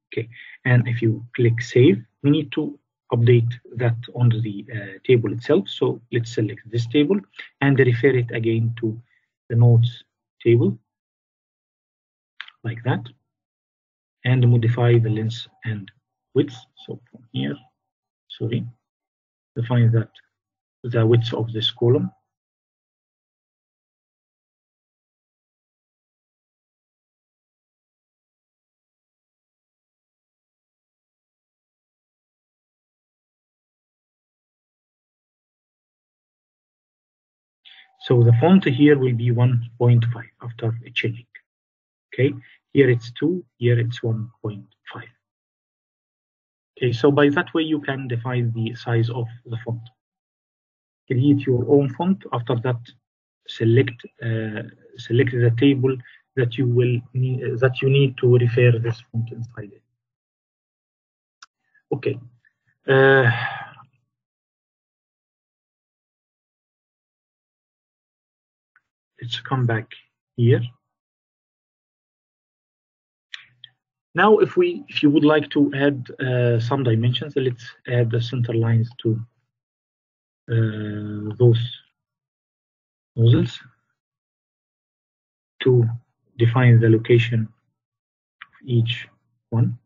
Okay. And if you click save we need to update that on the uh, table itself. So let's select this table and refer it again to the notes table like that and modify the length and width. So from here sorry define that the width of this column. So the font here will be 1.5 after changing. Okay, here it's 2, here it's 1.5. Okay, so by that way you can define the size of the font. Create your own font. After that, select uh, select the table that you will need, that you need to refer this font inside it. Okay. Uh, let's come back here. Now, if we, if you would like to add uh, some dimensions, let's add the center lines to uh, those nozzles to define the location of each one.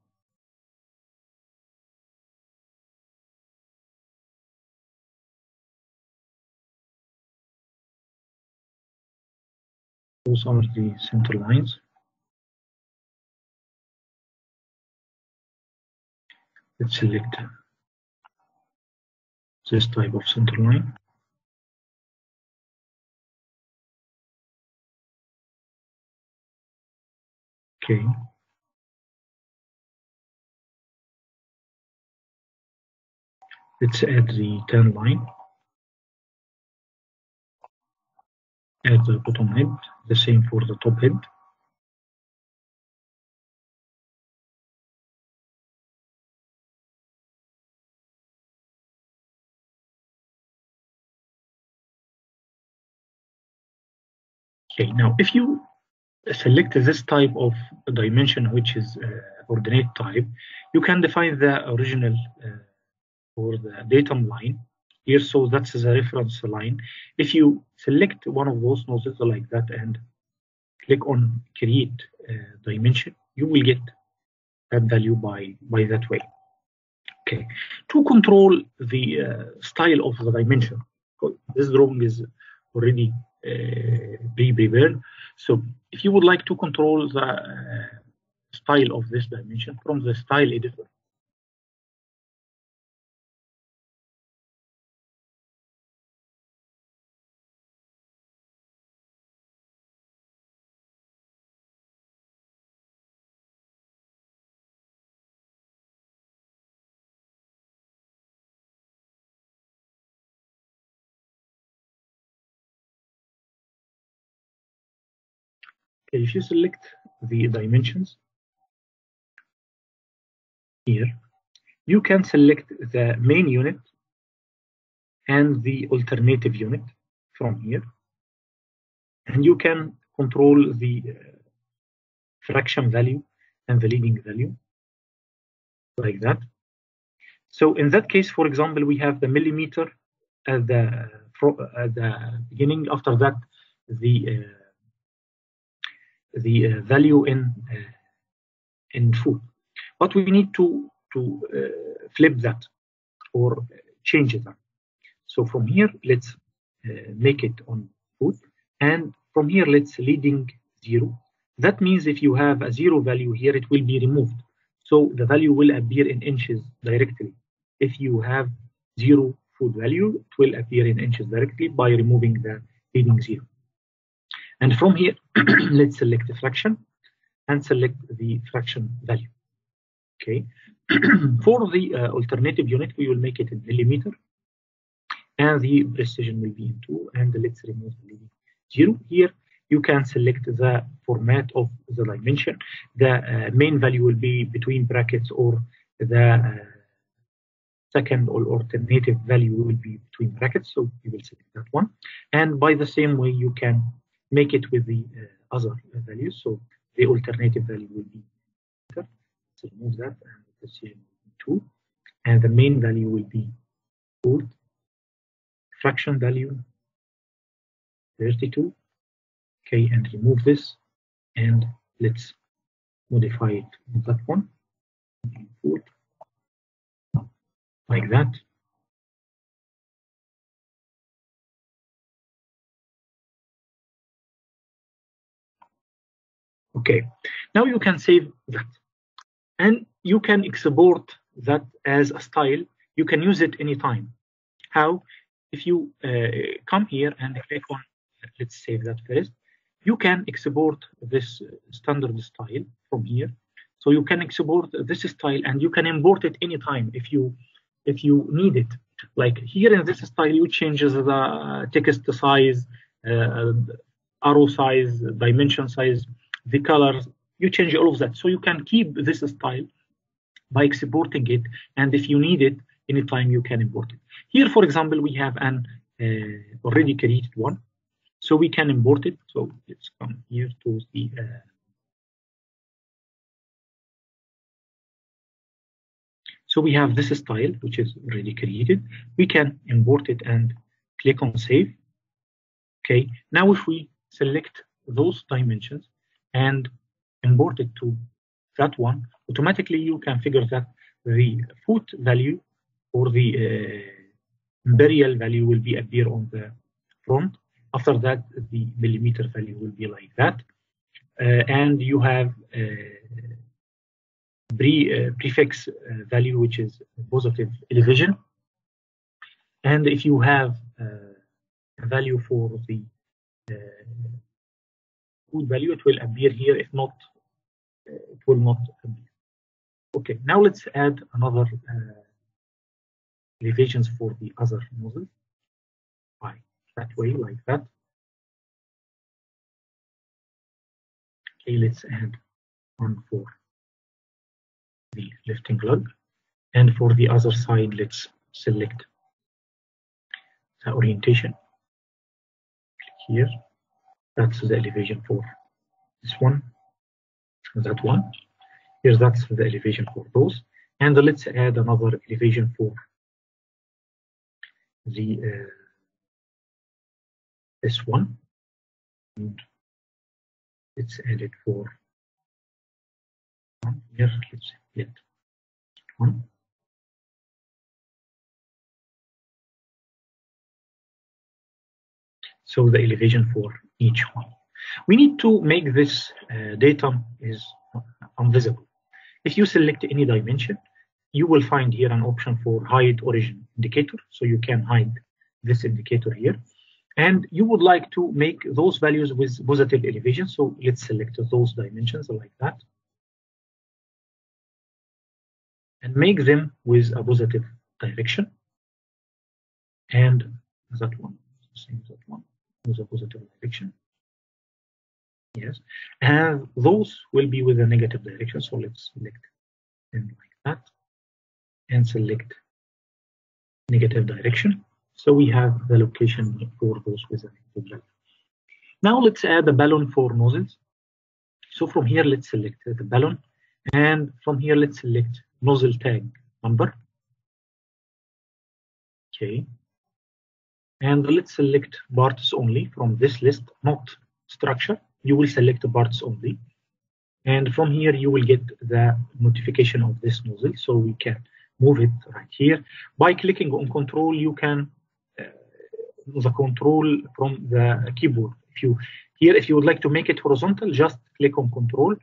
Those are the center lines. Let's select this type of center line. Okay. Let's add the tan line. Add the bottom head, the same for the top head. Okay, now if you select this type of dimension, which is uh, ordinate type, you can define the original uh, or the datum line here. So that's the reference line. If you select one of those nodes like that and click on create uh, dimension, you will get that value by, by that way. Okay, to control the uh, style of the dimension, this drawing is already uh, pre-prepared. So if you would like to control the uh, style of this dimension from the style editor, If you select the dimensions here, you can select the main unit and the alternative unit from here. And you can control the uh, fraction value and the leading value like that. So in that case, for example, we have the millimeter at the, at the beginning. After that, the uh, the uh, value in uh, in foot. But we need to to uh, flip that or change that. So from here, let's make it on foot, and from here, let's leading zero. That means if you have a zero value here, it will be removed. So the value will appear in inches directly. If you have zero foot value, it will appear in inches directly by removing the leading zero. And from here, let's select the fraction and select the fraction value. Okay. For the uh, alternative unit, we will make it in millimeter. And the precision will be in two. And let's remove the zero. Here, you can select the format of the dimension. The uh, main value will be between brackets or the uh, second or alternative value will be between brackets. So you will select that one. And by the same way, you can make it with the uh, other values. So the alternative value will be so remove that and the precision two, and the main value will be fourth. Fraction value 32. Okay, and remove this, and let's modify it on that one. Like that. Okay, now you can save that. And you can export that as a style. You can use it anytime. How? If you uh, come here and click on, let's save that first, you can export this standard style from here. So you can export this style and you can import it anytime if you if you need it. Like here in this style, you changes the text size, uh, arrow size, dimension size, the colors, you change all of that. So you can keep this style by exporting it. And if you need it, anytime you can import it. Here, for example, we have an uh, already created one. So we can import it. So let's come here to the uh, So we have this style, which is already created. We can import it and click on save. Okay, now if we select those dimensions, and import it to that one, automatically you can figure that the foot value or the uh, imperial value will be appear on the front. After that, the millimeter value will be like that. Uh, and you have uh, pre, uh, prefix uh, value, which is positive elevation. And if you have a value for the good value, it will appear here. If not, it will not appear. Okay, now let's add another uh, elevations for the other nozzle. By that way, like that. Okay, let's add one for the lifting lug. And for the other side, let's select the orientation. Click here That's the elevation for this one, that one. Here, that's the elevation for those. And let's add another elevation for the uh, this one. And let's add it for one here. Let's get one. So the elevation for each one. We need to make this uh, datum is invisible. If you select any dimension, you will find here an option for hide origin indicator. So you can hide this indicator here. And you would like to make those values with positive elevation. So let's select those dimensions like that. And make them with a positive direction. And that one, same that one, with a positive direction. Yes, and those will be with a negative direction. So let's select them like that and select negative direction. So we have the location for those with a negative value. Now let's add a balloon for nozzles. So from here, let's select the balloon. And from here, let's select nozzle tag number. Okay. And let's select parts only from this list, not structure. You will select the parts only. And from here, you will get the notification of this nozzle. So we can move it right here. By clicking on control, you can uh, the control from the keyboard. If you here, if you would like to make it horizontal, just click on control.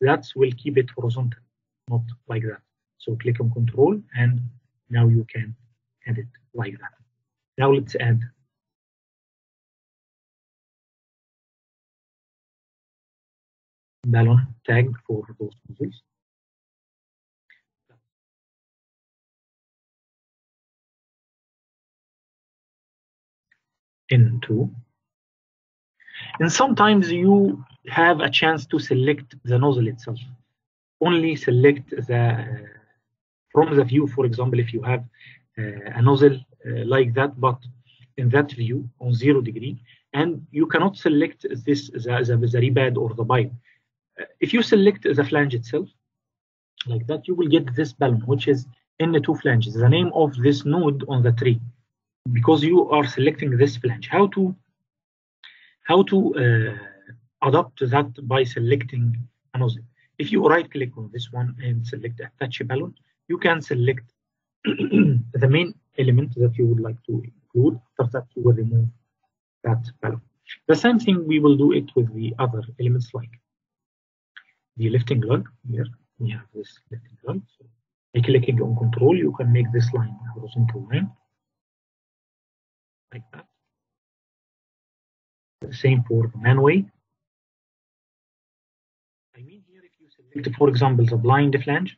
That will keep it horizontal, not like that. So click on control and now you can edit like that. Now let's add balloon tag for those nozzles. into and sometimes you have a chance to select the nozzle itself. Only select the uh, from the view for example if you have uh, a nozzle like that but in that view on zero degree. And you cannot select this the, the, the or the pipe if you select the flange itself like that you will get this balloon which is in the two flanges the name of this node on the tree. Because you are selecting this flange how to how to uh, that by selecting a nozzle if you right click on this one and select attach balloon you can select the main element that you would like to include after that you will remove that value. the same thing we will do it with the other elements like the lifting lug here we have this lifting lug so by clicking on control you can make this line a horizontal line like that. The same for the manway. I mean here if you select for example the blind flange,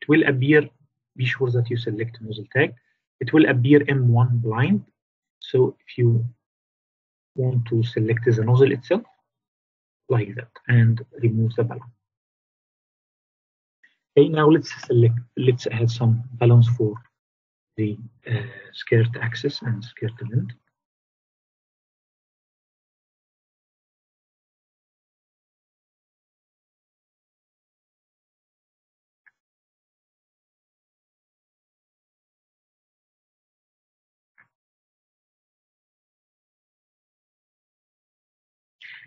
it will appear, be sure that you select nozzle tag, it will appear M1 blind. So if you want to select the nozzle itself, like that, and remove the balloon. Okay, now let's select, let's add some balloons for the uh, skirt axis and skirt length.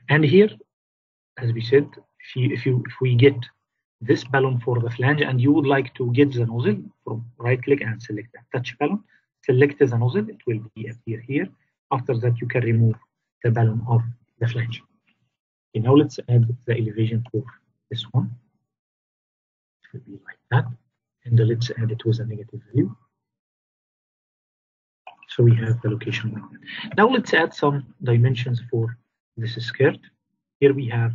And here, as we said, if you if you if we get this balloon for the flange and you would like to get the nozzle from right click and select touch balloon select the nozzle. It will be appear here. After that you can remove the balloon of the flange. Okay now let's add the elevation for this one. It will be like that. And let's add it with a negative value. So we have the location like that now let's add some dimensions for this is skirt here we have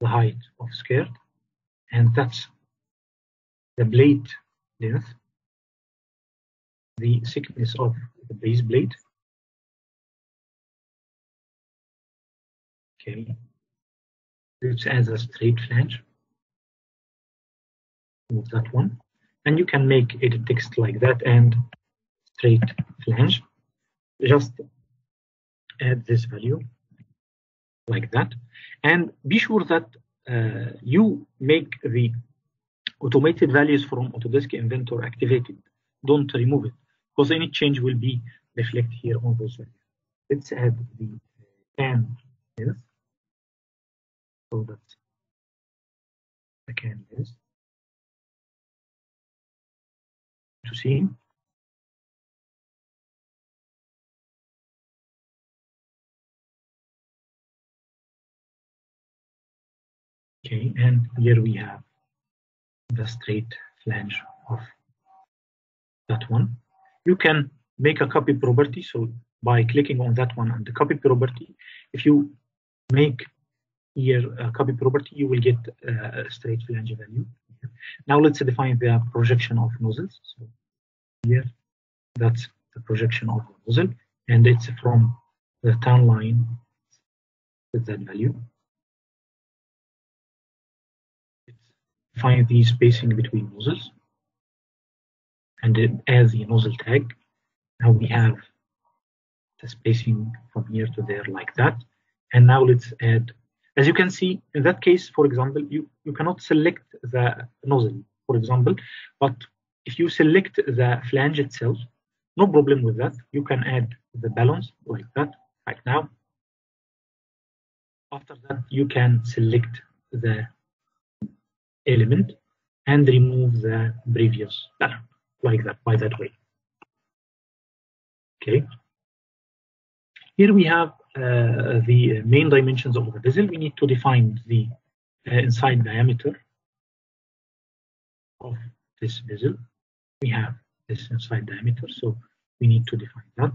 the height of skirt and that's the blade length, the thickness of the base plate. Okay, it's as a straight flange. Move that one, and you can make it text like that and straight flange. Just add this value like that. And be sure that uh, you make the automated values from Autodesk Inventor activated. Don't remove it because any change will be reflected here on those values. Let's add the can list. So that's the can list to see. Okay, and here we have the straight flange of that one. You can make a copy property. So by clicking on that one and the copy property, if you make here a copy property, you will get uh, a straight flange value. Now let's define the projection of nozzles. So here, that's the projection of the nozzle, and it's from the tan line with that value. Find the spacing between nozzles and add the nozzle tag. Now we have the spacing from here to there like that. And now let's add, as you can see, in that case, for example, you, you cannot select the nozzle, for example, but if you select the flange itself, no problem with that. You can add the balance like that right now. After that, you can select the element and remove the previous pattern like that by that way. Okay. Here we have uh, the main dimensions of the vessel. We need to define the uh, inside diameter of this vessel. We have this inside diameter, so we need to define that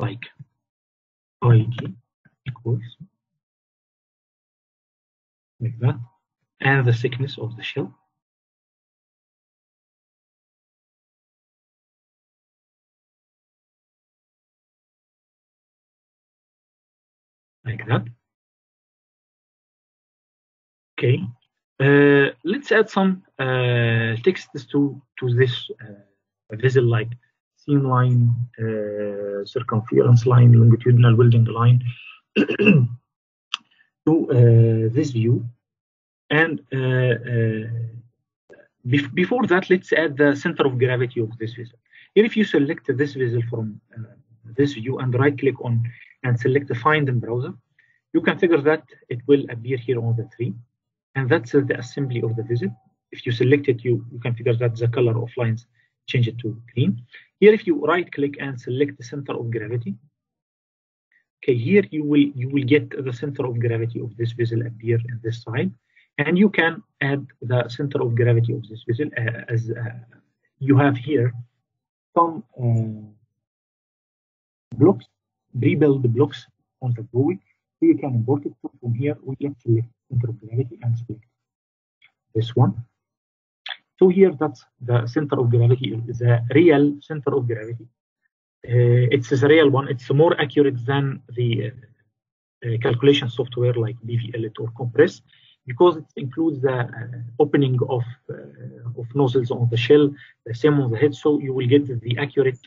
like IG equals like that and the thickness of the shell. Like that. Okay. Uh, let's add some uh, text to to this uh, vessel like seam line, uh, circumference line, longitudinal welding line to uh, this view and uh, uh, before that, let's add the center of gravity of this vessel. Here, if you select this vessel from uh, this view and right click on and select the find in browser, you can figure that it will appear here on the tree. And that's the assembly of the vessel. If you select it, you, you can figure that the color of lines change it to green. Here, if you right click and select the center of gravity, okay, here you will you will get the center of gravity of this vessel appear in this side. And you can add the center of gravity of this vessel uh, as uh, you have here some uh, blocks, pre-built blocks on the drawing. So you can import it from here. We can select center of gravity and select this one. So here, that's the center of gravity, the real center of gravity. Uh, it's a real one. It's more accurate than the uh, calculation software like PV Elite or Compress because it includes the uh, opening of, uh, of nozzles on the shell, the same on the head, so you will get the accurate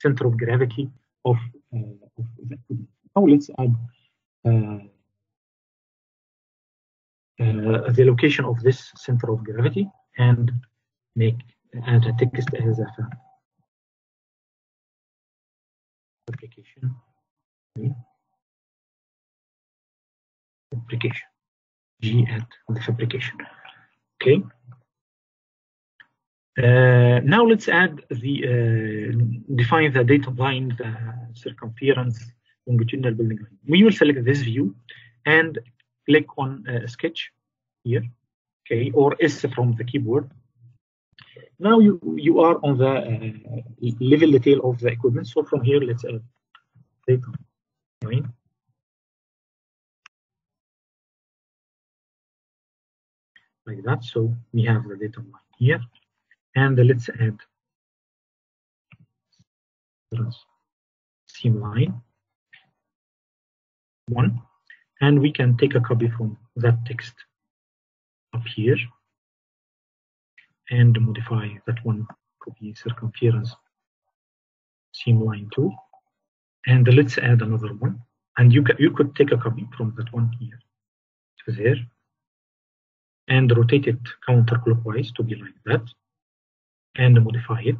center of gravity of, uh, of the equipment. Now let's add the location of this center of gravity and make add a text as a application application G at the fabrication. Okay. Uh, now let's add the uh, define the datum line, the circumference, longitudinal welding line. We will select this view and click on uh, sketch here, okay, or S from the keyboard. Now you you are on the uh, level detail of the equipment. So from here, let's add datum line. Like that. So we have the datum line here, and let's add seam line one, and we can take a copy from that text up here and modify that one copy circumference seam line two, and let's add another one. And you you could take a copy from that one here to there and rotate it counterclockwise to be like that and modify it.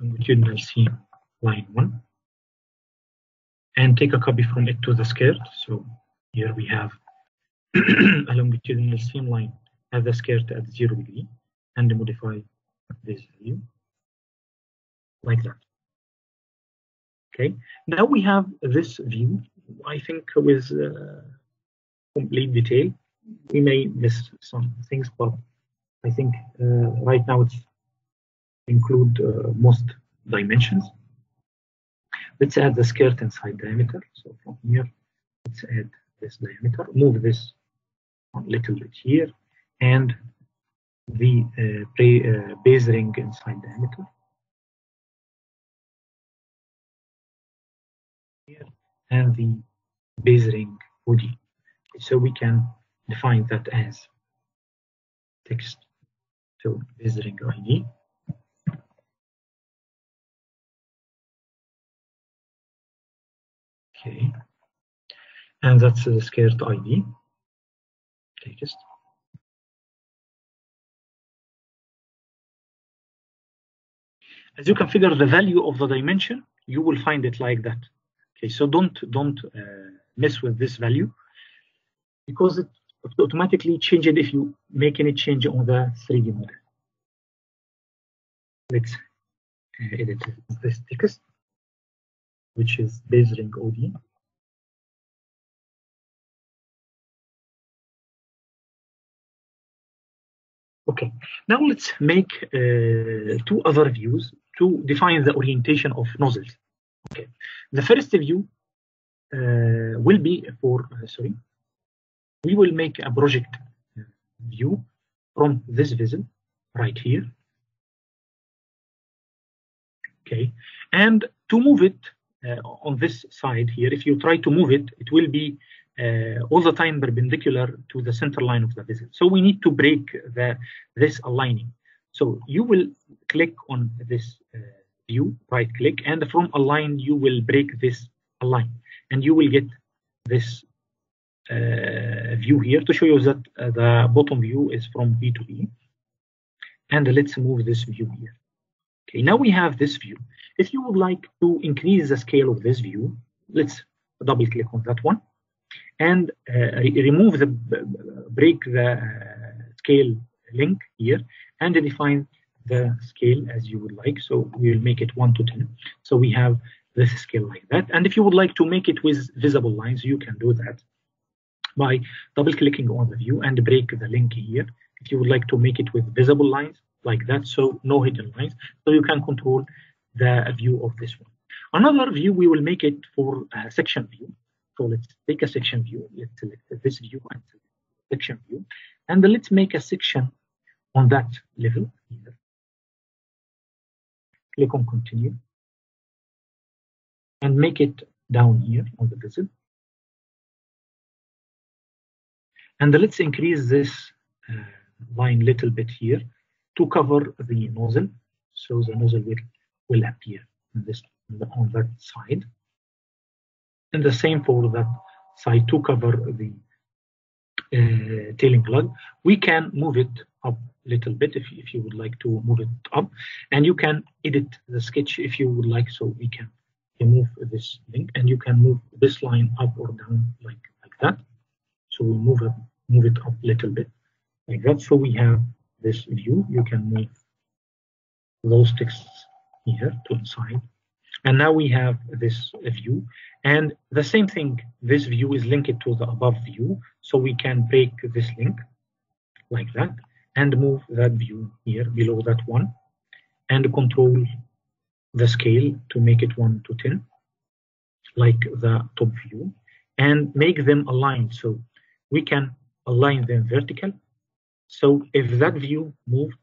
Longitudinal seam line one. And take a copy from it to the skirt so here we have a longitudinal seam line at the skirt at zero degree and modify this value like that. Okay. Now we have this view i think with uh, complete detail we may miss some things but i think uh, right now it's include uh, most dimensions. Let's add the skirt inside diameter. So from here let's add this diameter. Move this a little bit here. And the uh, pre, uh, base ring inside diameter. Here and the base ring OD. So we can define that as text. to visiting ID. Okay. And that's the skirt ID. Text. As you configure the value of the dimension, you will find it like that. Okay, so don't don't uh, mess with this value because it automatically change it if you make any change on the 3D model. Let's edit this text, which is base ring OD. Okay, now let's make uh, two other views to define the orientation of nozzles. Okay, the first view uh, will be for, uh, sorry, we will make a project view from this vessel right here. Okay, and to move it uh, on this side here, if you try to move it, it will be uh, all the time perpendicular to the center line of the vessel. So we need to break the this aligning. So you will click on this uh, view, right click, and from align you will break this align, and you will get this view here to show you that uh, the bottom view is from B to E. And let's move this view here. Okay, now we have this view. If you would like to increase the scale of this view, let's double click on that one and uh, re remove the break the uh, scale link here and define the scale as you would like. So we will make it 1 to 10. So we have this scale like that. And if you would like to make it with visible lines, you can do that by double clicking on the view and break the link here. If you would like to make it with visible lines like that, so no hidden lines, so you can control the view of this one. Another view, we will make it for a section view. So let's take a section view. Let's select this view and section view. And let's make a section on that level here. Click on continue. And make it down here on the vessel. And let's increase this uh, line little bit here to cover the nozzle. So the nozzle will, will appear on, this, on that side. And the same for that side to cover the uh, tailing lug. We can move it up a little bit if, if you would like to move it up. And you can edit the sketch if you would like. So we can remove this link and you can move this line up or down like, like that. So we move it, move it up a little bit like that. So we have this view. You can move those texts here to the side. And now we have this view. And the same thing, this view is linked to the above view. So we can break this link like that and move that view here below that one and control the scale to make it 1 to 10 like the top view and make them aligned so we can align them vertical. So if that view moved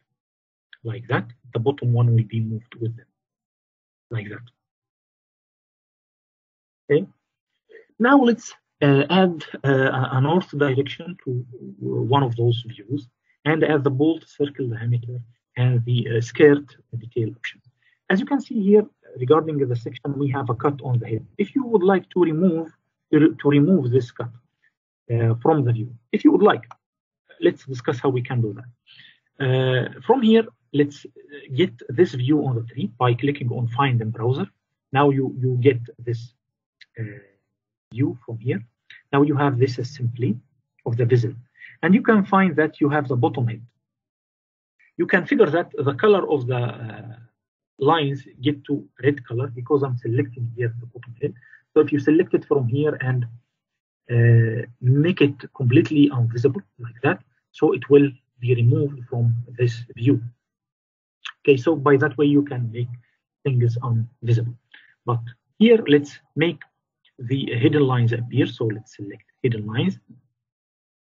like that the bottom one will be moved with them like that. Okay. Now let's uh, add uh, a north direction to one of those views and add the bolt circle diameter and the uh, skirt detail option. As you can see here, regarding the section, we have a cut on the head. If you would like to remove to, to remove this cut from the view, if you would like, let's discuss how we can do that. Uh, from here, let's get this view on the tree by clicking on Find in browser. Now you you get this uh, view from here. Now you have this assembly of the vessel, and you can find that you have the bottom head. You can figure that the color of the uh, lines get to red color because I'm selecting here the bottom head. So if you select it from here and uh, make it completely invisible like that, so it will be removed from this view. Okay, so by that way you can make things invisible. But here let's make the hidden lines appear. So let's select hidden lines.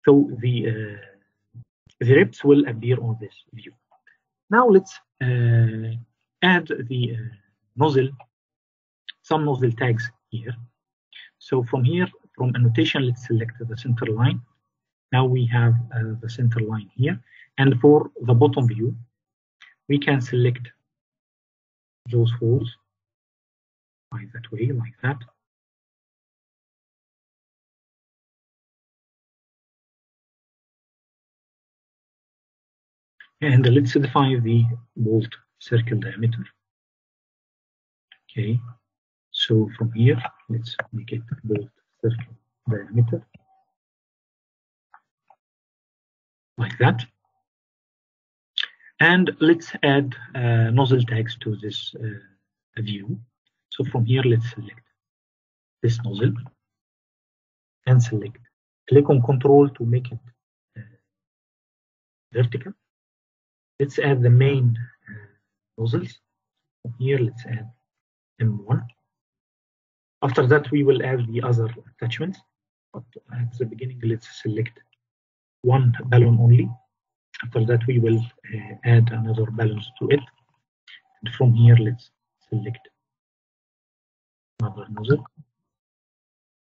So the uh, the ribs will appear on this view. Now let's uh, add the uh, nozzle, some nozzle tags here. So from here, from annotation, let's select the center line. Now we have uh, the center line here. And for the bottom view, we can select those holes by that way, like that. And let's define the bolt circle diameter. Okay, so from here, let's make it bolt circle diameter. Like that. And let's add uh, nozzle tags to this uh, view. So from here, let's select this nozzle and select. Click on control to make it uh, vertical. Let's add the main uh, nozzles. Here, let's add M1. After that, we will add the other attachments. But at the beginning, let's select one balloon only. After that, we will uh, add another balloon to it. And from here, let's select another nozzle,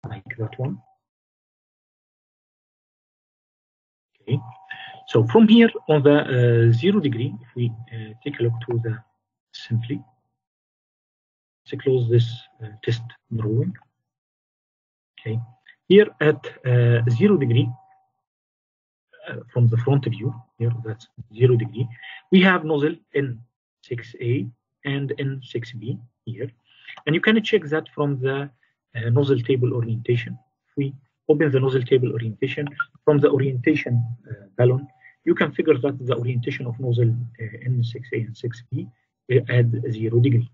like that one. Okay. So from here on the uh, zero degree, if we uh, take a look to the simply, let's close this uh, test drawing. Okay. Here at uh, zero degree, uh, from the front view, here that's zero degree, we have nozzle N6A and N6B here. And you can check that from the uh, nozzle table orientation. If we open the nozzle table orientation, from the orientation uh, balloon, you can figure that the orientation of nozzle uh, N6A and 6B at zero degree.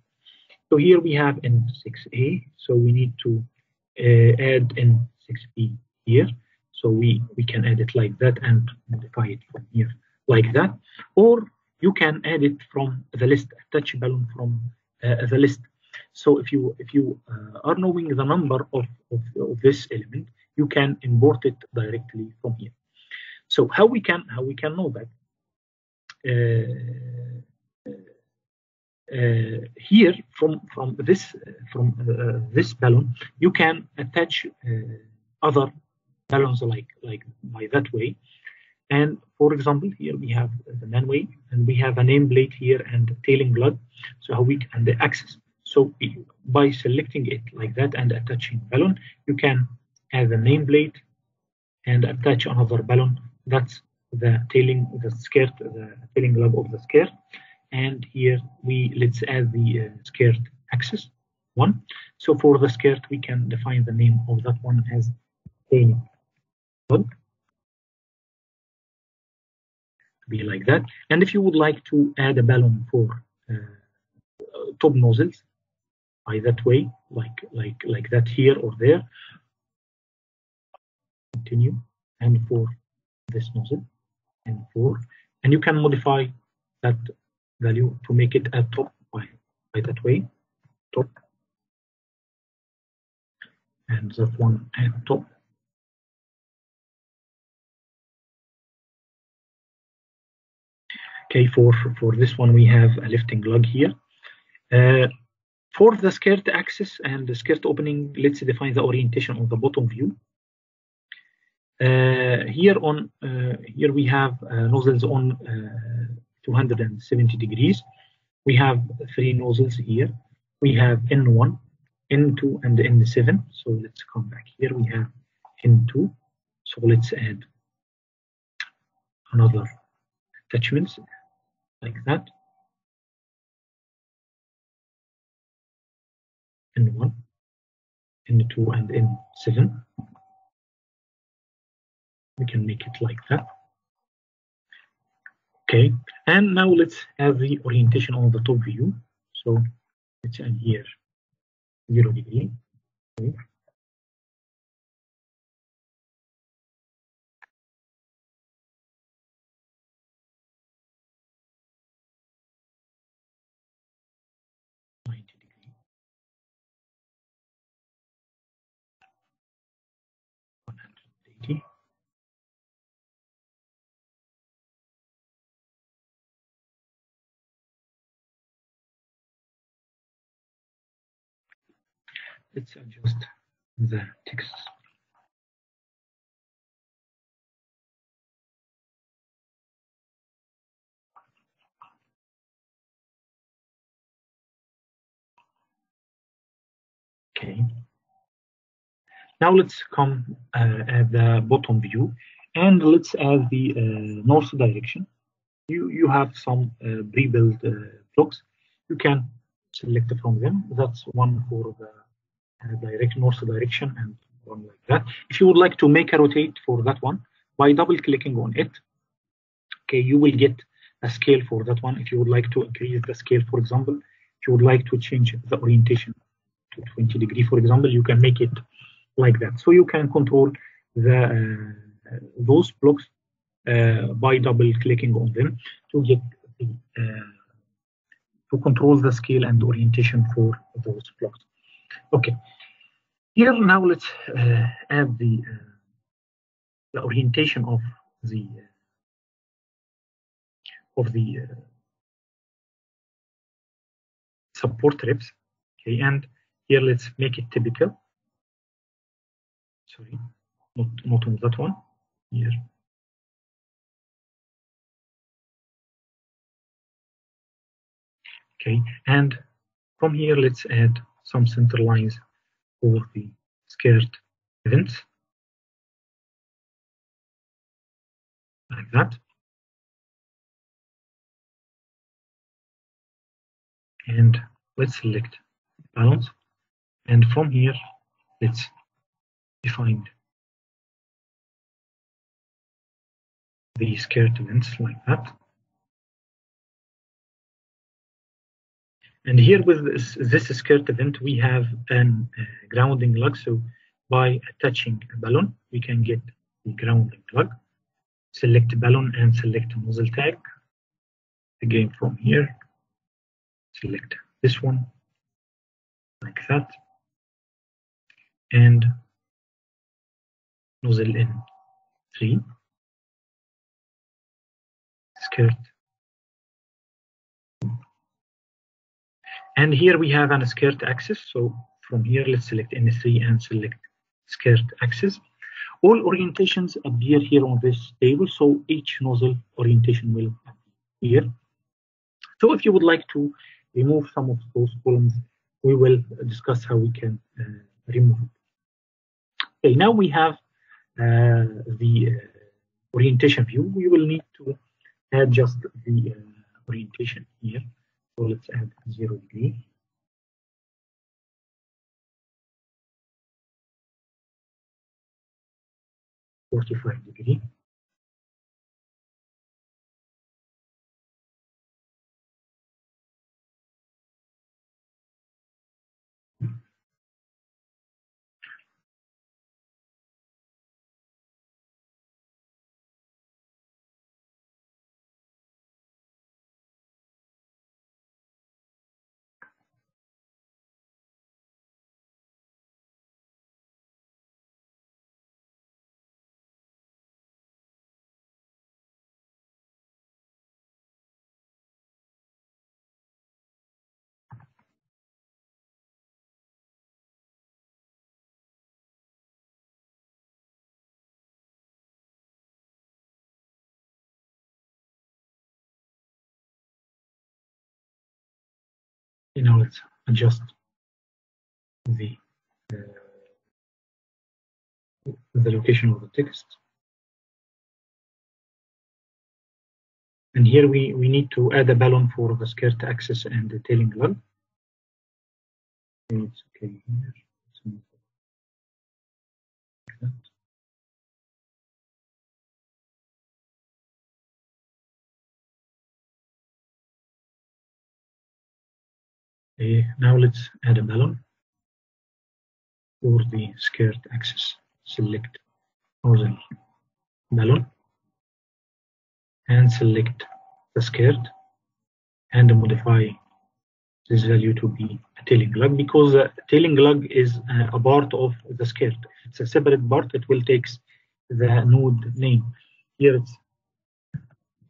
So here we have N6A, so we need to uh, add N6B here. So we, we can add it like that and modify it from here like that. Or you can add it from the list, attach balloon from uh, the list. So if you if you uh, are knowing the number of, of, of, this element, you can import it directly from here. So how we can how we can know that? Uh, here from from this from uh, this balloon, you can attach uh, other balloons like like by that way. And for example, here we have the manway, and we have a nameplate here and tailing lug. So how we and the axis. So by selecting it like that and attaching balloon, you can add the nameplate and attach another balloon. That's the tailing, the skirt, the tailing lug of the skirt. And here we let's add the uh, skirt axis one. So for the skirt, we can define the name of that one as tailing lug. Be like that. And if you would like to add a balloon for uh, top nozzles, by that way, like like like that here or there. Continue, and for this nozzle, and for, and you can modify that value to make it a top by, that way, top, and that one at top. Okay, for for this one we have a lifting lug here. Uh, for the skirt axis and the skirt opening, let's define the orientation on the bottom view. Uh, here on uh, here we have uh, nozzles on uh, 270 degrees. We have three nozzles here. we have N1, N2, and N7. So let's come back here. We have N2. So let's add another attachments like that. N1, N2, and N7. We can make it like that. Okay, and now let's have the orientation on the top view. So let's add here zero degree. Okay. Let's adjust the text. Okay. Now let's come uh, at the bottom view and let's add the uh, north direction. You you have some uh, pre-built uh, blocks. You can select from them. That's one for the direct north direction and one like that. If you would like to make a rotate for that one, by double clicking on it, okay, you will get a scale for that one. If you would like to increase the scale, for example, if you would like to change the orientation to 20 degree, for example, you can make it like that. So you can control the uh, those blocks uh, by double clicking on them to get the uh, to control the scale and orientation for those blocks. Okay, here now let's uh, add the, uh, the orientation of the uh, of the support ribs. Okay, and here let's make it typical. Sorry, not not on that one. Here. Okay, and from here let's add some center lines for the skirt vents. Like that. And let's select balance. And from here let's define the skirt vents like that And here with this, this skirt vent, we have a uh, grounding lug. So by attaching a balloon, we can get the grounding lug. Select balloon and select nozzle tag. Again from here, select this one like that. And nozzle in three. Skirt And here we have an skirt axis. So from here, let's select N3 and select skirt axis. All orientations appear here on this table. So each nozzle orientation will appear. So if you would like to remove some of those columns, we will discuss how we can uh, remove it. Okay, now we have uh, the uh, orientation view. We will need to adjust the uh, orientation here. So let's add zero degree. Forty-five degree. You know, let's adjust the uh, the location of the text. And here we, we need to add a balloon for the skirt axis and the tailing lug. It's okay here. Okay, now let's add a balloon for the skirt axis. Select horizontal balloon and select the skirt and modify this value to be a tailing lug because a tailing lug is a part of the skirt. If it's a separate part, it will take the node name. Here it's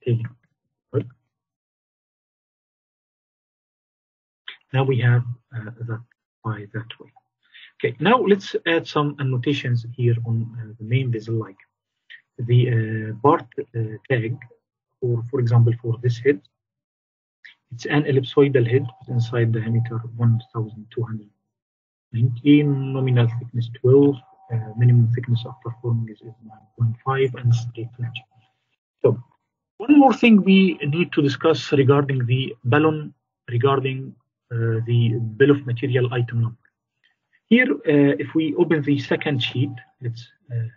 tailing. Right? Now we have uh, that by that way. Okay, now let's add some annotations here on uh, the main vessel like the part uh, tag for, for example, for this head, it's an ellipsoidal head inside the diameter 1219, nominal thickness 12, uh, minimum thickness of performing is, is 9.5, and straight flange. So, one more thing we need to discuss regarding the balloon, regarding the bill of material item number. Here, uh, if we open the second sheet, let's uh,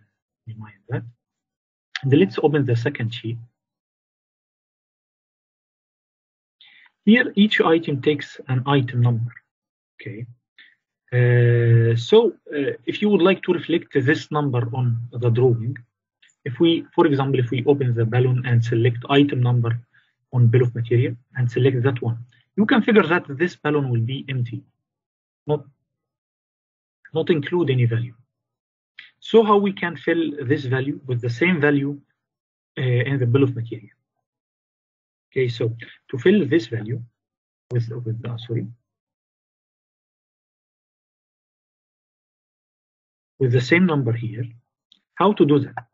remind that. And let's open the second sheet. Here, each item takes an item number. Okay. Uh, so, uh, if you would like to reflect this number on the drawing, if we, for example, if we open the balloon and select item number on bill of material and select that one, you can figure that this balloon will be empty, not, not include any value. So how we can fill this value with the same value uh, in the bill of material? Okay, so to fill this value with, with uh, sorry, with the same number here, how to do that?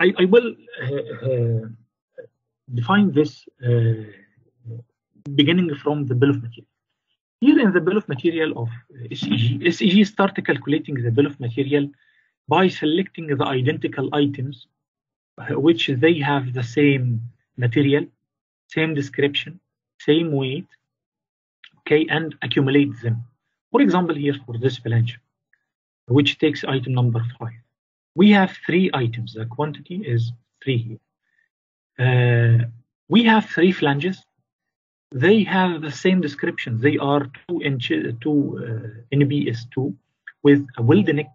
I, I will uh, uh, define this uh, beginning from the bill of material. Here in the bill of material of SEG, SEG start calculating the bill of material by selecting the identical items which they have the same material, same description, same weight, okay, and accumulate them. For example, here for this flange, which takes item number five, we have three items. The quantity is three here. Uh, we have three flanges. They have the same description. They are two inch, two uh, NBS two with a weld neck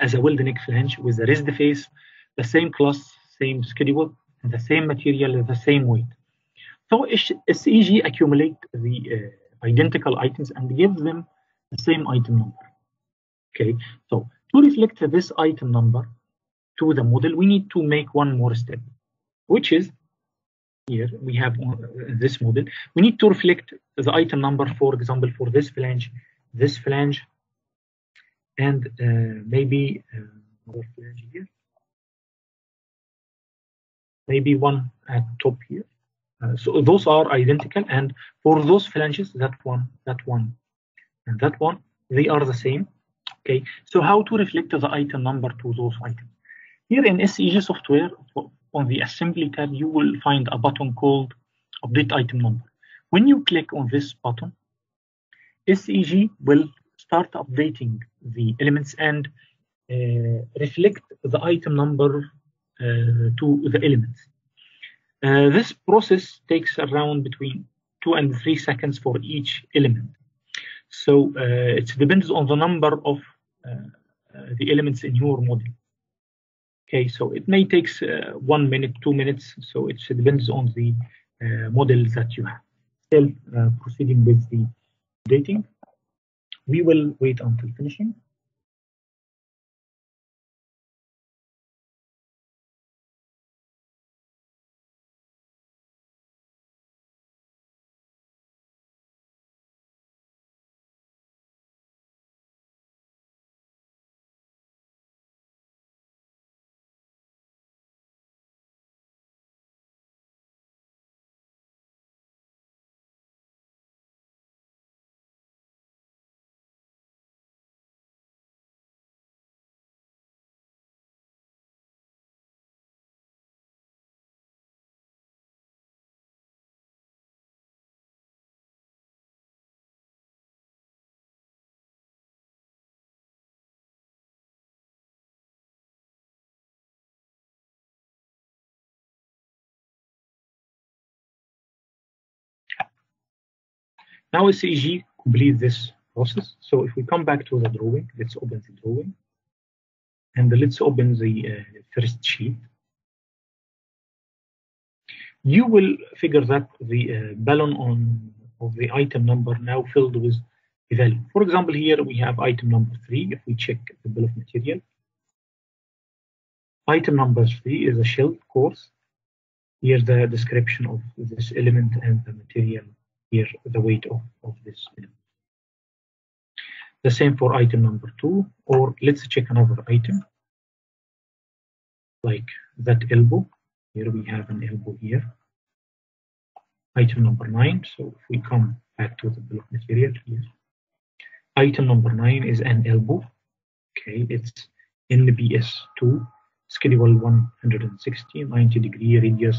as a weld neck flange with a raised face, the same class, same schedule, and the same material, the same weight. So SEG accumulate the uh, identical items and give them the same item number. Okay, so to reflect this item number to the model, we need to make one more step, which is here we have this model. We need to reflect the item number, for example, for this flange, this flange, and uh, maybe uh, another flange here maybe one at top here. Uh, so those are identical, and for those flanges, that one, that one, and that one, they are the same. Okay, so how to reflect the item number to those items? Here in SEG software, on the assembly tab, you will find a button called update item number. When you click on this button, SEG will start updating the elements and uh, reflect the item number uh, to the elements. Uh, this process takes around between two and three seconds for each element. So uh, it depends on the number of the elements in your model. Okay, so it may take uh, one minute, two minutes. So it depends on the uh, model that you have. Still uh, proceeding with the dating. We will wait until finishing. Now SEG complete this process. So if we come back to the drawing, let's open the drawing. And let's open the uh, first sheet. You will figure that the uh, balloon on of the item number now filled with the value. For example, here we have item number three. If we check the bill of material, item number three is a shell course. Here's the description of this element and the material. Here, the weight of, of this. The same for item number two, or let's check another item, like that elbow. Here we have an elbow here. Item number nine, so if we come back to the bill of material here. Item number nine is an elbow. Okay, it's NBS2, schedule 160, 90 degree radius,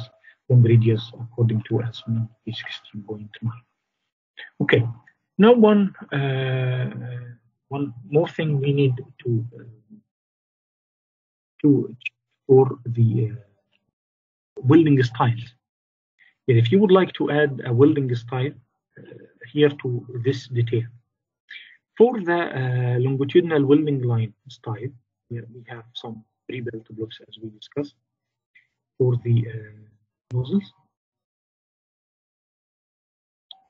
long radius according to ASME B16.9. Okay, now one uh, one more thing we need to uh, to for the uh, welding styles. If you would like to add a welding style uh, here to this detail, for the uh, longitudinal welding line style, here we have some pre-built blocks as we discussed for the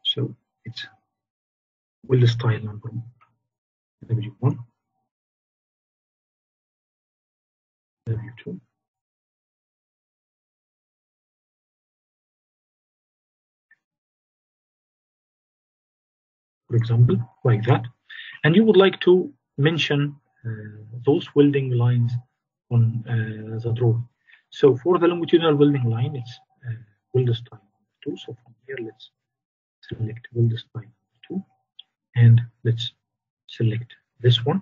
So it's weld style number W1, W2, for example, like that. And you would like to mention uh, those welding lines on uh, the drawing. So for the longitudinal welding line, it's weld style two. So from here, let's select weld style two, and let's select this one.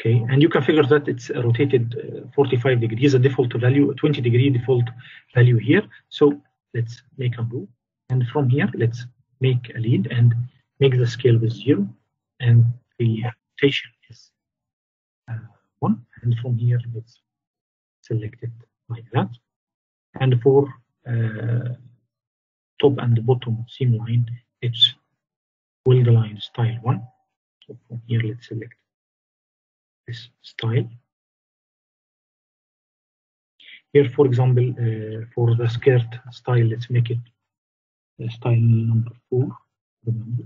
Okay, and you can figure that it's rotated uh, 45 degrees, a default value, 20 degree default value here. So let's make a move, and from here, let's make a lead and make the scale with zero, and the rotation is uh, one. And from here, let's select it like that. And for top and bottom seam line, it's weld line style one. So from here, let's select this style. Here, for example, uh, for the skirt style, let's make it uh, style number four. Remember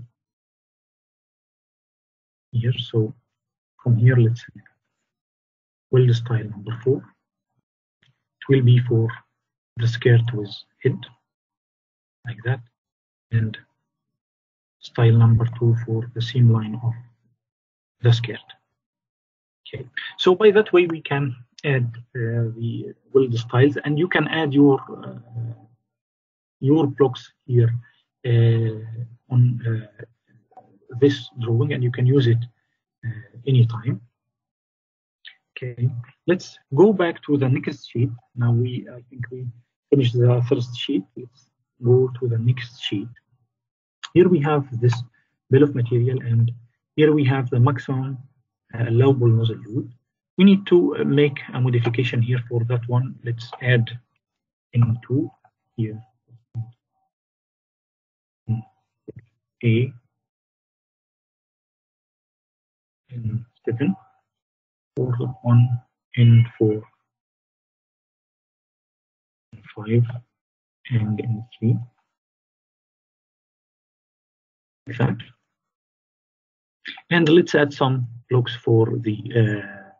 here. So from here, let's select weld style number four. It will be for the skirt with head, like that, and style number two for the seam line of the skirt. Okay, so by that way we can add uh, the weld styles, and you can add your uh, your blocks here uh, on uh, this drawing, and you can use it uh, anytime. Okay, let's go back to the next sheet. Now we, I think we finished the first sheet. Let's go to the next sheet. Here we have this bill of material, and here we have the maximum uh, allowable nozzle load. We need to uh, make a modification here for that one. Let's add into here a in seven four one in four in five and in three. Like that. And let's add some blocks for the uh,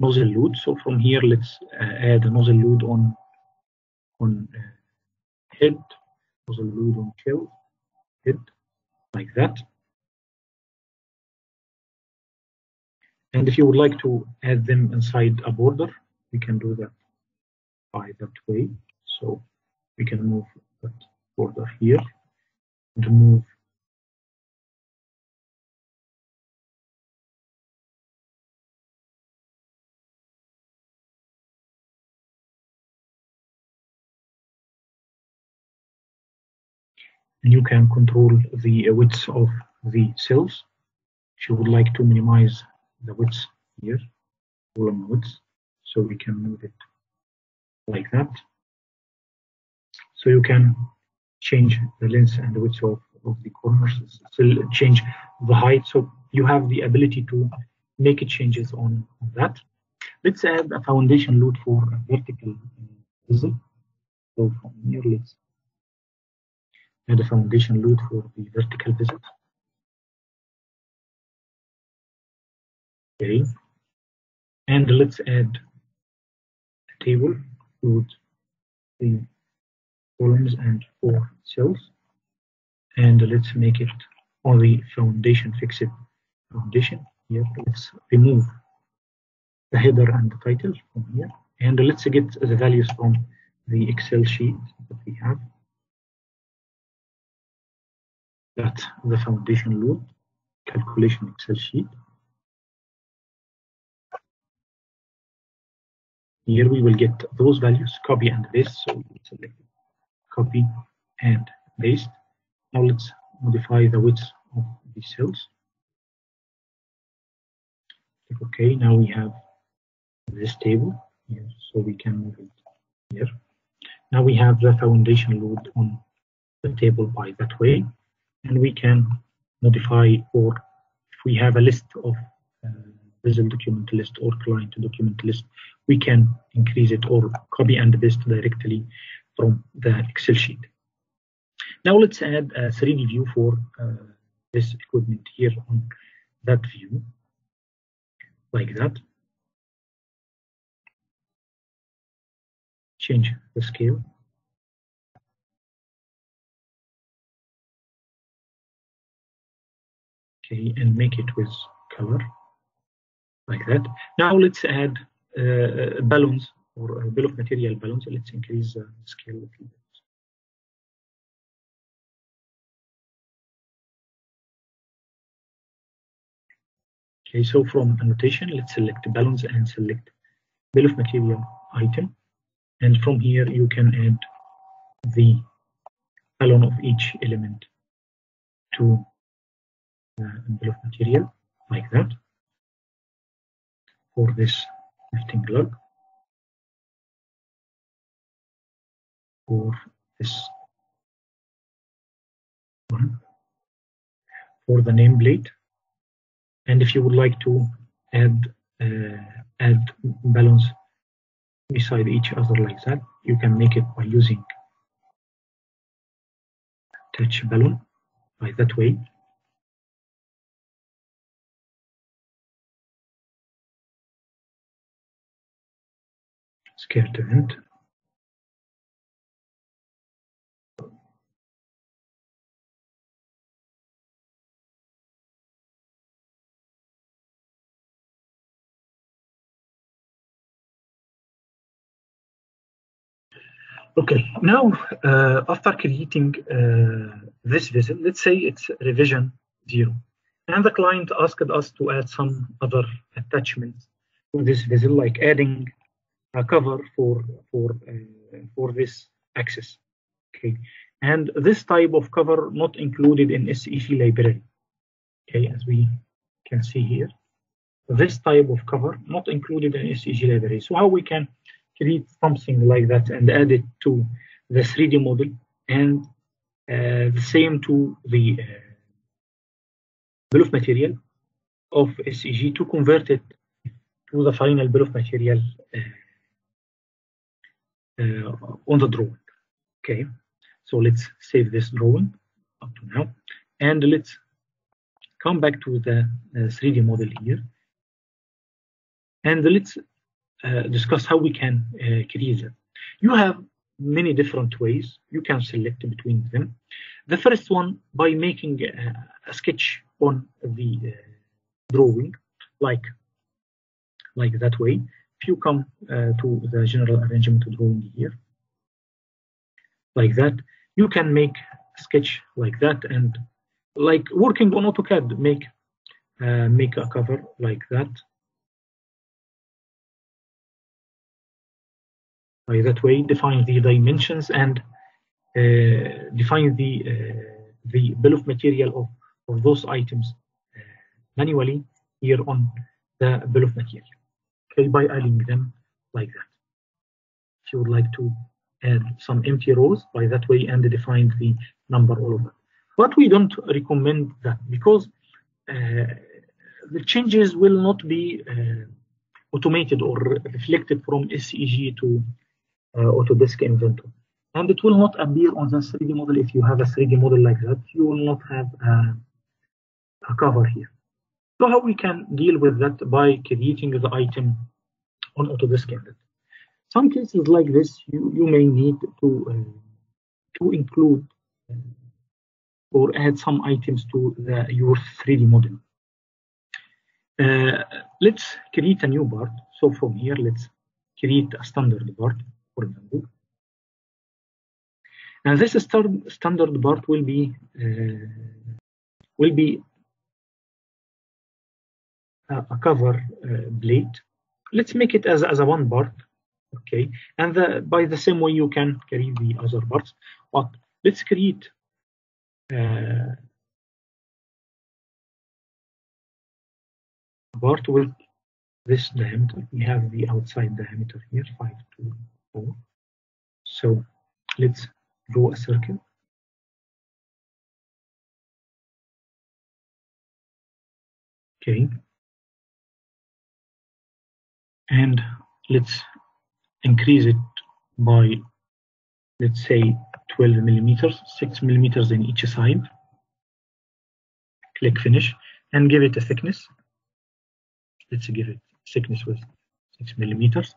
nozzle load. So from here, let's uh, add a nozzle load on on uh, head, nozzle load on tail, head, like that. And if you would like to add them inside a border, we can do that by that way. So we can move that border here and move and you can control the width of the cells. If you would like to minimize the width here, column width, so we can move it like that. So you can change the length and the width of of the corners, still change the height. So you have the ability to make changes on, on that. Let's add a foundation load for a vertical vessel. So from here, let's add a foundation load for the vertical vessel. And let's add a table with the columns and four cells. And let's make it on the foundation it, foundation. Here, let's remove the header and the title from here. And let's get the values from the Excel sheet that we have. That's the foundation load calculation Excel sheet. Here we will get those values, copy and paste. So we select copy and paste. Now let's modify the width of the cells. Okay, now we have this table here, so we can move it here. Now we have the foundation load on the table by that way, and we can modify or if we have a list of Vessel document list or client document list, we can increase it or copy and paste directly from the Excel sheet. Now let's add a 3D view for uh, this equipment here on that view, like that. Change the scale. Okay, and make it with color, like that. Now let's add uh, balloons or a bill of material balloons. Let's increase uh, the scale a little bit. Okay, so from annotation, let's select balloons and select bill of material item. And from here, you can add the balloon of each element to the bill of material like that for this lifting lug for this one for the name nameplate and if you would like to add uh, add balloons beside each other like that you can make it by using touch balloon by that way scare to end Okay, now uh, after creating uh, this vessel, let's say it's revision zero, and the client asked us to add some other attachments to this vessel, like adding cover for for uh, for this access. Okay, and this type of cover not included in SEG library. Okay, as we can see here, this type of cover not included in SEG library. So how we can create something like that and add it to the 3D model and uh, the same to the uh, bill of material of SEG to convert it to the final bill of material uh, on the drawing. Okay, so let's save this drawing up to now and let's come back to the 3D model here and let's uh, discuss how we can uh, create it. You have many different ways you can select between them. The first one by making a, a sketch on the uh, drawing, like like that way. If you come uh, to the general arrangement drawing here, like that, you can make sketch like that and like working on AutoCAD, make uh, make a cover like that. By that way define the dimensions and uh, define the uh, the bill of material of, of those items uh, manually here on the bill of material okay by adding them like that if you would like to add some empty rows by that way and define the number all over But we don't recommend that because uh, the changes will not be uh, automated or reflected from SEG to uh, Autodesk Inventor. And it will not appear on the 3D model if you have a 3D model like that. You will not have a, a cover here. So how we can deal with that by creating the item on Autodesk Inventor. Some cases like this, you, you may need to, uh, to include uh, or add some items to the, your 3D model. Uh, let's create a new part. So from here, let's create a standard part, for example. And this standard part will be uh, will be a, a cover uh, plate. Let's make it as, as a one part, okay? And the, by the same way you can create the other parts. But let's create uh, part with this diameter. We have the outside diameter here, 5 to 4. So let's draw a circle. Okay. And let's increase it by, let's say, 12 millimeters, 6 millimeters in each side. Click finish and give it a thickness. Let's give it thickness with 6 millimeters.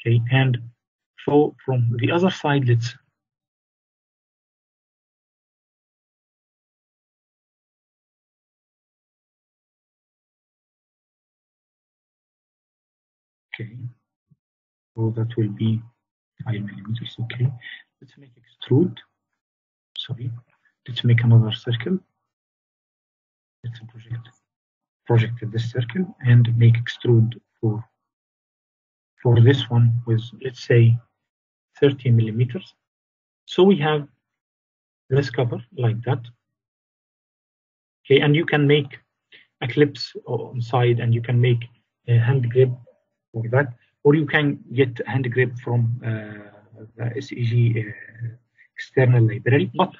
Okay, and so from the other side, let's so that will be 5 millimeters okay. Let's make extrude. Sorry. Let's make another circle. Let's project project this circle and make extrude for for this one with let's say 30 millimeters. So we have this cover like that. Okay and you can make a clips on side and you can make a hand grip for that or you can get hand grip from uh, the SEG uh, external library. But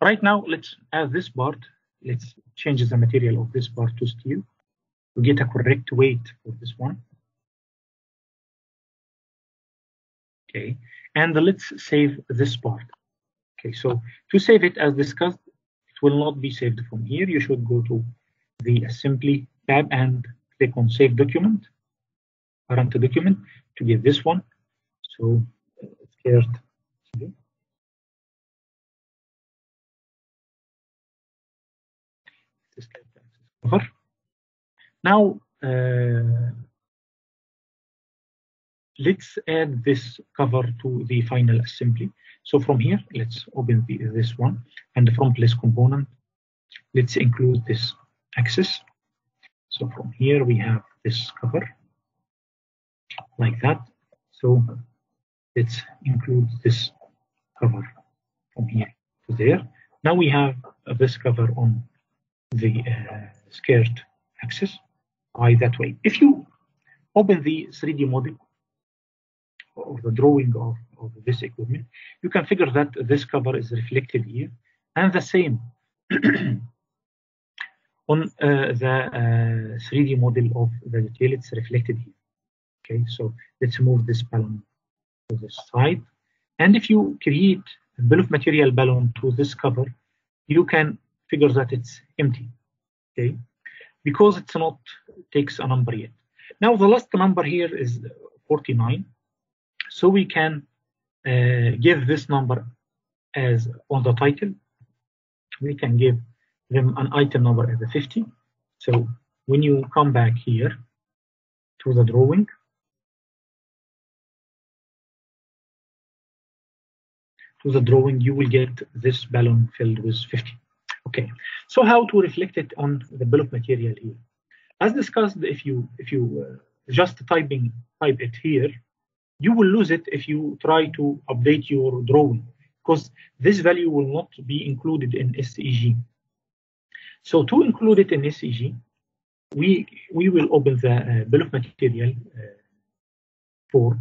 right now, let's add this part. Let's change the material of this part to steel to get a correct weight for this one. Okay, and let's save this part. Okay, so to save it as discussed, it will not be saved from here. You should go to the assembly tab and click on save document current document to get this one. So scared. Sorry. Cover. Now uh, let's add this cover to the final assembly. So from here, let's open the, this one and from place component, let's include this axis. So from here we have this cover like that. So let's include this cover from here to there. Now we have this cover on the uh, skirt access by that way. If you open the 3D model or the drawing of, of this equipment, you can figure that this cover is reflected here and the same on uh, the uh, 3D model of the detail, it's reflected here. Okay, so let's move this balloon to this side. And if you create a bill of material balloon to this cover, you can figure that it's empty. Okay, because it's not takes a number yet. Now the last number here is 49. So we can uh, give this number as on the title. We can give them an item number as a 50. So when you come back here to the drawing, to the drawing, you will get this balloon filled with 50. Okay, so how to reflect it on the bill of material here? As discussed, if you if you uh, just typing type it here, you will lose it if you try to update your drawing because this value will not be included in SEG. So to include it in SEG, we we will open the uh, bill of material uh, for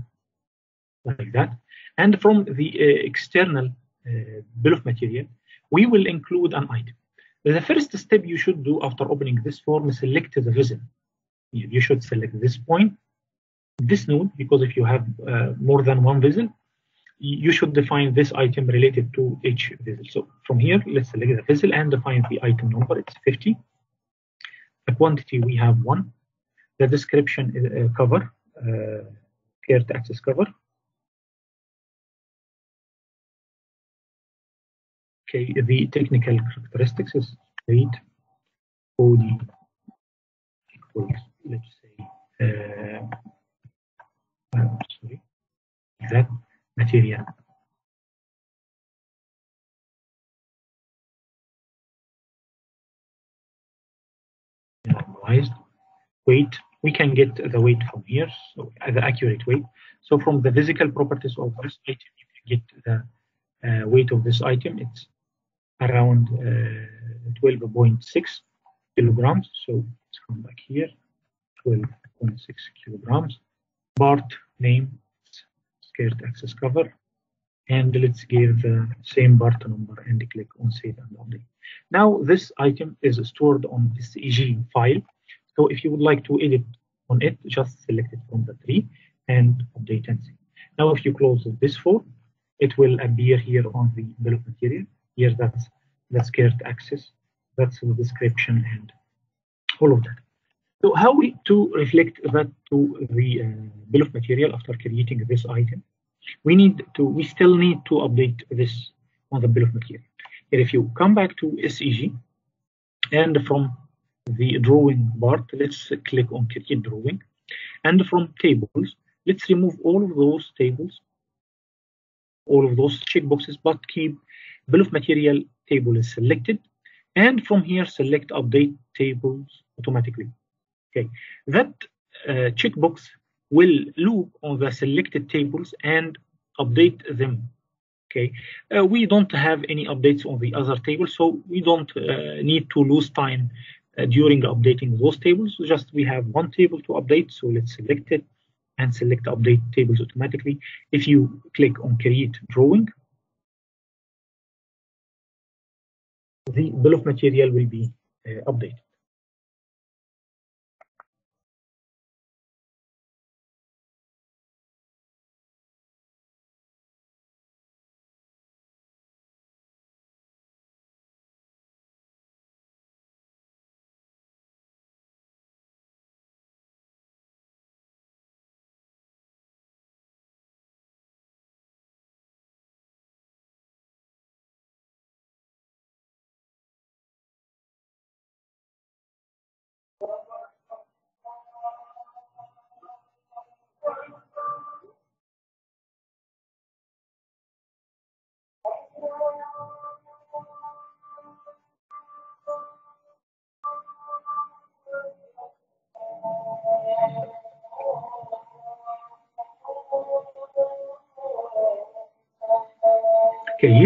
like that, and from the uh, external uh, bill of material, we will include an item. The first step you should do after opening this form is select the vessel. You should select this point, this node, because if you have uh, more than one vessel, you should define this item related to each vessel. So from here, let's select the vessel and define the item number. It's 50. The quantity we have one. The description is uh, cover, uh, skirt access cover. Okay, the technical characteristics is weight, OD equals, let's say, uh, uh, sorry, that material. Normalized weight, we can get the weight from here, so uh, the accurate weight. So from the physical properties of this item, you can get the uh, weight of this item. It's around uh, 12.6 kilograms. So let's come back here, 12.6 kilograms. Part name, skirt access cover, and let's give the same part number and click on save and update. Now this item is stored on SEG file. So if you would like to edit on it, just select it from the tree and update and save. Now if you close this form, it will appear here on the bill of material. Here that's the skirt access, that's the description and all of that. So how we to reflect that to the uh, bill of material after creating this item? We need to, we still need to update this on the bill of material. And if you come back to SEG and from the drawing part, let's click on create drawing. And from tables, let's remove all of those tables, all of those checkboxes, but keep bill of material table is selected. And from here, select update tables automatically. Okay, that uh, checkbox will loop on the selected tables and update them. Okay, uh, we don't have any updates on the other tables, so we don't uh, need to lose time uh, during updating those tables. Just we have one table to update, so let's select it and select update tables automatically. If you click on create drawing, the bill of material will be uh, updated.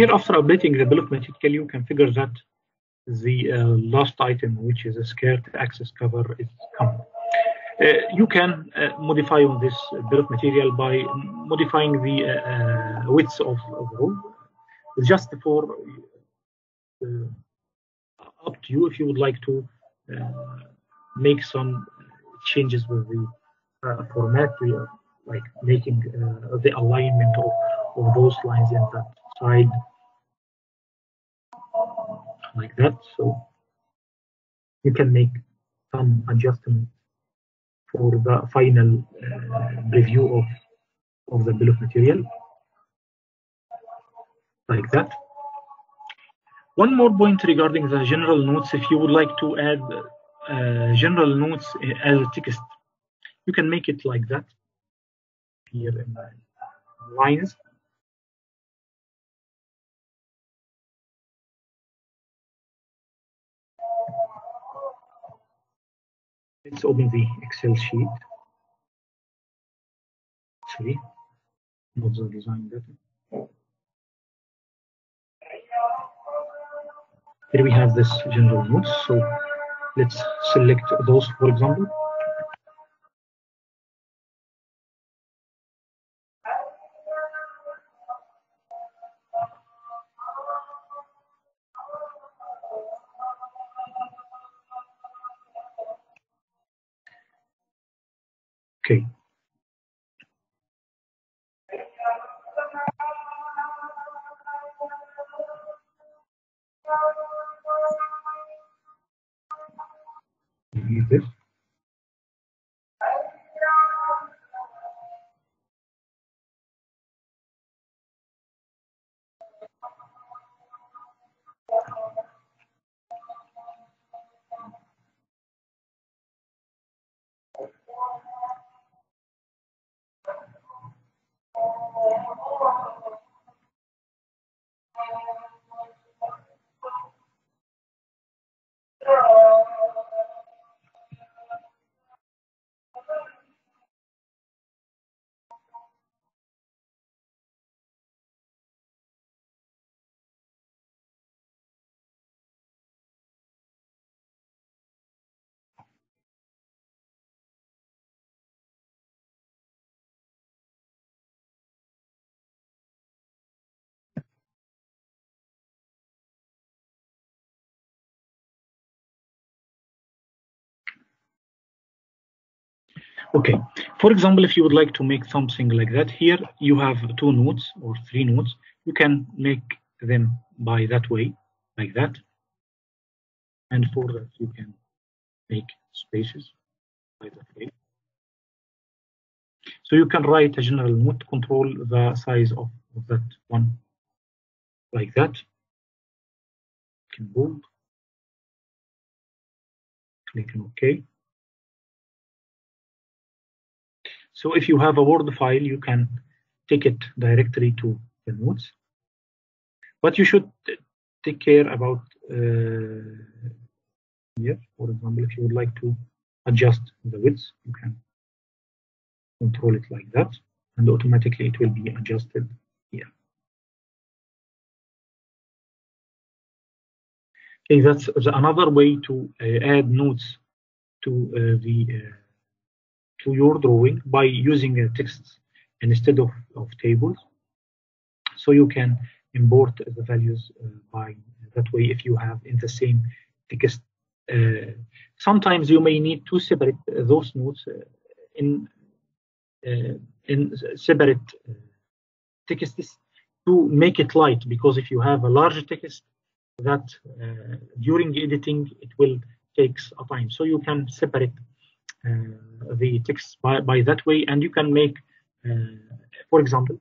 Here after updating the bill of material, you can figure that the uh, last item, which is a skirt access cover, is come. Uh, you can uh, modify on this bill of material by modifying the uh, uh, width of, of the row, just for uh, up to you if you would like to make some changes with the format, like making the alignment of, of those lines in that side like that. So you can make some adjustment for the final uh, review of, of the bill of material like that. One more point regarding the general notes, if you would like to add uh, general notes as a text, you can make it like that here in lines. Let's open the Excel sheet. Sorry, not the design data. Here we have this general notes. So let's select those, for example. Okay. Okay, for example, if you would like to make something like that, here you have two nodes or three nodes. You can make them by that way, like that. And for that, you can make spaces by that way. So you can write a general node control the size of, of that one, like that. You can bold. Click on OK. So if you have a Word file, you can take it directly to the nodes. But you should take care about uh, here. For example, if you would like to adjust the width, you can control it like that, and automatically it will be adjusted here. Okay, that's another way to uh, add nodes to uh, the uh, to your drawing by using uh, texts instead of, of tables. So you can import the values uh, by that way if you have in the same text. Uh, sometimes you may need to separate those nodes in in separate texts to make it light because if you have a large text that uh, during editing it will takes a time so you can separate uh, the text by, by that way and you can make uh, for example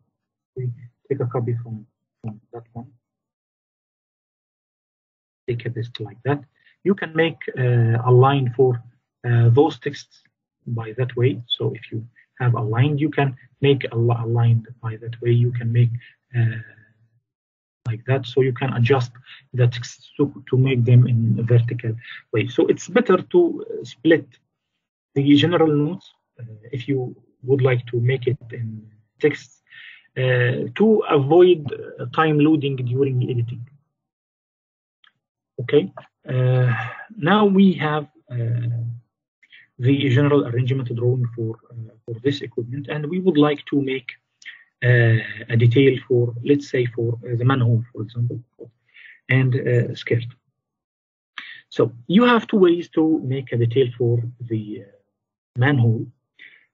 we take a copy from, from that one. Take a list like that. You can make uh, a line for those texts by that way. So if you have a line you can make a line by that way. You can make like that. So you can adjust the text to, to make them in a vertical way. So it's better to split the general notes uh, if you would like to make it in text uh, to avoid uh, time loading during editing okay now we have the general arrangement drawing for for this equipment and we would like to make uh, a detail for, let's say, for uh, the manhole, for example, and uh, skirt. So you have two ways to make a detail for the manhole.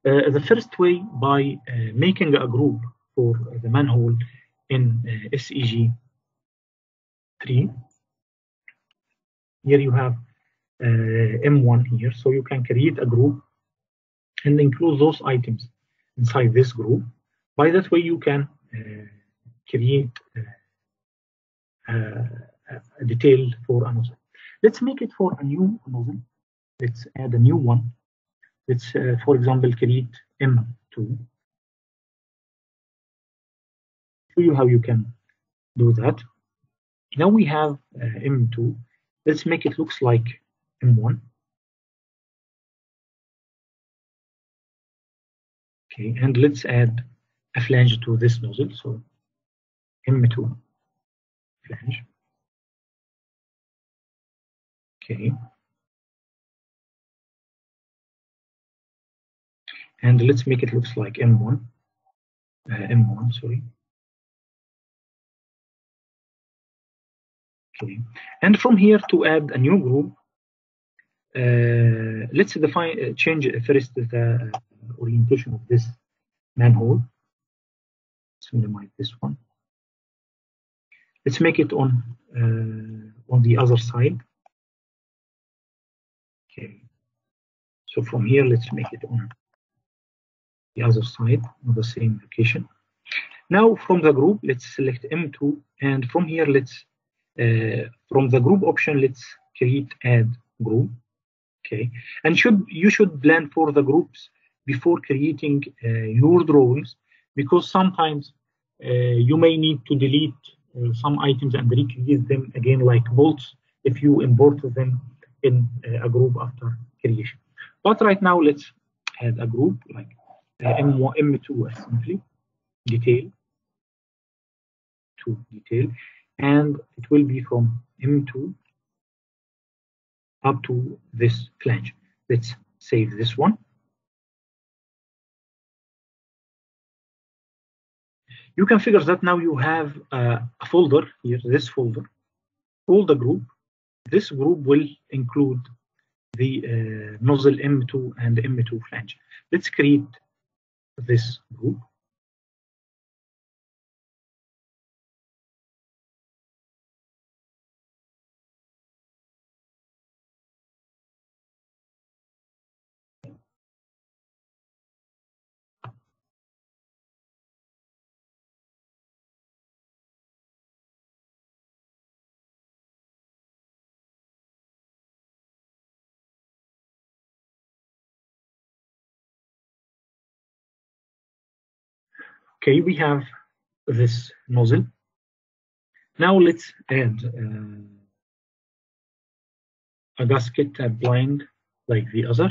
the first way by making a group for the manhole in SEG 3. Here you have M1 here, so you can create a group and include those items inside this group by that way, you can uh, create uh, a detail for a nozzle. Let's make it for a new nozzle. Let's add a new one. Let's, uh, for example, create M2. Show you how you can do that. Now we have M2. Let's make it looks like M1. Okay, and let's add a flange to this nozzle. So M2 flange. Okay. And let's make it looks like M1. Uh, M1, sorry. Okay. And from here to add a new group, uh, let's define uh, change first the orientation of this manhole. Let's minimize this one. Let's make it on uh, on the other side. Okay. So from here, let's make it on the other side on the same location. Now from the group, let's select M2, and from here, let's uh, from the group option, let's create add group. Okay, and should you should plan for the groups before creating uh, your drawings because sometimes uh, you may need to delete uh, some items and recreate them again like bolts if you import them in uh, a group after creation. But right now, let's add a group like M1, M2 simply detail to detail, and it will be from M2 up to this flange. Let's save this one. You can figure that now you have uh, a folder here, this folder, all the group. This group will include the uh, nozzle M2 and M2 flange. Let's create this group. Okay, we have this nozzle. Now let's add uh, a gasket a blind like the other.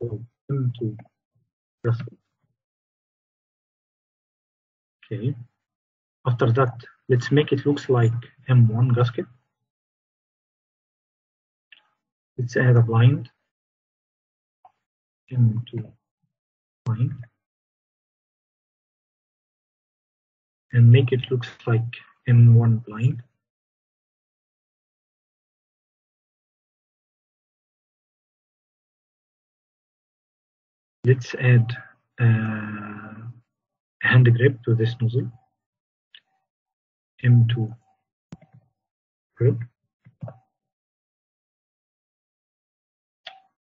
So M2 gasket. Okay. After that, let's make it looks like M1 gasket. Let's add a blind. M2 blind. And make it looks like M1 blind. Let's add uh, hand grip to this nozzle. M2 grip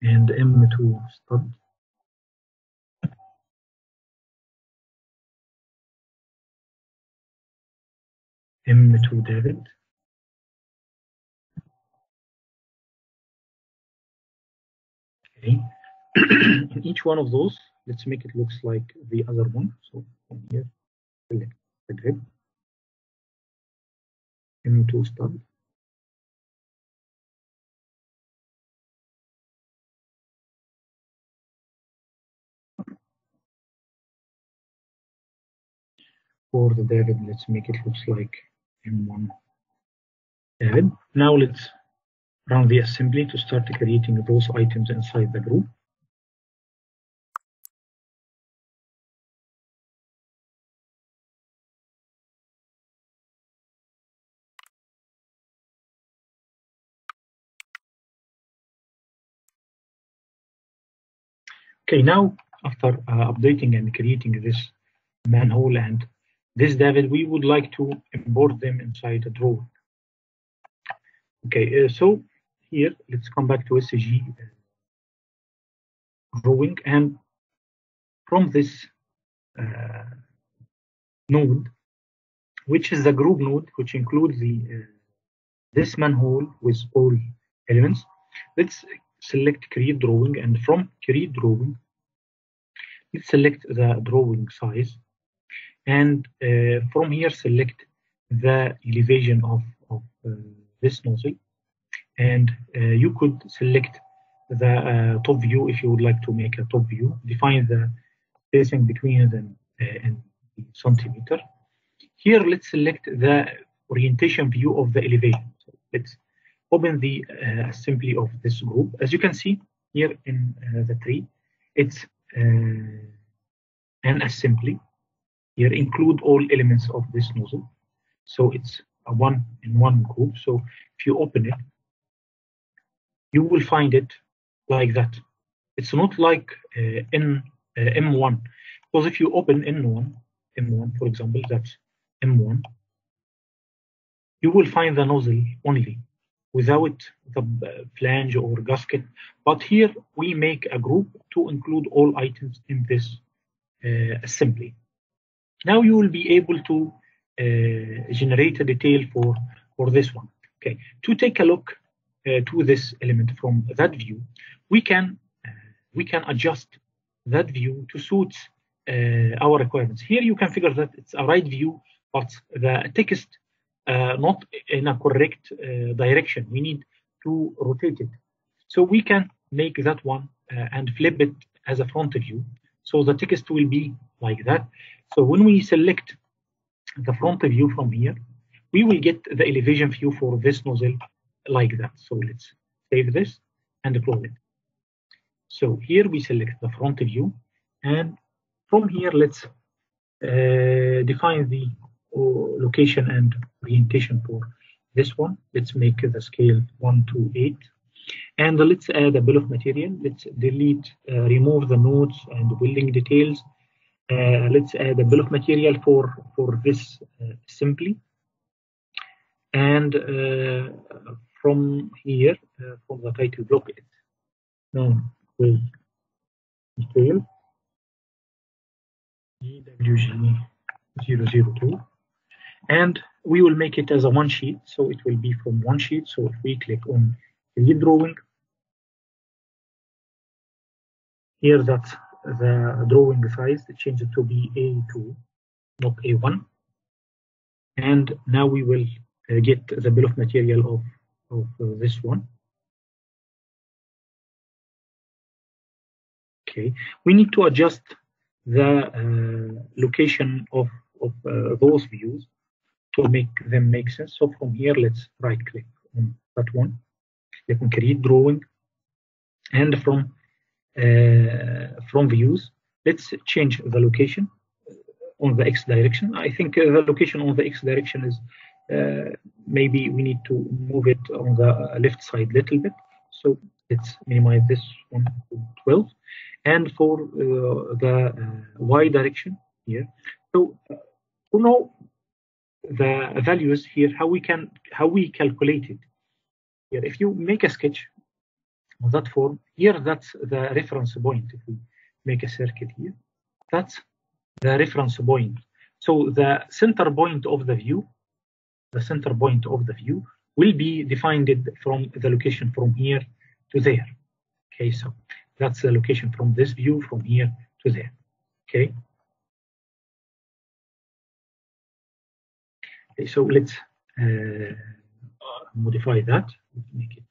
and M2 stud. M2 davit. Okay. In each one of those, let's make it looks like the other one. So from here, select the grip. M2 stud. For the davit, let's make it looks like M1 davit. Now let's run the assembly to start creating those items inside the group. Okay, now after uh, updating and creating this manhole and this davit, we would like to import them inside a drawing. Okay, uh, so here, let's come back to SEG drawing. And from this uh, node, which is the group node, which includes the uh, this manhole with all elements, let's select create drawing. And from create drawing, let's select the drawing size and uh, from here select the elevation of, of uh, this nozzle. And uh, you could select the uh, top view if you would like to make a top view. Define the spacing between them uh, in centimeter. Here let's select the orientation view of the elevation. So let's open the uh, assembly of this group. As you can see here in the tree it's an assembly here include all elements of this nozzle. So it's a one in one group. So if you open it, you will find it like that. It's not like uh, in uh, M1. Because if you open N1, M1, for example, that's M1, you will find the nozzle only without the uh, flange or gasket. But here we make a group to include all items in this uh, assembly. Now you will be able to uh, generate a detail for, for this one. Okay, to take a look uh, to this element from that view, we can uh, we can adjust that view to suit uh, our requirements. Here you can figure that it's a right view, but the text uh, not in a correct uh, direction. We need to rotate it. So we can make that one and flip it as a front view. So the text will be like that. So when we select the front view from here, we will get the elevation view for this nozzle like that. So let's save this and close it. So here we select the front view and from here let's uh, define the uh, location and orientation for this one. Let's make the scale 1 to 8 and let's add a bill of material. Let's delete, uh, remove the nodes and building details. Uh, let's add a bill of material for, for this uh, simply. And uh, from here, uh, from the title block, it's known with detail GWG002. And we will make it as a one sheet. So it will be from one sheet. So if we click on the drawing, here that's the drawing size, change it to be A2, not A1. And now we will uh, get the bill of material of, of uh, this one. Okay, we need to adjust the uh, location of, of uh, those views to make them make sense. So from here, let's right click on that one, click on create drawing, and from from views, let's change the location on the x direction. I think uh, the location on the x direction is uh, maybe we need to move it on the left side a little bit. So let's minimize this one to 12. And for uh, the uh, y direction here, so uh, to know the values here, how we can how we calculate it. Here, if you make a sketch that form, here that's the reference point. If we make a circle here, that's the reference point. So the center point of the view, the center point of the view will be defined from the location from here to there. Okay, so that's the location from this view from here to there. Okay. Okay, so let's uh, modify that. Make it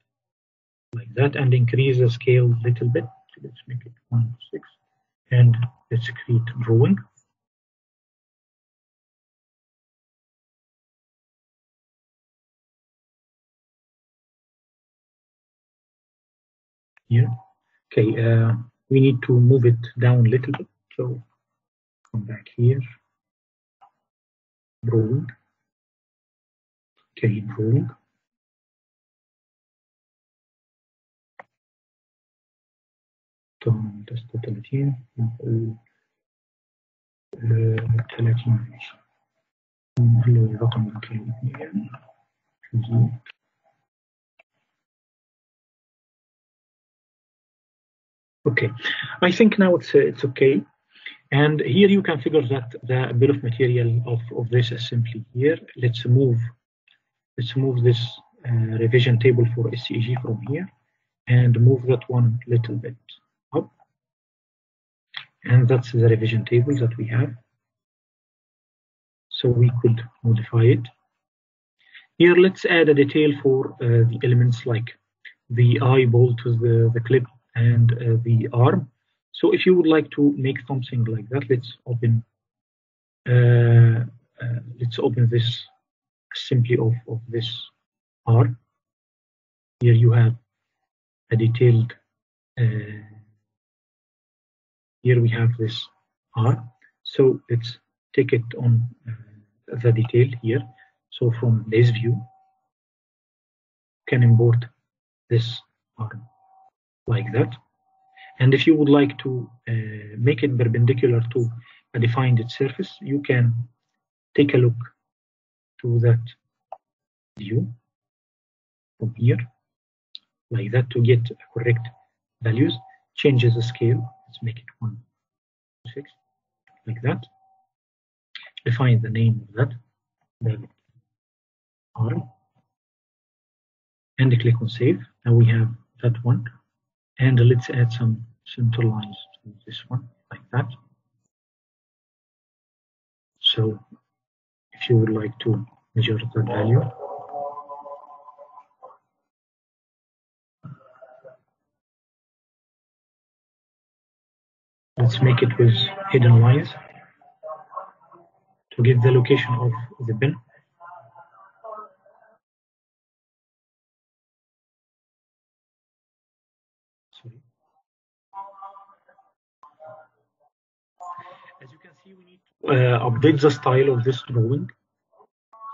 like that and increase the scale a little bit. Let's make it one six, and let's create drawing. Here. Okay, uh, we need to move it down a little bit. So come back here. Drawing. Okay, drawing. Okay, I think now it's uh, it's okay. And here you can figure that the bill of material of, of this is simply here. Let's move let's move this uh, revision table for SEG from here and move that one little bit. And that's the revision table that we have. So we could modify it. Here, let's add a detail for uh, the elements like the eye bolt the, the clip and uh, the arm. So if you would like to make something like that, let's open uh, uh, let's open this simply of, of this arm. Here you have a detailed uh, here we have this R. So let's take it on uh, the detail here. So from this view, can import this R like that. And if you would like to uh, make it perpendicular to a defined surface, you can take a look to that view from here, like that to get correct values. Changes the scale. Let's make it one six, like that. Define the name of that, davit R, and click on save. Now we have that one, and let's add some center lines to this one, like that. So if you would like to measure the value, let's make it with hidden lines to give the location of the pin. Sorry. As you can see, we need to uh, update the style of this drawing.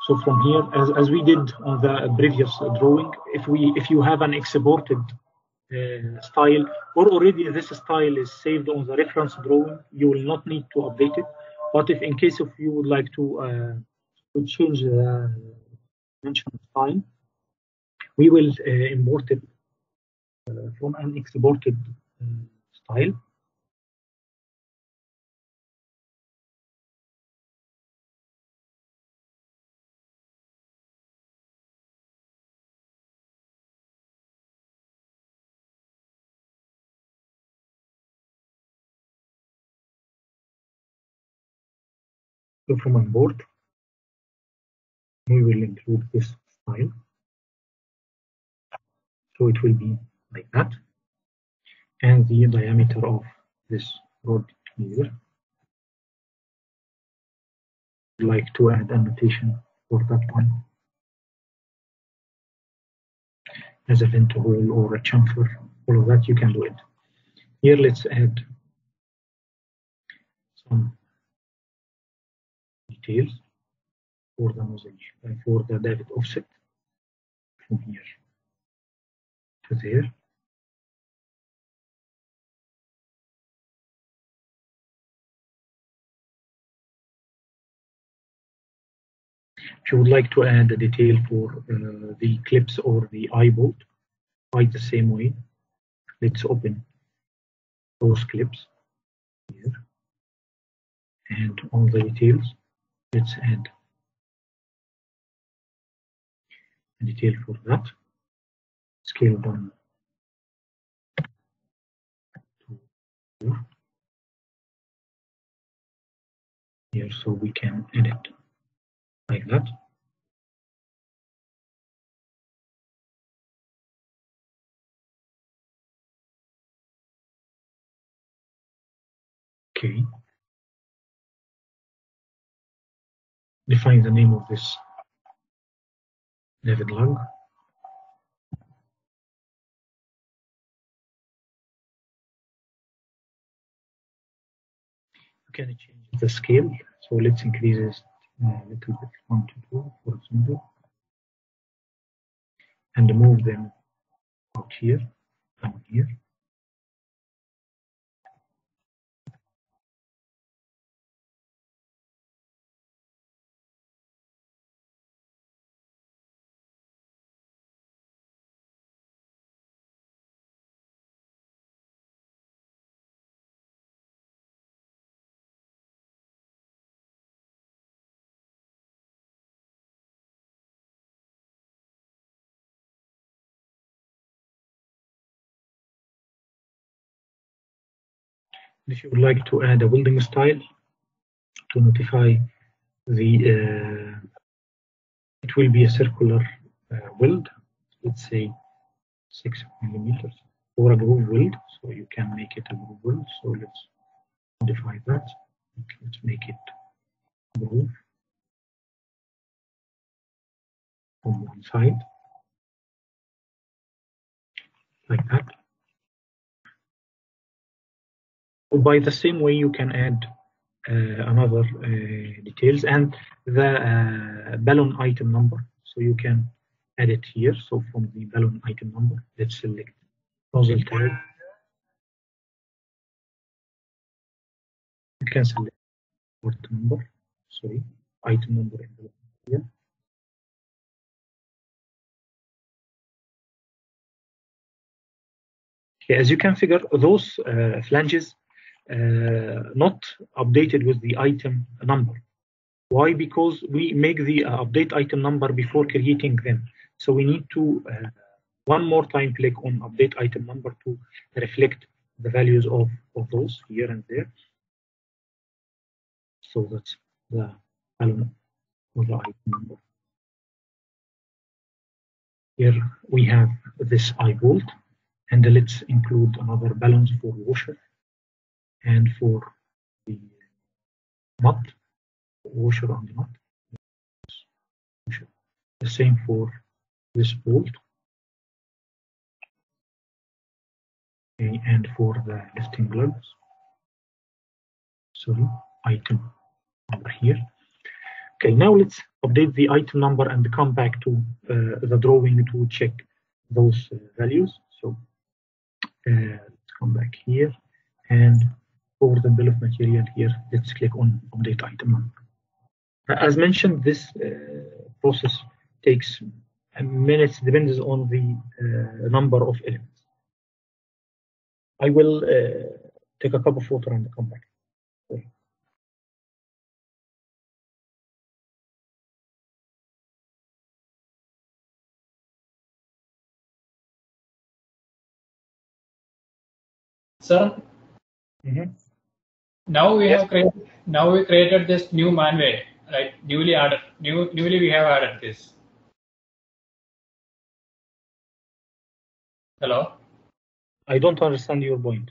So from here, as, as we did on the previous drawing, if we if you have an exported style or already this style is saved on the reference drawing, you will not need to update it. But if in case if you would like to, uh, to change the mentioned style, we will uh, import it uh, from an exported uh, style. On board, we will include this file. So it will be like that. And the diameter of this rod here. I'd like to add annotation for that one. As a vent hole or a chamfer, all of that you can do it. Here let's add some details for the nozzle uh, for the davit offset from here to there. If you would like to add a detail for uh, the clips or the eye bolt, quite the same way. Let's open those clips here. And on the details, let's add a detail for that. Scale down to here. here so we can edit like that. Okay. Define the name of this davit log. You can change the scale. So let's increase this uh, a little bit, one to two, for example, and move them out here, down here. If you would like to add a welding style to notify the uh, it will be a circular uh, weld let's say six millimeters or a groove weld. So you can make it a groove weld. So let's modify that. Let's make it groove on one side. Like that by the same way you can add uh, another uh, details and the uh, balloon item number. So you can add it here. So from the balloon item number let's select nozzle tag we can select port number, sorry, item number here. Okay, as you can figure, those uh, flanges not updated with the item number. Why? Because we make the uh, update item number before creating them. So we need to uh, one more time click on update item number to reflect the values of, of those here and there. So that's the element of the item number. Here we have this eye bolt and let's include another balance for washer and for the nut, washer on the nut. The same for this bolt. Okay, and for the lifting gloves. Sorry, item number here. Okay, now let's update the item number and come back to uh, the drawing to check those uh, values. So uh, let's come back here and for the bill of material here, let's click on update item. As mentioned, this uh, process takes minutes, depends on the uh, number of elements. I will uh, take a cup of water and come back. Sir, Mhm. Now we Yes. have created now we created this new manway, right? Newly added, new newly we have added this. Hello. I don't understand your point.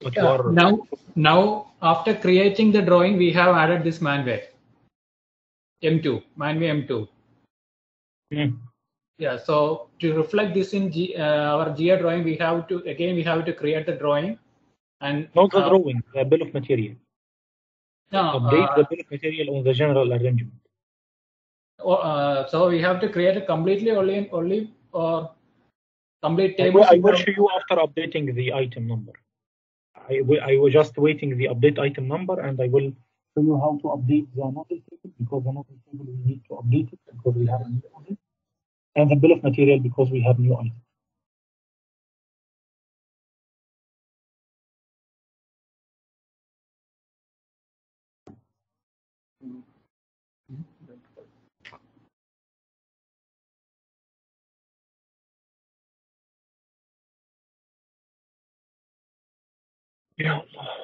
But Yeah, are now now after creating the drawing, we have added this manway. M2 manway M2. Hmm. Yeah. So to reflect this in G, uh, our GA drawing, we have to again we have to create the drawing and not the uh, drawing, the bill of material. No, Update uh, the bill of material on the general arrangement. uh, so we have to create a completely only only or complete I table. I will show you after updating the item number. I, will- I was just waiting the update item number and I will show you how to update the model table because the model table we need to update it because we have a new model and the bill of material because we have new item. Ya Allah.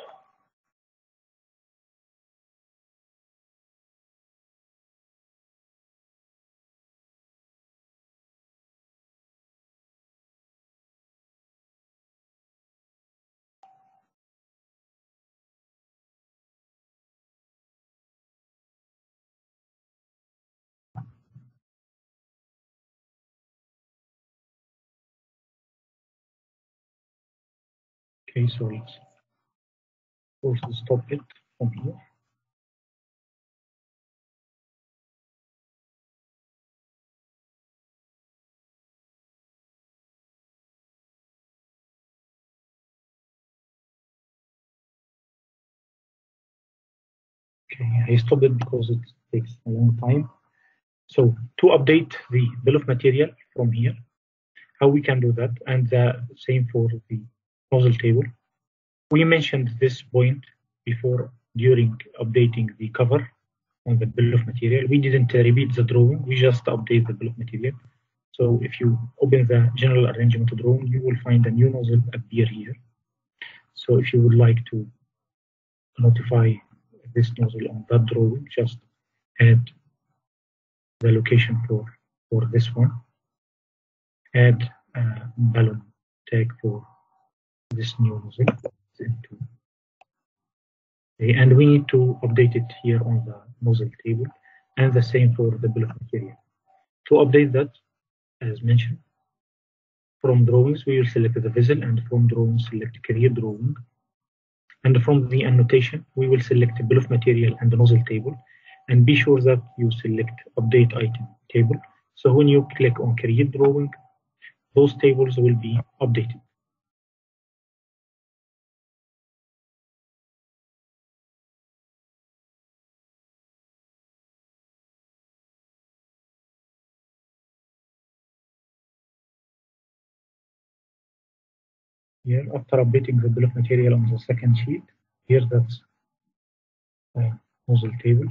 Okay, so also stop it from here. Okay, I stopped it because it takes a long time. So to update the bill of material from here, how we can do that, and the same for the nozzle table. We mentioned this point before during updating the cover on the bill of material. We didn't uh, repeat the drawing, we just update the bill of material. So if you open the general arrangement drawing, you will find a new nozzle appear here. So if you would like to notify this nozzle on that drawing, just add the location for, for this one. Add a balloon tag for this new nozzle. Into Okay, and we need to update it here on the nozzle table and the same for the bill of material. To update that, as mentioned, from drawings we will select the vessel and from drawings select create drawing. And from the annotation, we will select bill of material and the nozzle table and be sure that you select update item table. So when you click on create drawing, those tables will be updated. Here after updating the bill of material on the second sheet. Here that's uh, nozzle table.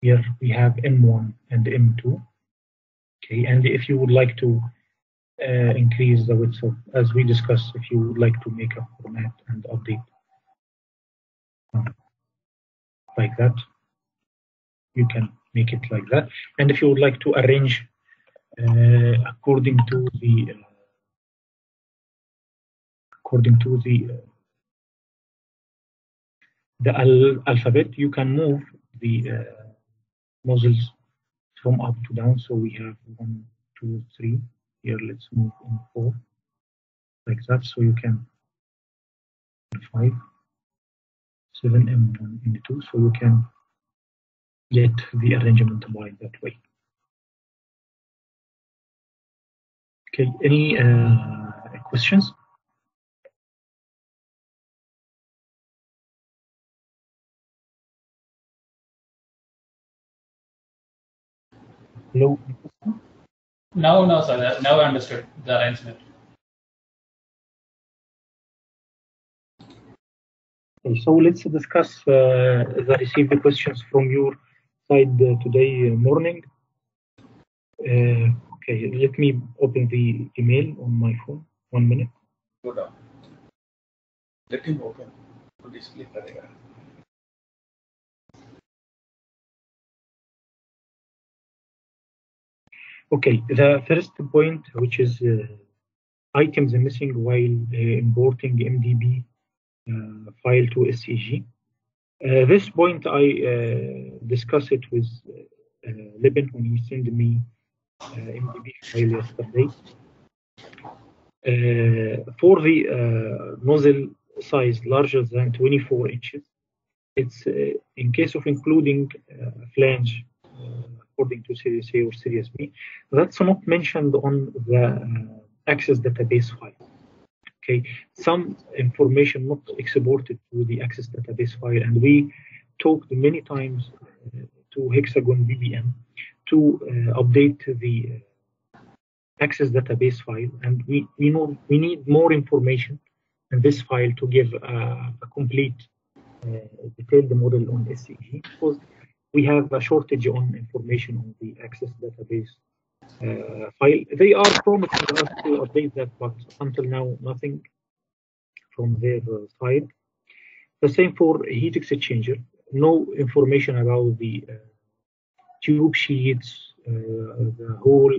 Here we have M1 and M2. Okay, and if you would like to uh, increase the width of, as we discussed, if you would like to make a format and update um, like that, you can make it like that. And if you would like to arrange uh, according to the uh, according to the uh, the al alphabet, you can move the uh, nozzles from up to down. So we have one, two, three. Here, let's move on four, like that. So you can five, seven, and one, and two. So you can get the arrangement by that way. Okay, any uh, questions? Hello? Now, no, sir. Now I understood the arrangement. Okay, so let's discuss uh, the received questions from your side uh, today uh, morning. Uh, okay, let me open the email on my phone. One minute. Go down. Let him open. तो display Okay, the first point, which is uh, items missing while uh, importing MDB uh, file to SEG. Uh, this point I uh, discussed it with uh, Leben when he sent me MDB file yesterday. for the nozzle size larger than 24 inches, it's in case of including flange according to A or Series B, that's not mentioned on the uh, Access database file. Okay, some information not exported to the Access database file, and we talked many times uh, to Hexagon PPM to uh, update the Access database file, and we we know we need more information in this file to give a complete detailed model on SEG because we have a shortage on information on the Access database uh, file. They are promising us to update that, but until now, nothing from their uh, side. The same for heat exchanger. No information about the uh, tube sheets, uh, the whole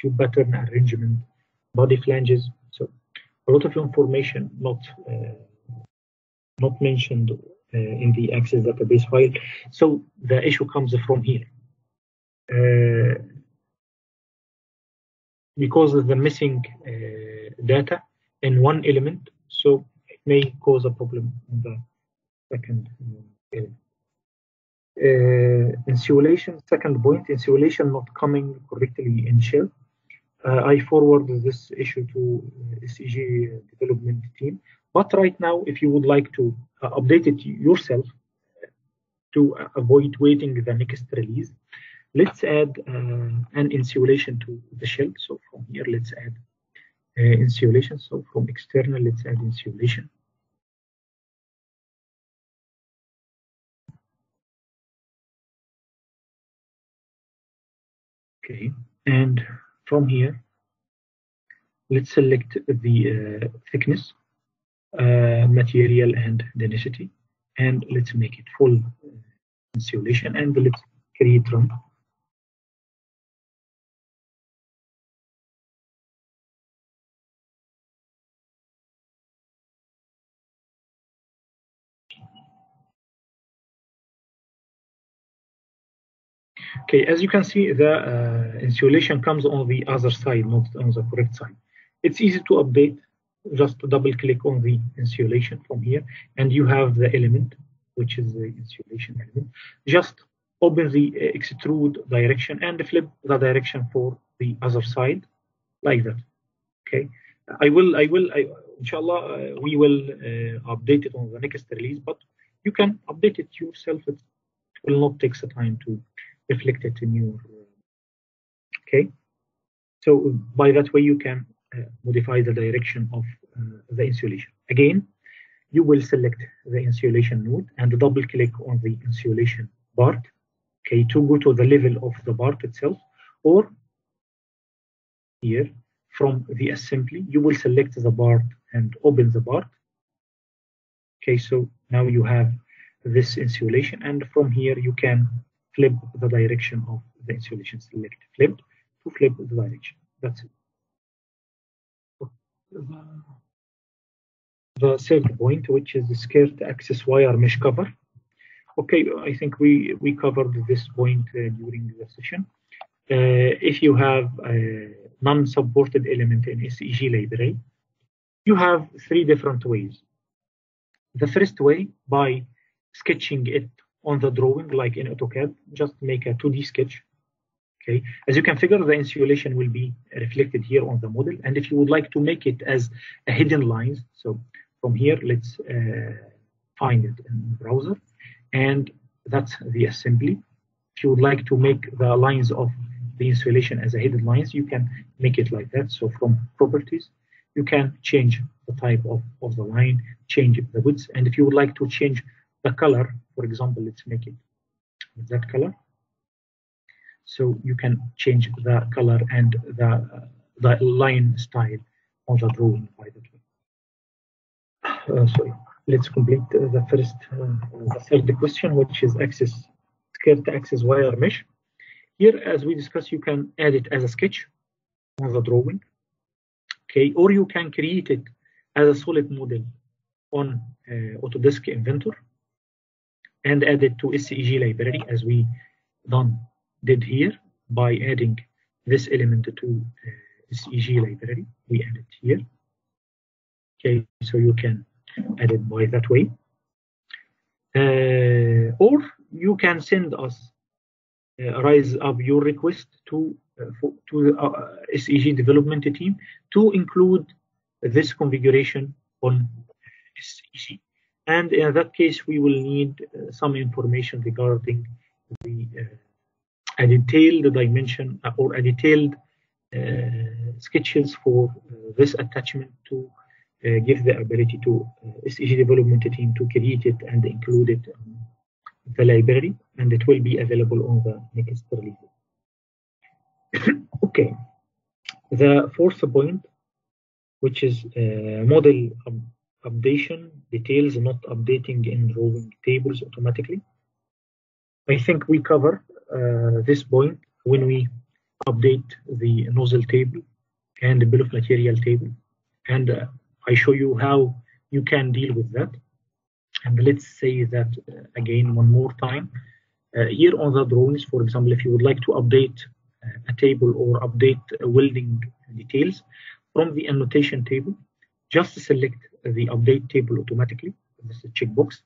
tube pattern arrangement, body flanges. So a lot of information not uh, not mentioned in the Access database file. So the issue comes from here. Uh, because of the missing uh, data in one element, so it may cause a problem in the second element. Uh, insulation, second point, insulation not coming correctly in shell. Uh, I forward this issue to SEG development team. But right now, if you would like to uh, update it yourself to avoid waiting the next release, let's add uh, an insulation to the shell. So from here, let's add uh, insulation. So from external, let's add insulation. Okay, and from here, let's select the uh, thickness, uh, material, and density, and let's make it full insulation, and let's create run. Okay, as you can see, the uh, insulation comes on the other side, not on the correct side. It's easy to update. Just double click on the insulation from here, and you have the element, which is the insulation element. Just open the extrude direction and flip the direction for the other side, like that. Okay, I will, I will, I, inshallah, uh, we will uh, update it on the next release, but you can update it yourself. It will not take the time to reflect it in your okay so by that way you can uh, modify the direction of uh, the insulation. Again, you will select the insulation node and double click on the insulation part, okay, to go to the level of the part itself, or here from the assembly, you will select the part and open the part. Okay, so now you have this insulation, and from here you can flip the direction of the insulation. Select flipped to flip the direction. That's it. The third point, which is the skirt access wire mesh cover. Okay, I think we, we covered this point uh, during the session. Uh, if you have a non-supported element in SEG library, you have three different ways. The first way, by sketching it on the drawing, like in AutoCAD, just make a 2D sketch. Okay, as you can figure, the insulation will be reflected here on the model. And if you would like to make it as a hidden lines, so from here, let's uh, find it in the browser. And that's the assembly. If you would like to make the lines of the insulation as a hidden lines, you can make it like that. So from properties, you can change the type of, of the line, change the width. And if you would like to change the color, for example, let's make it with that color. So you can change the color and the, the line style on the drawing by the way. Uh, sorry, let's complete the first, uh, the third question, which is access, skirt access wire mesh. Here, as we discussed, you can add it as a sketch on the drawing, okay, or you can create it as a solid model on uh, Autodesk Inventor and add it to SEG library as we done did here by adding this element to uh, SEG library. We add it here. Okay, so you can add it by that way. Uh, or you can send us, uh, raise up your request to uh, for, to the uh, SEG development team to include this configuration on SEG. And in that case, we will need uh, some information regarding the a detailed dimension or a detailed uh, sketches for uh, this attachment to uh, give the ability to SEG development team to create it and include it in the library, and it will be available on the next release. okay, the fourth point, which is model up updation details not updating in drawing tables automatically. I think we cover uh, this point when we update the nozzle table and the bill of material table. And uh, I show you how you can deal with that. And let's say that uh, again one more time. Uh, here on the drawings, for example, if you would like to update uh, a table or update welding details from the annotation table, just select the update table automatically. This is a checkbox,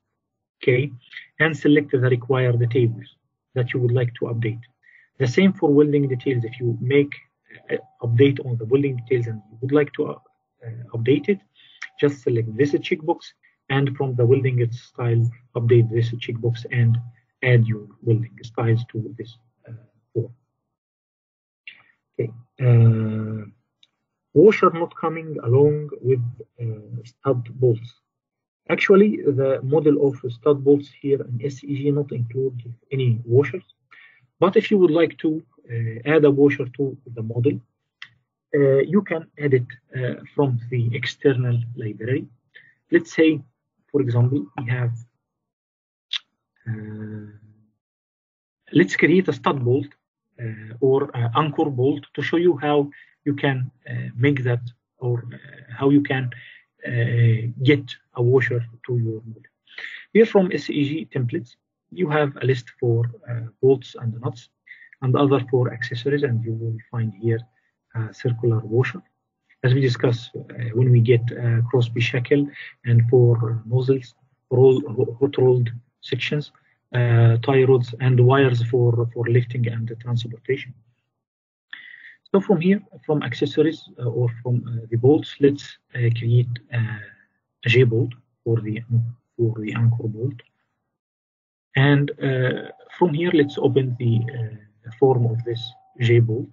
okay, and select the required tables that you would like to update. The same for welding details. If you make uh, update on the welding details and you would like to uh, update it, just select this checkbox and from the welding style, update this checkbox and add your welding styles to this uh, form. Okay. Uh, washer not coming along with uh, stud bolts. Actually, the model of stud bolts here in SEG not include any washers. But if you would like to uh, add a washer to the model, uh, you can add it uh, from the external library. Let's say, for example, we have, uh, let's create a stud bolt uh, or anchor bolt to show you how you can uh, make that or how you can get a washer to your model. Here from SEG templates, you have a list for uh, bolts and nuts and other for accessories, and you will find here a circular washer. As we discussed uh, when we get uh, Crosby shackle and for nozzles, roll, hot rolled sections, uh, tie rods, and wires for, for lifting and transportation. So from here, from accessories uh, or from uh, the bolts, let's uh, create a J bolt for the for the anchor bolt. And from here, let's open the form of this J bolt.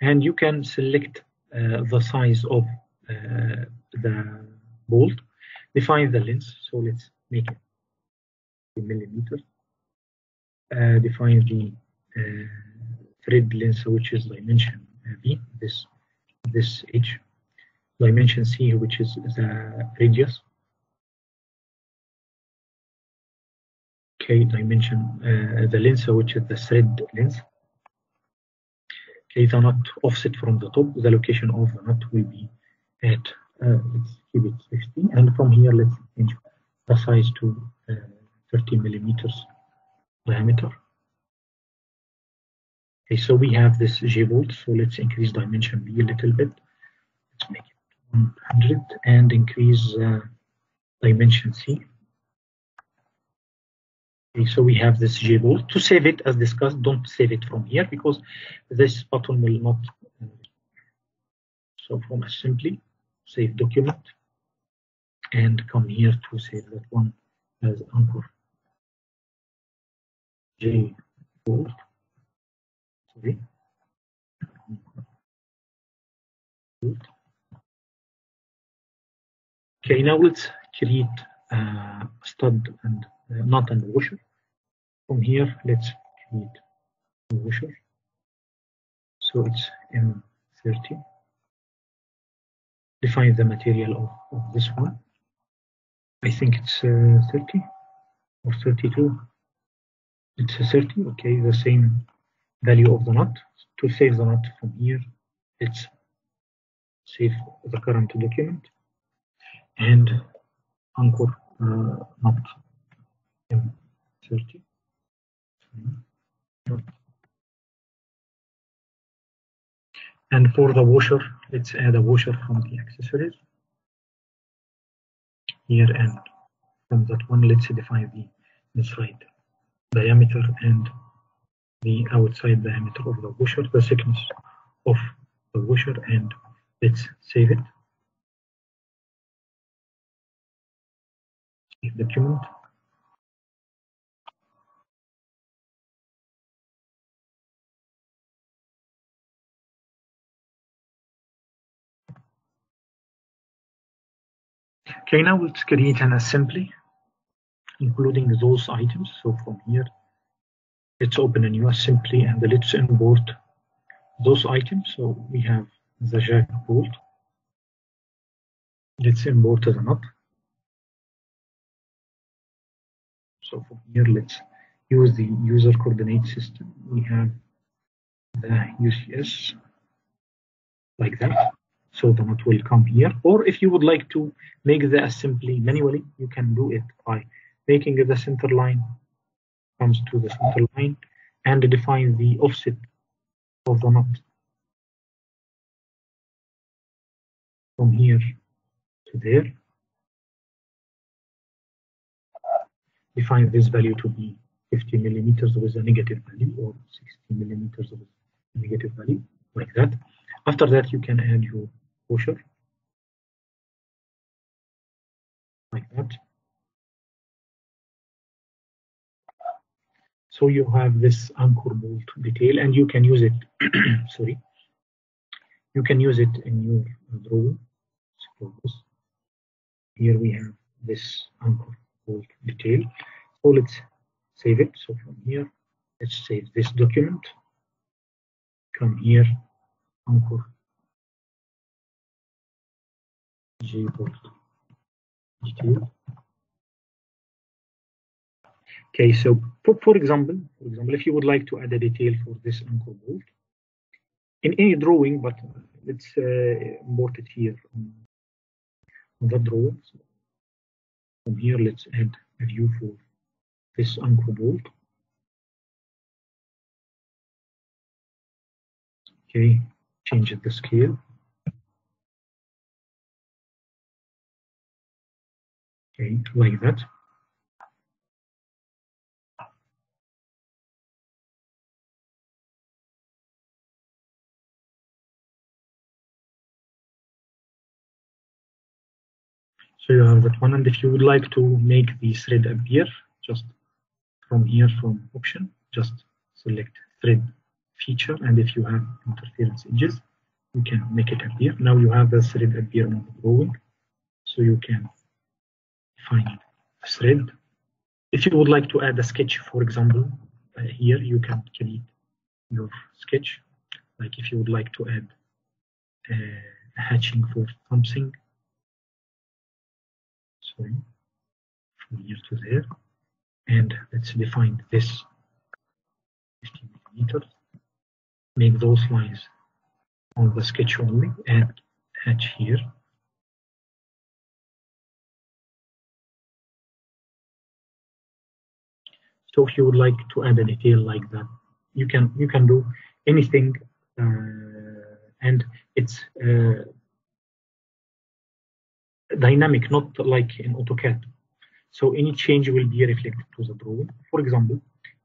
And you can select the size of the bolt, define the length. So let's make it millimeters. Uh, define the uh, thread length, which is dimension V, this this H, dimension C, which is the radius. K dimension, uh, the length, which is the thread length. K the nut offset from the top, the location of the nut will be at, uh, let's keep it 60, and from here let's change the size to uh, 30 millimeters diameter. Okay, so we have this J bolt, so let's increase dimension B a little bit. Let's make it 100 and increase uh, dimension C. Okay, so we have this J bolt. To save it, as discussed, don't save it from here because this button will not. Uh, so from assembly, save document, and come here to save that one as anchor. J bolt. Sorry. Okay, now let's create a stud and uh, nut and washer. From here, let's create a washer. So it's M30. Define the material of, of this one. I think it's uh, 30 or 32. It's a 30, okay, the same value of the nut. To save the nut from here, let's save the current document and anchor uh, nut M30. And for the washer, let's add a washer from the accessories. Here and from that one, let's define the inside diameter and the outside diameter of the washer, the thickness of the washer, and let's save it. Save document. Okay, now let's create an assembly including those items. So from here, let's open a new assembly and let's import those items. So we have the J bolt. Let's import the nut. So from here, let's use the user coordinate system. We have the UCS like that. So the nut will come here. Or if you would like to make the assembly manually, you can do it by making the center line comes to the center line and define the offset of the nut from here to there. Define this value to be 50 millimeters with a negative value or 60 millimeters with a negative value like that. After that, you can add your washer like that. So you have this anchor bolt detail and you can use it, sorry, you can use it in your drawing. Suppose here we have this anchor bolt detail. So let's save it. So from here, let's save this document. Come here, anchor J bolt detail. Okay, so for, for example, for example, if you would like to add a detail for this anchor bolt in any drawing, but let's uh, import it here on, on the drawing. So from here, let's add a view for this anchor bolt. Okay, change the scale. Okay, like that. So you have that one, and if you would like to make the thread appear, just from here from option, just select thread feature, and if you have interference edges, you can make it appear. Now you have the thread appear on the drawing. So you can find a thread. If you would like to add a sketch, for example, uh, here you can create your sketch. Like if you would like to add uh, hatching for something. Sorry, from here to there. And let's define this 15 millimeters. Make those lines on the sketch only and hatch here. So if you would like to add a detail like that, you can you can do anything, uh, and it's uh, dynamic, not like in AutoCAD. So any change will be reflected to the drawing. For example,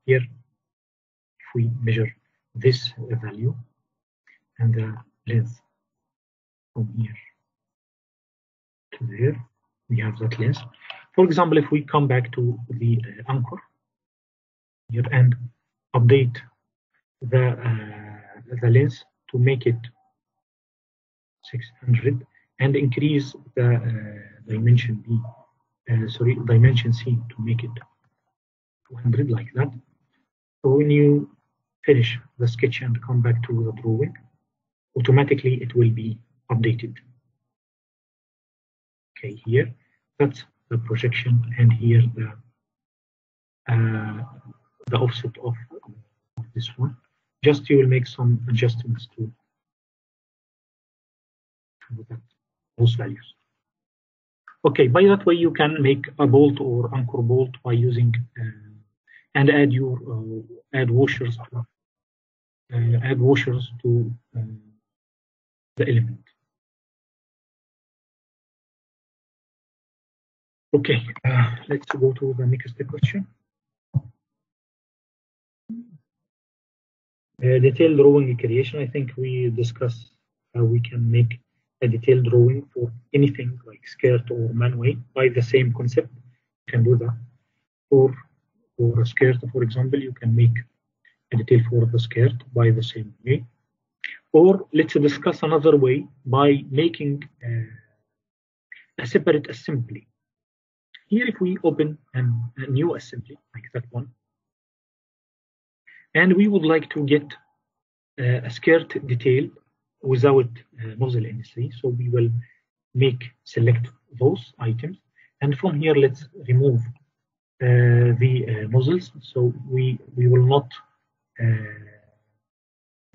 here, if we measure this value and the length from here to there, we have that length. For example, if we come back to the uh, anchor here and update the uh, the length to make it 600 and increase the uh, dimension B, uh, sorry, dimension C to make it 200 like that. So when you finish the sketch and come back to the drawing, automatically it will be updated. Okay, here that's the projection, and here the uh, the offset of, this one. Just you will make some adjustments to that, those values. Okay, by that way you can make a bolt or anchor bolt by using uh, and add your uh, add washers to, uh, add washers to uh, the element. Okay, uh, let's go to the next question. Uh, detailed drawing creation, I think we discussed how we can make a detailed drawing for anything like skirt or manway by the same concept. You can do that. For, for a skirt, for example, you can make a detail for the skirt by the same way. Or let's discuss another way by making uh, a separate assembly. Here, if we open an, a new assembly like that one, and we would like to get uh, a skirt detail without uh, nozzle NC. So we will make select those items, and from here let's remove uh, the uh, nozzles. So we we will not uh,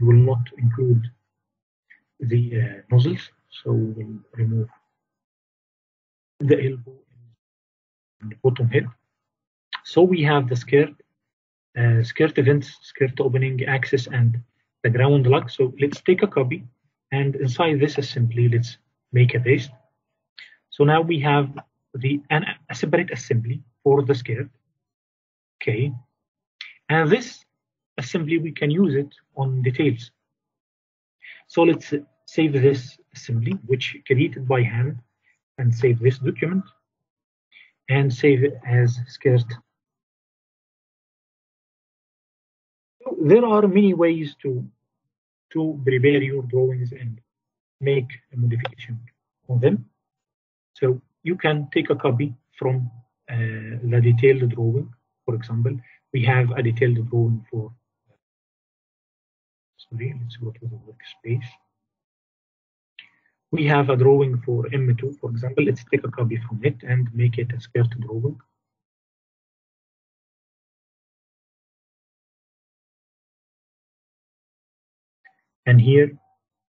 we will not include the uh, nozzles. So we'll remove the elbow and the bottom head. So we have the skirt uh, skirt vents, skirt opening, access, and the ground lug. So let's take a copy, and inside this assembly, let's make a paste. So now we have the an, a separate assembly for the skirt. Okay, and this assembly we can use it on details. So let's save this assembly, which created by hand, and save this document, and save it as skirt there are many ways to to prepare your drawings and make a modification on them. So you can take a copy from uh, the detailed drawing. For example, we have a detailed drawing for. Sorry, let's go to the workspace. We have a drawing for M2, for example. Let's take a copy from it and make it a skirt drawing. And here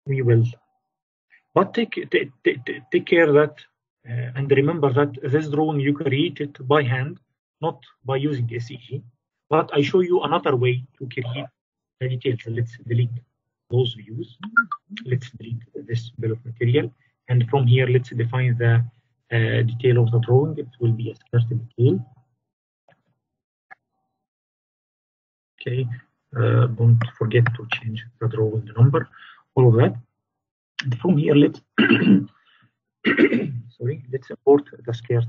we will. But take take, take, care that uh, and remember that this drawing you create it by hand not by using SEG but I show you another way to create the details. Let's delete those views. Let's delete this bill of material. And from here let's define the uh, detail of the drawing it will be a skirt detail. Okay don't forget to change the drawing number, all of that. And from here, let's sorry, let's import the skirt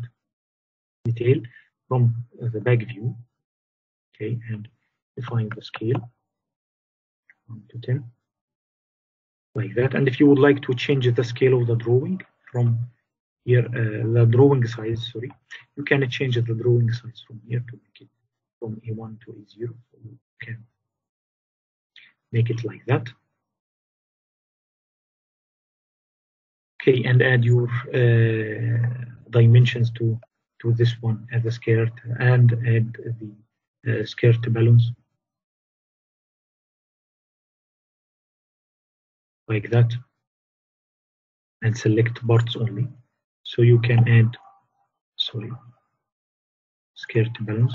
detail from the back view. Okay, and define the scale 1 to 10. like that. And if you would like to change the scale of the drawing from here, uh, the drawing size, sorry, you can change the drawing size from here to make it from A1 to A0. So you can make it like that. Okay, and add your uh, dimensions to to this one as a skirt and add the uh, skirt balloons. Like that. And select parts only. So you can add sorry skirt balloons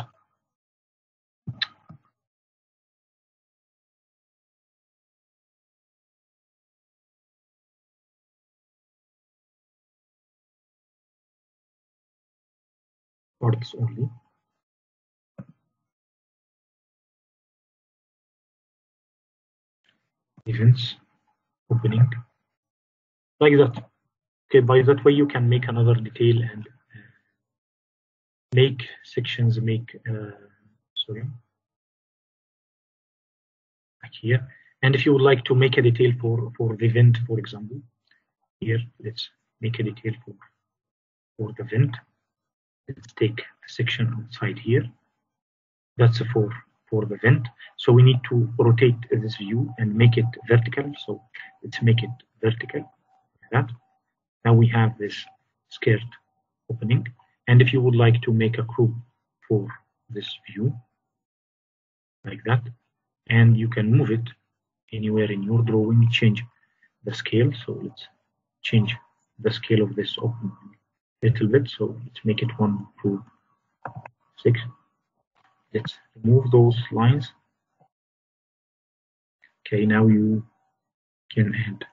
parts only. Events opening. Like that? Okay by that way you can make another detail and uh, make sections make uh, sorry. Like here. And if you would like to make a detail for for the vent for example here let's make a detail for for the vent let's take a section outside here. That's for for the vent so we need to rotate this view and make it vertical. So let's make it vertical like that. Now we have this skirt opening. And if you would like to make a group for this view like that and you can move it anywhere in your drawing change the scale. So let's change the scale of this open a little bit so let's make it one two six. Let's remove those lines. Okay now you can add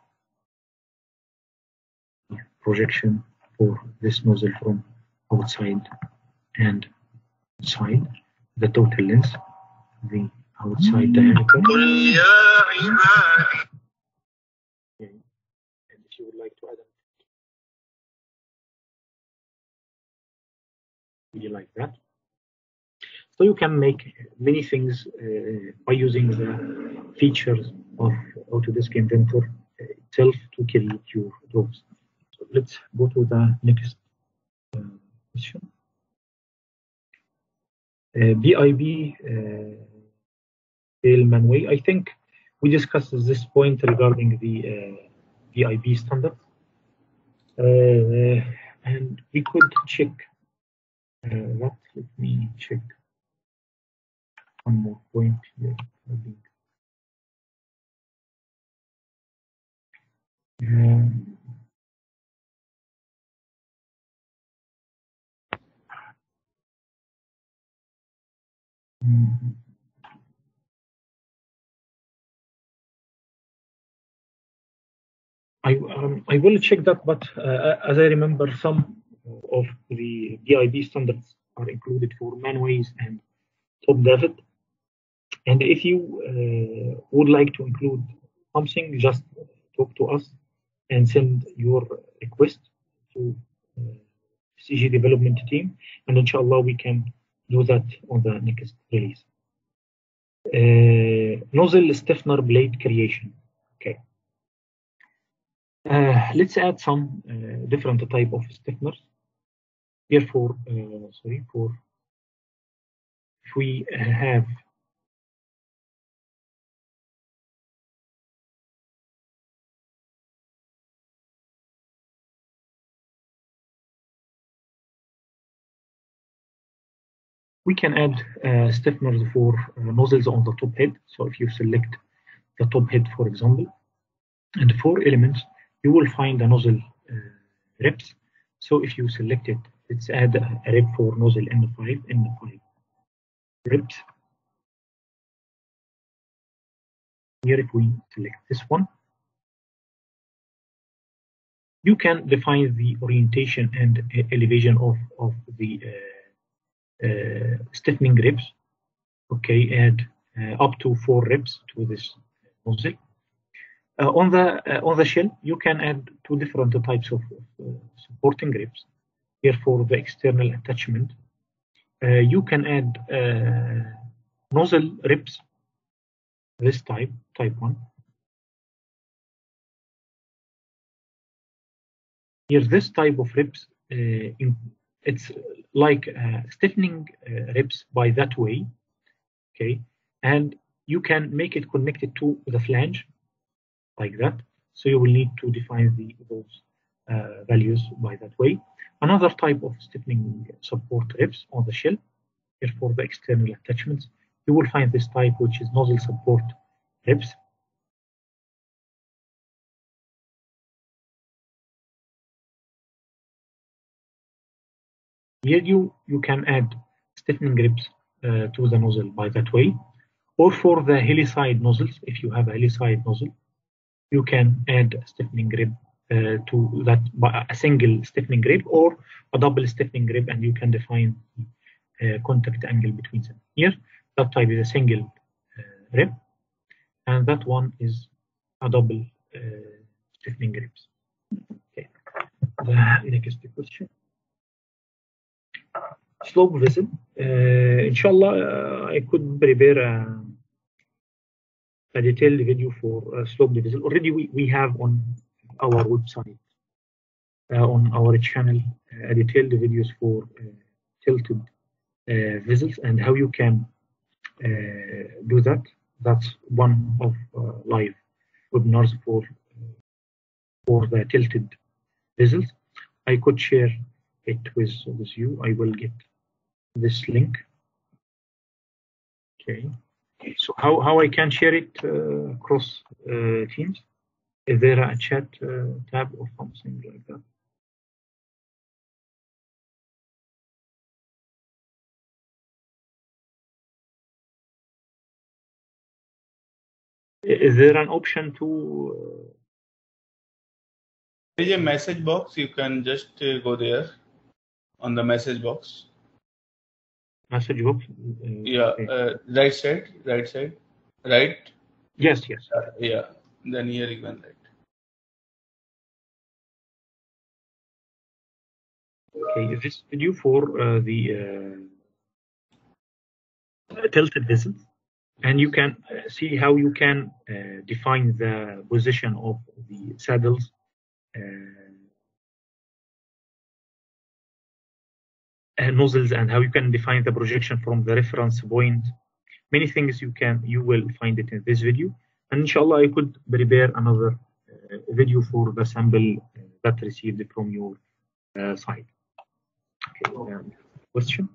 projection for this nozzle from outside and inside. The total length the outside diameter. Okay. and if you would like to add you like that so you can make many things uh, by using the features of Autodesk Inventor itself to create your drawings. So let's go to the next uh, question. Uh, PIP uh, Manway. I think we discussed this point regarding the uh, PIP standard. Uh, and we could check uh, that. Let me check one more point here. Um, mhm. I um, I will check that, but uh, as I remember, some of the PIP standards are included for manways and top davit. And if you uh, would like to include something, just talk to us and send your request to uh, SEG development team, and inshallah we can do that on the next release. Uh, nozzle stiffener blade creation. Okay. Uh, let's add some uh, different type of stiffeners. Here for uh, sorry for if we have we can add uh, stiffeners for uh, nozzles on the top head. So if you select the top head, for example, and four elements, you will find the nozzle uh, ribs. So if you select it, let's add a rib for nozzle N5, N5 ribs. Here, if we select this one, you can define the orientation and uh, elevation of, of the uh, uh, stiffening ribs. Okay, add uh, up to four ribs to this nozzle. Uh, on the uh, on the shell, you can add two different types of, supporting ribs. Here for the external attachment, you can add nozzle ribs, This type, type one, here this type of ribs, uh, in, it's like uh, stiffening uh, ribs by that way, okay, and you can make it connected to the flange like that. So you will need to define the those uh, values by that way. Another type of stiffening support ribs on the shell, here for the external attachments, you will find this type which is nozzle support ribs. Here you, you can add stiffening ribs uh, to the nozzle by that way. Or for the hillside nozzles, if you have a hillside nozzle, you can add stiffening rib uh, to that a single stiffening rib or a double stiffening rib, and you can define uh, contact angle between them. Here, that type is a single uh, rib, and that one is a double uh, stiffening ribs. Okay. The next question. Slope vessel. Uh, inshallah, uh, I could prepare a, a detailed video for uh, slope vessel. Already, we, we have on our website, uh, on our channel, uh, detailed videos for uh, tilted vessels and how you can do that. That's one of live webinars for for the tilted vessels. I could share it with with you. I will get this link. Okay. So how how I can share it uh, across uh, Teams? Is there a chat uh, tab or something like that? Is there an option to? Uh, there is a message box. You can just uh, go there on the message box. Message box. Uh, yeah, okay. right side, right side, right. Yes, yes. yeah. Then here you can write. Okay, this video for uh, the uh, tilted vessels, and you can see how you can uh, define the position of the saddles. and nozzles and how you can define the projection from the reference point many things you can you will find it in this video and inshallah i could prepare another uh, video for the sample uh, that received from your uh, side. Okay um, question?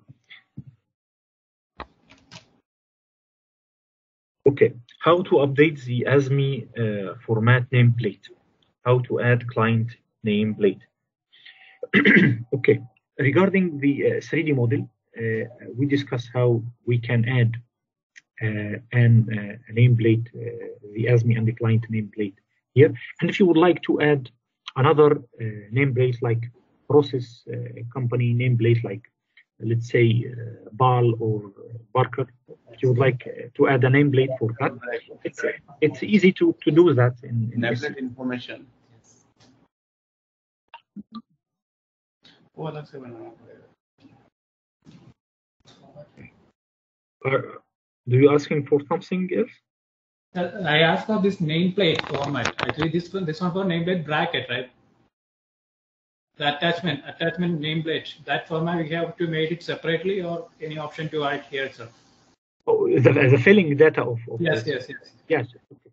Okay how to update the ASME uh, format nameplate? How to add client nameplate? Okay regarding the uh, 3d model uh, we discussed how we can add uh, an uh, nameplate, uh, the ASME and the client nameplate here. And if you would like to add another uh, nameplate like process company nameplate like let's say Ball or Barker, if you would like to add a nameplate for that, it's, it's easy to, to do that in, in this. information. Uh, do you asking for something else? Uh, I asked for this nameplate format. Actually, this one, this one for nameplate bracket, right? The attachment, attachment nameplate. That format we have to make it separately, or any option to add here, sir. Oh, the, the filling data of. of yes, yes, yes. Yes. Okay.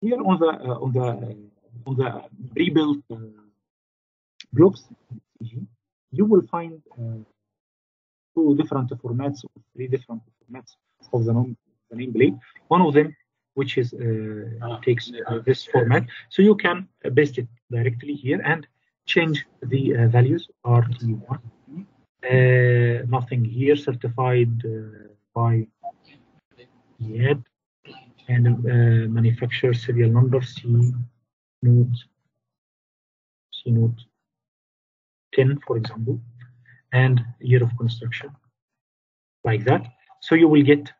Here on the uh, on the on the pre-built uh, blocks, you will find uh, two different formats, three different formats of the, name, the nameplate. One of them, which is uh, ah, takes uh, this format, so you can paste it directly here and change the uh, values RT1. Uh, nothing here, certified uh, by yet, and uh, manufacturer serial number C note C note 10, for example, and year of construction, like that. So you will get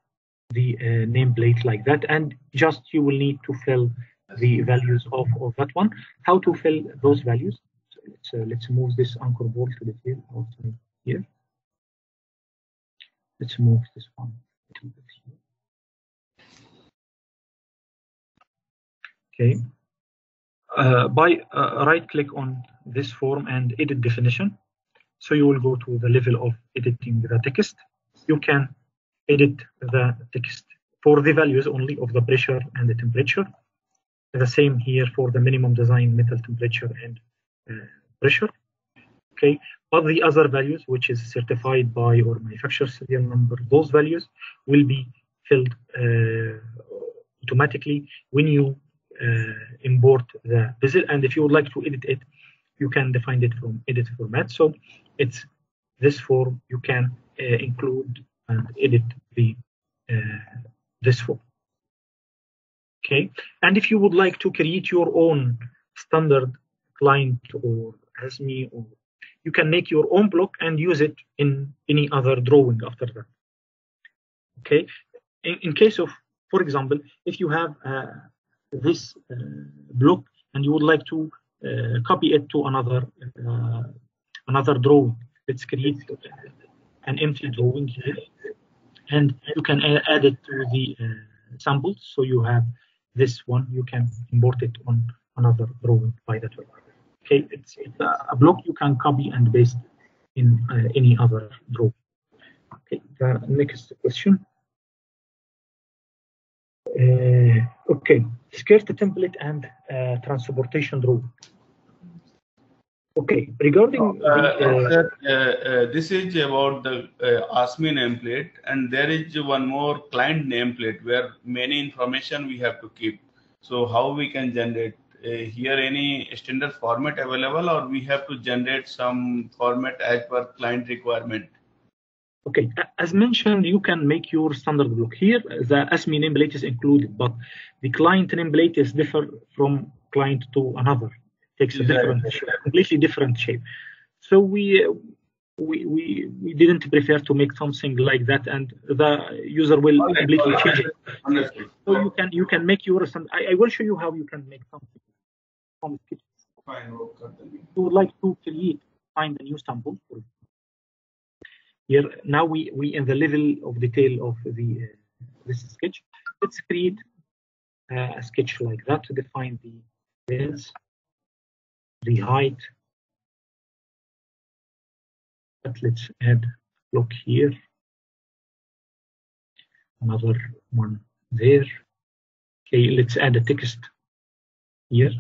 the uh, nameplate like that, and just you will need to fill the values of, of that one. How to fill those values? So let's uh, let's move this anchor bolt to the outside here. Let's move this one a little bit here. Okay. Uh, by uh, right click on this form and edit definition. So you will go to the level of editing the text. You can edit the text for the values only of the pressure and the temperature. The same here for the minimum design metal temperature and uh, pressure. Okay, but the other values, which is certified by or manufacturer serial number, those values will be filled uh, automatically when you uh, import the vessel. And if you would like to edit it, you can define it from edit format. So it's this form you can uh, include and edit the uh, this one. Okay, and if you would like to create your own standard client or ASME or you can make your own block and use it in any other drawing after that. Okay, in, in case of, for example, if you have uh, this uh, block and you would like to uh, copy it to another uh, another drawing, let's create an empty drawing here, and you can add it to the uh, samples. So you have this one, you can import it on another drawing by that way. Okay, it's, it's a block you can copy and paste in uh, any other drawing. Okay, the next question. Uh, okay, skirt template and uh, transportation drawing. Okay, regarding Uh, the, uh, uh, this is about the uh, ASME nameplate, and there is one more client nameplate where many information we have to keep. So how we can generate uh, here any standard format available, or we have to generate some format as per client requirement. Okay, as mentioned, you can make your standard block here. The ASME nameplate is included, but the client nameplate is different from client to another. Takes a different, shape, completely different shape. So we we we we didn't prefer to make something like that, and the user will Alright, completely alright. change it. Understood. So you can you can make your stand- I, I will show you how you can make something from sketch. Fine. okay. you would like to create, find a new sample. Here, now we, we in the level of detail of the uh, this sketch. Let's create uh, a sketch like that to define the width, the height. But let's add block here. Another one there. Okay, let's add a text here.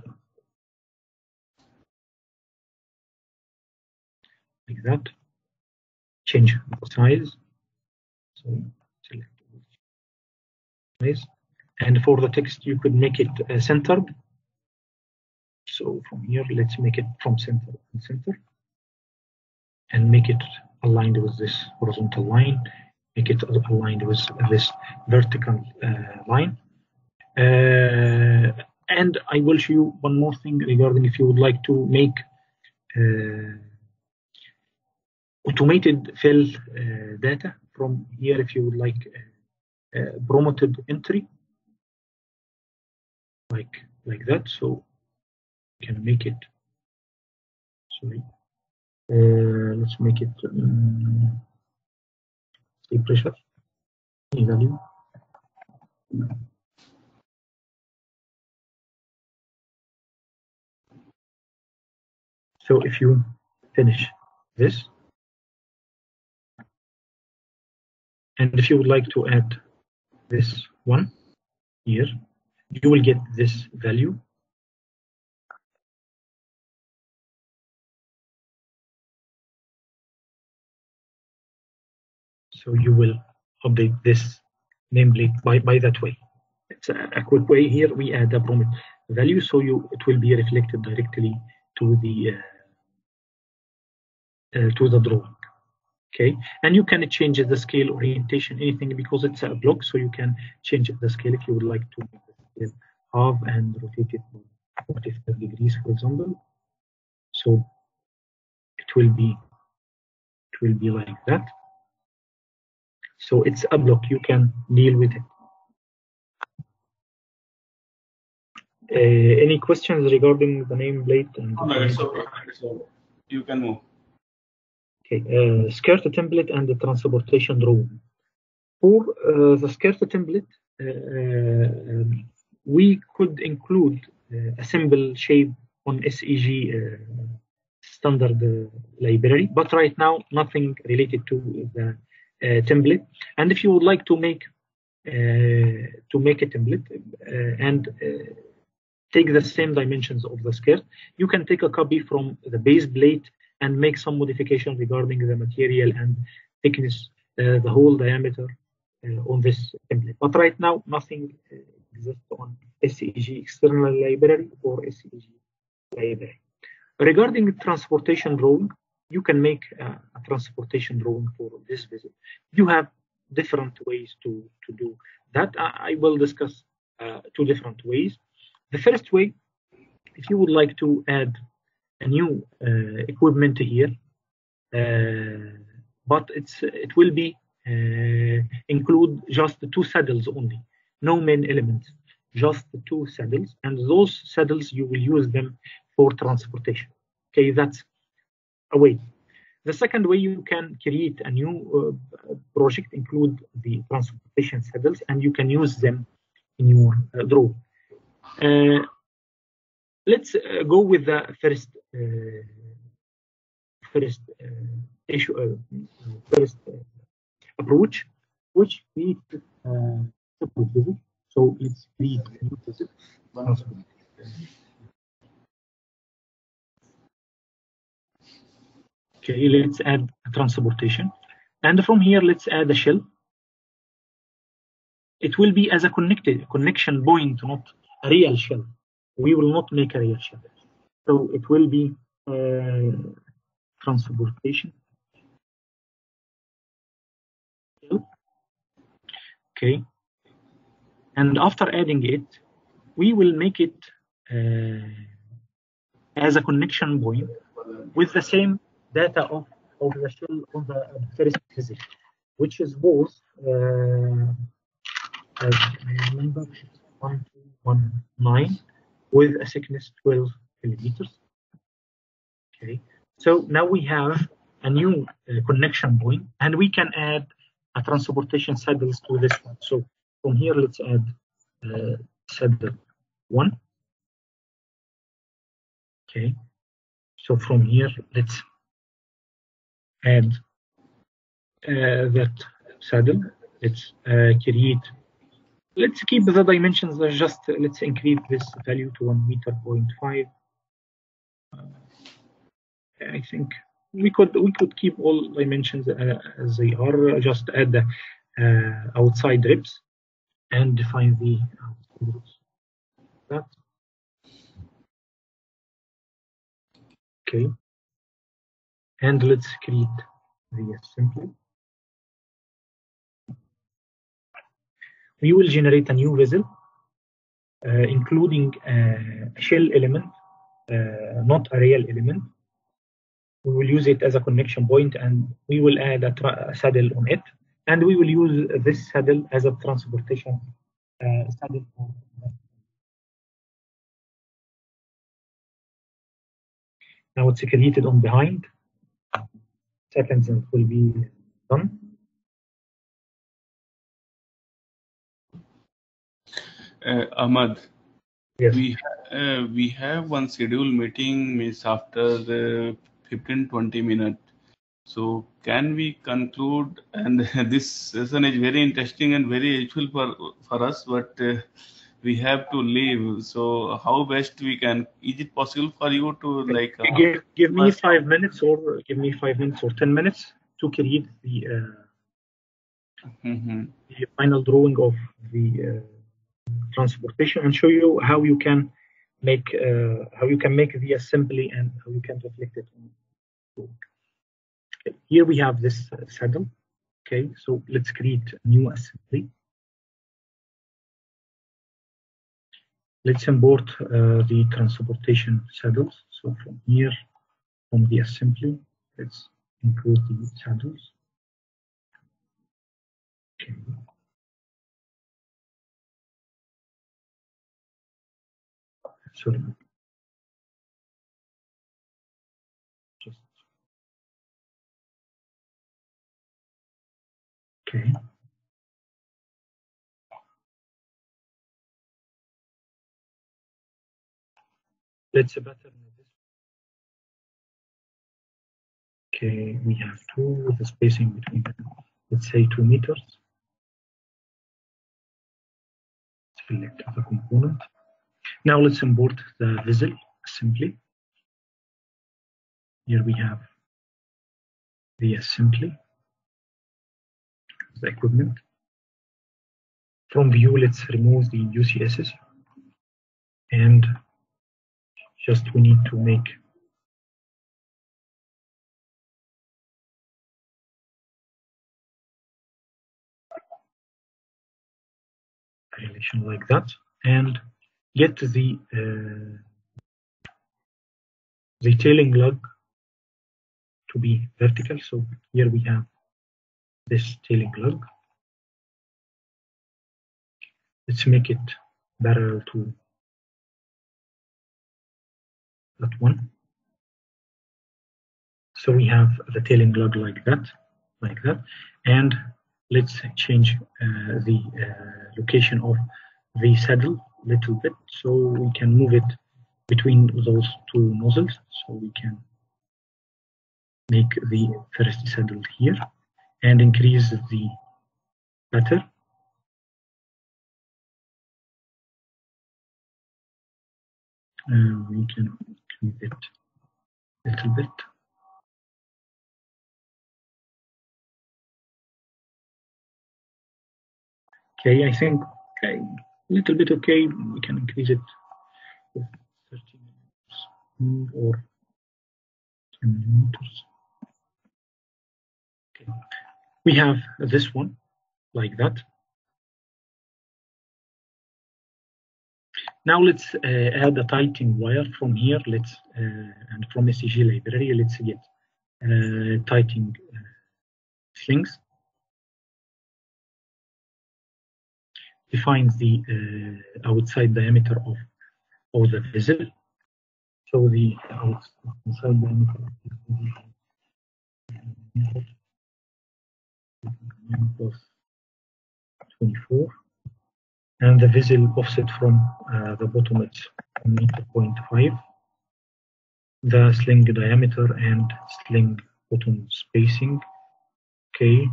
like that. Change the size. So select size. And for the text, you could make it uh, centered. So from here, let's make it from center and center. And make it aligned with this horizontal line. Make it aligned with this vertical uh, line. Uh, and I will show you one more thing regarding if you would like to make uh, automated fill uh, data from here if you would like uh, uh, promoted entry like like that so can make it. Sorry. Uh, let's make it um, pressure. Any value? So if you finish this And if you would like to add this one here, you will get this value. So you will update this namely by, by that way. It's a, a quick way here. We add a prompt value, so you it will be reflected directly to the uh, uh, to the drawing okay and you can change the scale orientation anything because it's a block so you can change the scale if you would like to make half and rotate it 45 degrees for example so it will be it will be like that so it's a block you can deal with it uh, any questions regarding the nameplate and oh, No, it's. So you can move. Okay, uh, skirt template and the transportation drawing. For uh, the skirt template, uh, um, we could include uh, a simple shape on SEG uh, standard uh, library. But right now, nothing related to the template. And if you would like to make uh, to make a template uh, and uh, take the same dimensions of the skirt, you can take a copy from the base plate and make some modification regarding the material and thickness, uh, the hole diameter uh, on this template. But right now, nothing uh, exists on SEG external library or SEG library. Regarding transportation drawing, you can make uh, a transportation drawing for this visit. You have different ways to, to do that. I, I will discuss uh, two different ways. The first way, if you would like to add a new uh, equipment here, uh, but it's it will be uh, include just the two saddles only, no main elements, just the two saddles, and those saddles you will use them for transportation. Okay, that's a way. The second way you can create a new uh, project, include the transportation saddles, and you can use them in your uh, draw. Uh, let's uh, go with the first uh, first uh, issue, first approach, which we. So let's create. Okay, let's add transportation. And from here, let's add a shell. It will be as a connected connection point, not a real shell. We will not make a real shell. So it will be uh, transportation. Okay. And after adding it, we will make it uh, as a connection point with the same data of, of the shell on the first visit, which is both, uh, as I remember, 1219 with a thickness 12 millimeters. Okay, so now we have a new uh, connection point and we can add a transportation saddles to this one. So from here, let's add uh, saddle one. Okay, so from here, let's add uh, that saddle. Let's uh, create. Let's keep the dimensions. uh, Just uh, let's increase this value to one meter point five. I think we could we could keep all dimensions uh, as they are. Just add the uh, outside ribs and define the outside ribs. That okay. And let's create the assembly. We will generate a new vessel, uh, including a shell element, uh, not a real element. We will use it as a connection point and we will add a, a saddle on it. And we will use this saddle as a transportation uh, saddle. Now it's created on behind. Seconds and it will be done. Uh, Ahmed, Yes. we ha- uh, we have one scheduled meeting means after uh, 15 20 minutes. So can we conclude? And this session is very interesting and very useful for for us, but uh, we have to leave. So how best we can? Is it possible for you to like? Uh, give, give me five minutes or give me five minutes or 10 minutes to create the, uh, mhm. the final drawing of the uh, transportation and show you how you can make uh, how you can make the assembly and how you can reflect it okay. here we have this uh, saddle okay so let's create a new assembly let's import uh, the transportation saddles. So from here from the assembly let's include the saddles. Okay. Sorry. Just okay better Okay, we have two with the spacing between them, let's say two meters. Select the component. Now let's import the vessel assembly. Here we have the assembly, the equipment. From view, let's remove the UCSs and just we need to make a relation like that and get the uh, the tailing lug to be vertical. So here we have this tailing lug. Let's make it parallel to that one. So we have the tailing lug like that, like that, and let's change uh, the uh, location of the saddle a little bit so we can move it between those two nozzles. So we can make the first saddle here and increase the butter uh, we can increase it a little bit. Okay i think okay a little bit okay. We can increase it with 30 millimeters or 10 millimeters okay. We have this one like that now let's uh, add a tightening wire from here. Let's uh, and from SEG library let's get uh, tightening uh, defines the uh, outside diameter of, of the vessel. So the outside diameter plus 24 and the vessel offset from uh, the bottom it's 0.5 point. The sling diameter and sling bottom spacing. Okay.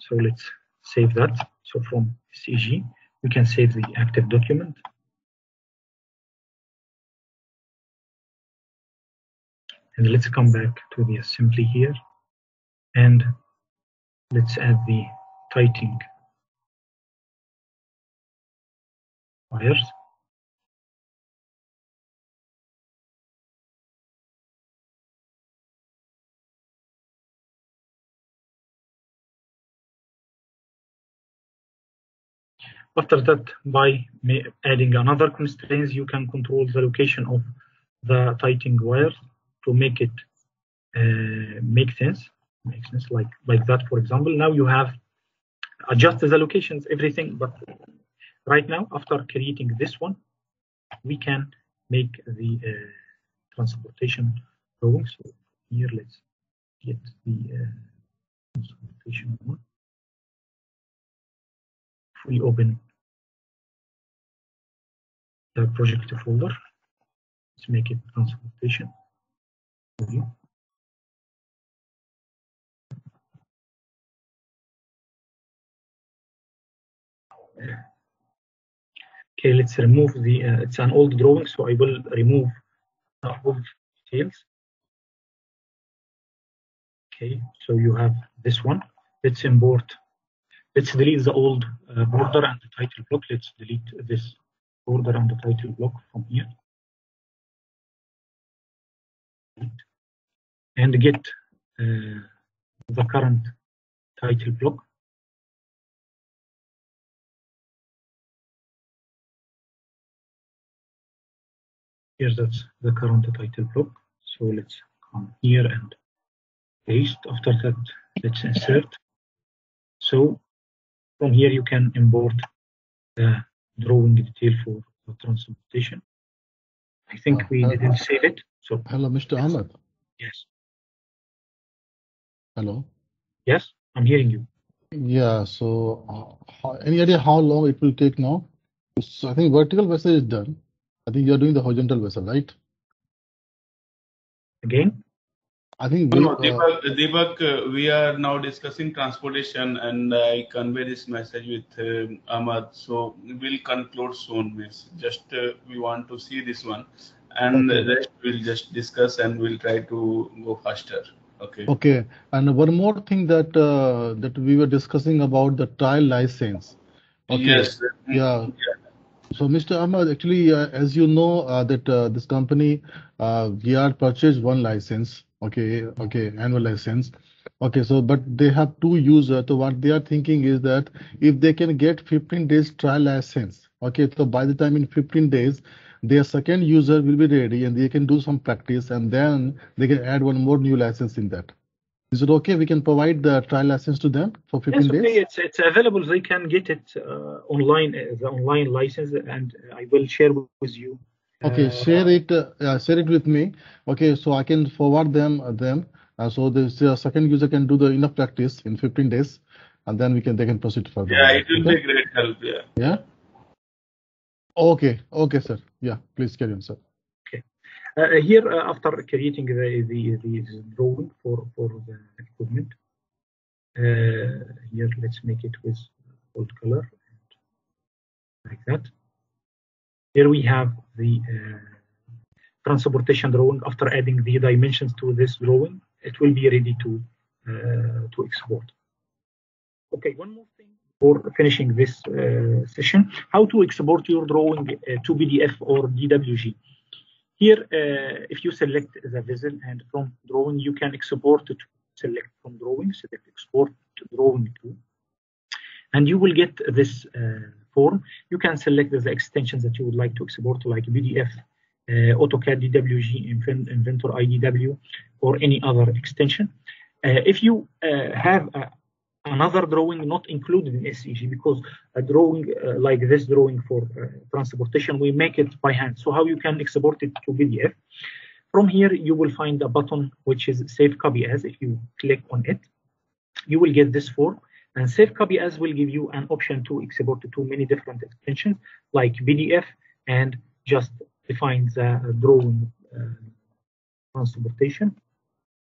So let's save that. So from SEG, we can save the active document. And let's come back to the assembly here. And let's add the tightening After that, by adding another constraints, you can control the location of the tightening wires to make it uh, make sense. Make sense like like that. For example, now you have adjusted the locations, everything. But right now, after creating this one, we can make the uh, transportation drawing. So here, let's get the uh, transportation one If we open the project folder. Let's make it transportation. Okay, let's remove the, uh, it's an old drawing, so I will remove old details. Okay, so you have this one. Let's import let's delete the old uh, border and the title block. Let's delete this border and the title block from here. And get uh, the current title block. Here's that's the current title block. So let's come here and paste. After that, let's insert. So from here, you can import the drawing detail for the transportation. I think Uh, we uh, didn't save it. So Hello, Mr. Ahmed. yes, Hello. yes, I'm hearing you. Yeah, so uh, how, any idea how long it will take now? So I think vertical vessel is done. I think you're doing the horizontal vessel, right? Again, I think No, we, no, uh, Deepak, Deepak uh, we are now discussing transportation and I convey this message with um, Ahmed. So we'll conclude soon, miss. Just uh, we want to see this one and Okay. the rest we'll just discuss and we'll try to go faster. Okay. okay. And one more thing that uh, that we were discussing about the trial license. Okay. Yes. Yeah. So, Mr. Ahmed, actually, uh, as you know, uh, that uh, this company, uh, Gear purchased one license, okay, okay, annual license. Okay, so but they have two users. So what they are thinking is that if they can get 15 days trial license, okay, so by the time in 15 days, their second user will be ready and they can do some practice and then they can add one more new license in that. Is it okay? We can provide the trial license to them for 15 Yes, okay, days? it's it's available. They can get it uh, online, uh, the online license, and I will share with you. Okay, uh, share it, uh, uh, share it with me. Okay, so I can forward them uh, them. Uh, so the uh, second user can do the enough practice in 15 days, and then we can they can proceed further. Yeah, it will Okay? be great help. Yeah. Yeah. Okay. Okay, sir. Yeah. Please carry on, sir. Uh, here, uh, after creating the, the, the drawing for, for the equipment, uh, here let's make it with bold color, like that. Here we have the uh, transportation drawing. After adding the dimensions to this drawing, it will be ready to uh, to export. Okay, one more thing for finishing this uh, session: how to export your drawing uh, to PDF or DWG. Here, uh, if you select the vessel and from drawing, you can export to select from drawing, select export to drawing to, and you will get this uh, form. You can select the extensions that you would like to export, like PDF, uh, AutoCAD DWG, Inventor IDW, or any other extension. Uh, if you uh, have a, another drawing not included in SEG because a drawing uh, like this drawing for uh, transportation, we make it by hand. So how you can export it to PDF? From here, you will find a button which is Save Copy As. If you click on it, you will get this form. And Save Copy As will give you an option to export it to many different extensions like PDF and just define the drawing uh, transportation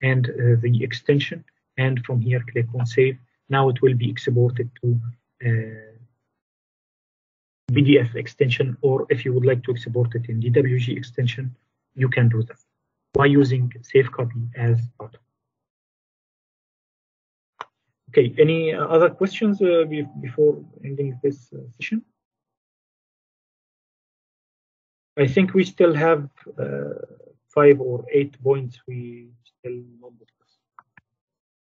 and uh, the extension. And from here, click on Save. Now it will be exported to uh, PDF extension, or if you would like to export it in DWG extension, you can do that by using Save Copy as button. Okay, any other questions uh, before ending this uh, session? I think we still have uh, five or eight points we still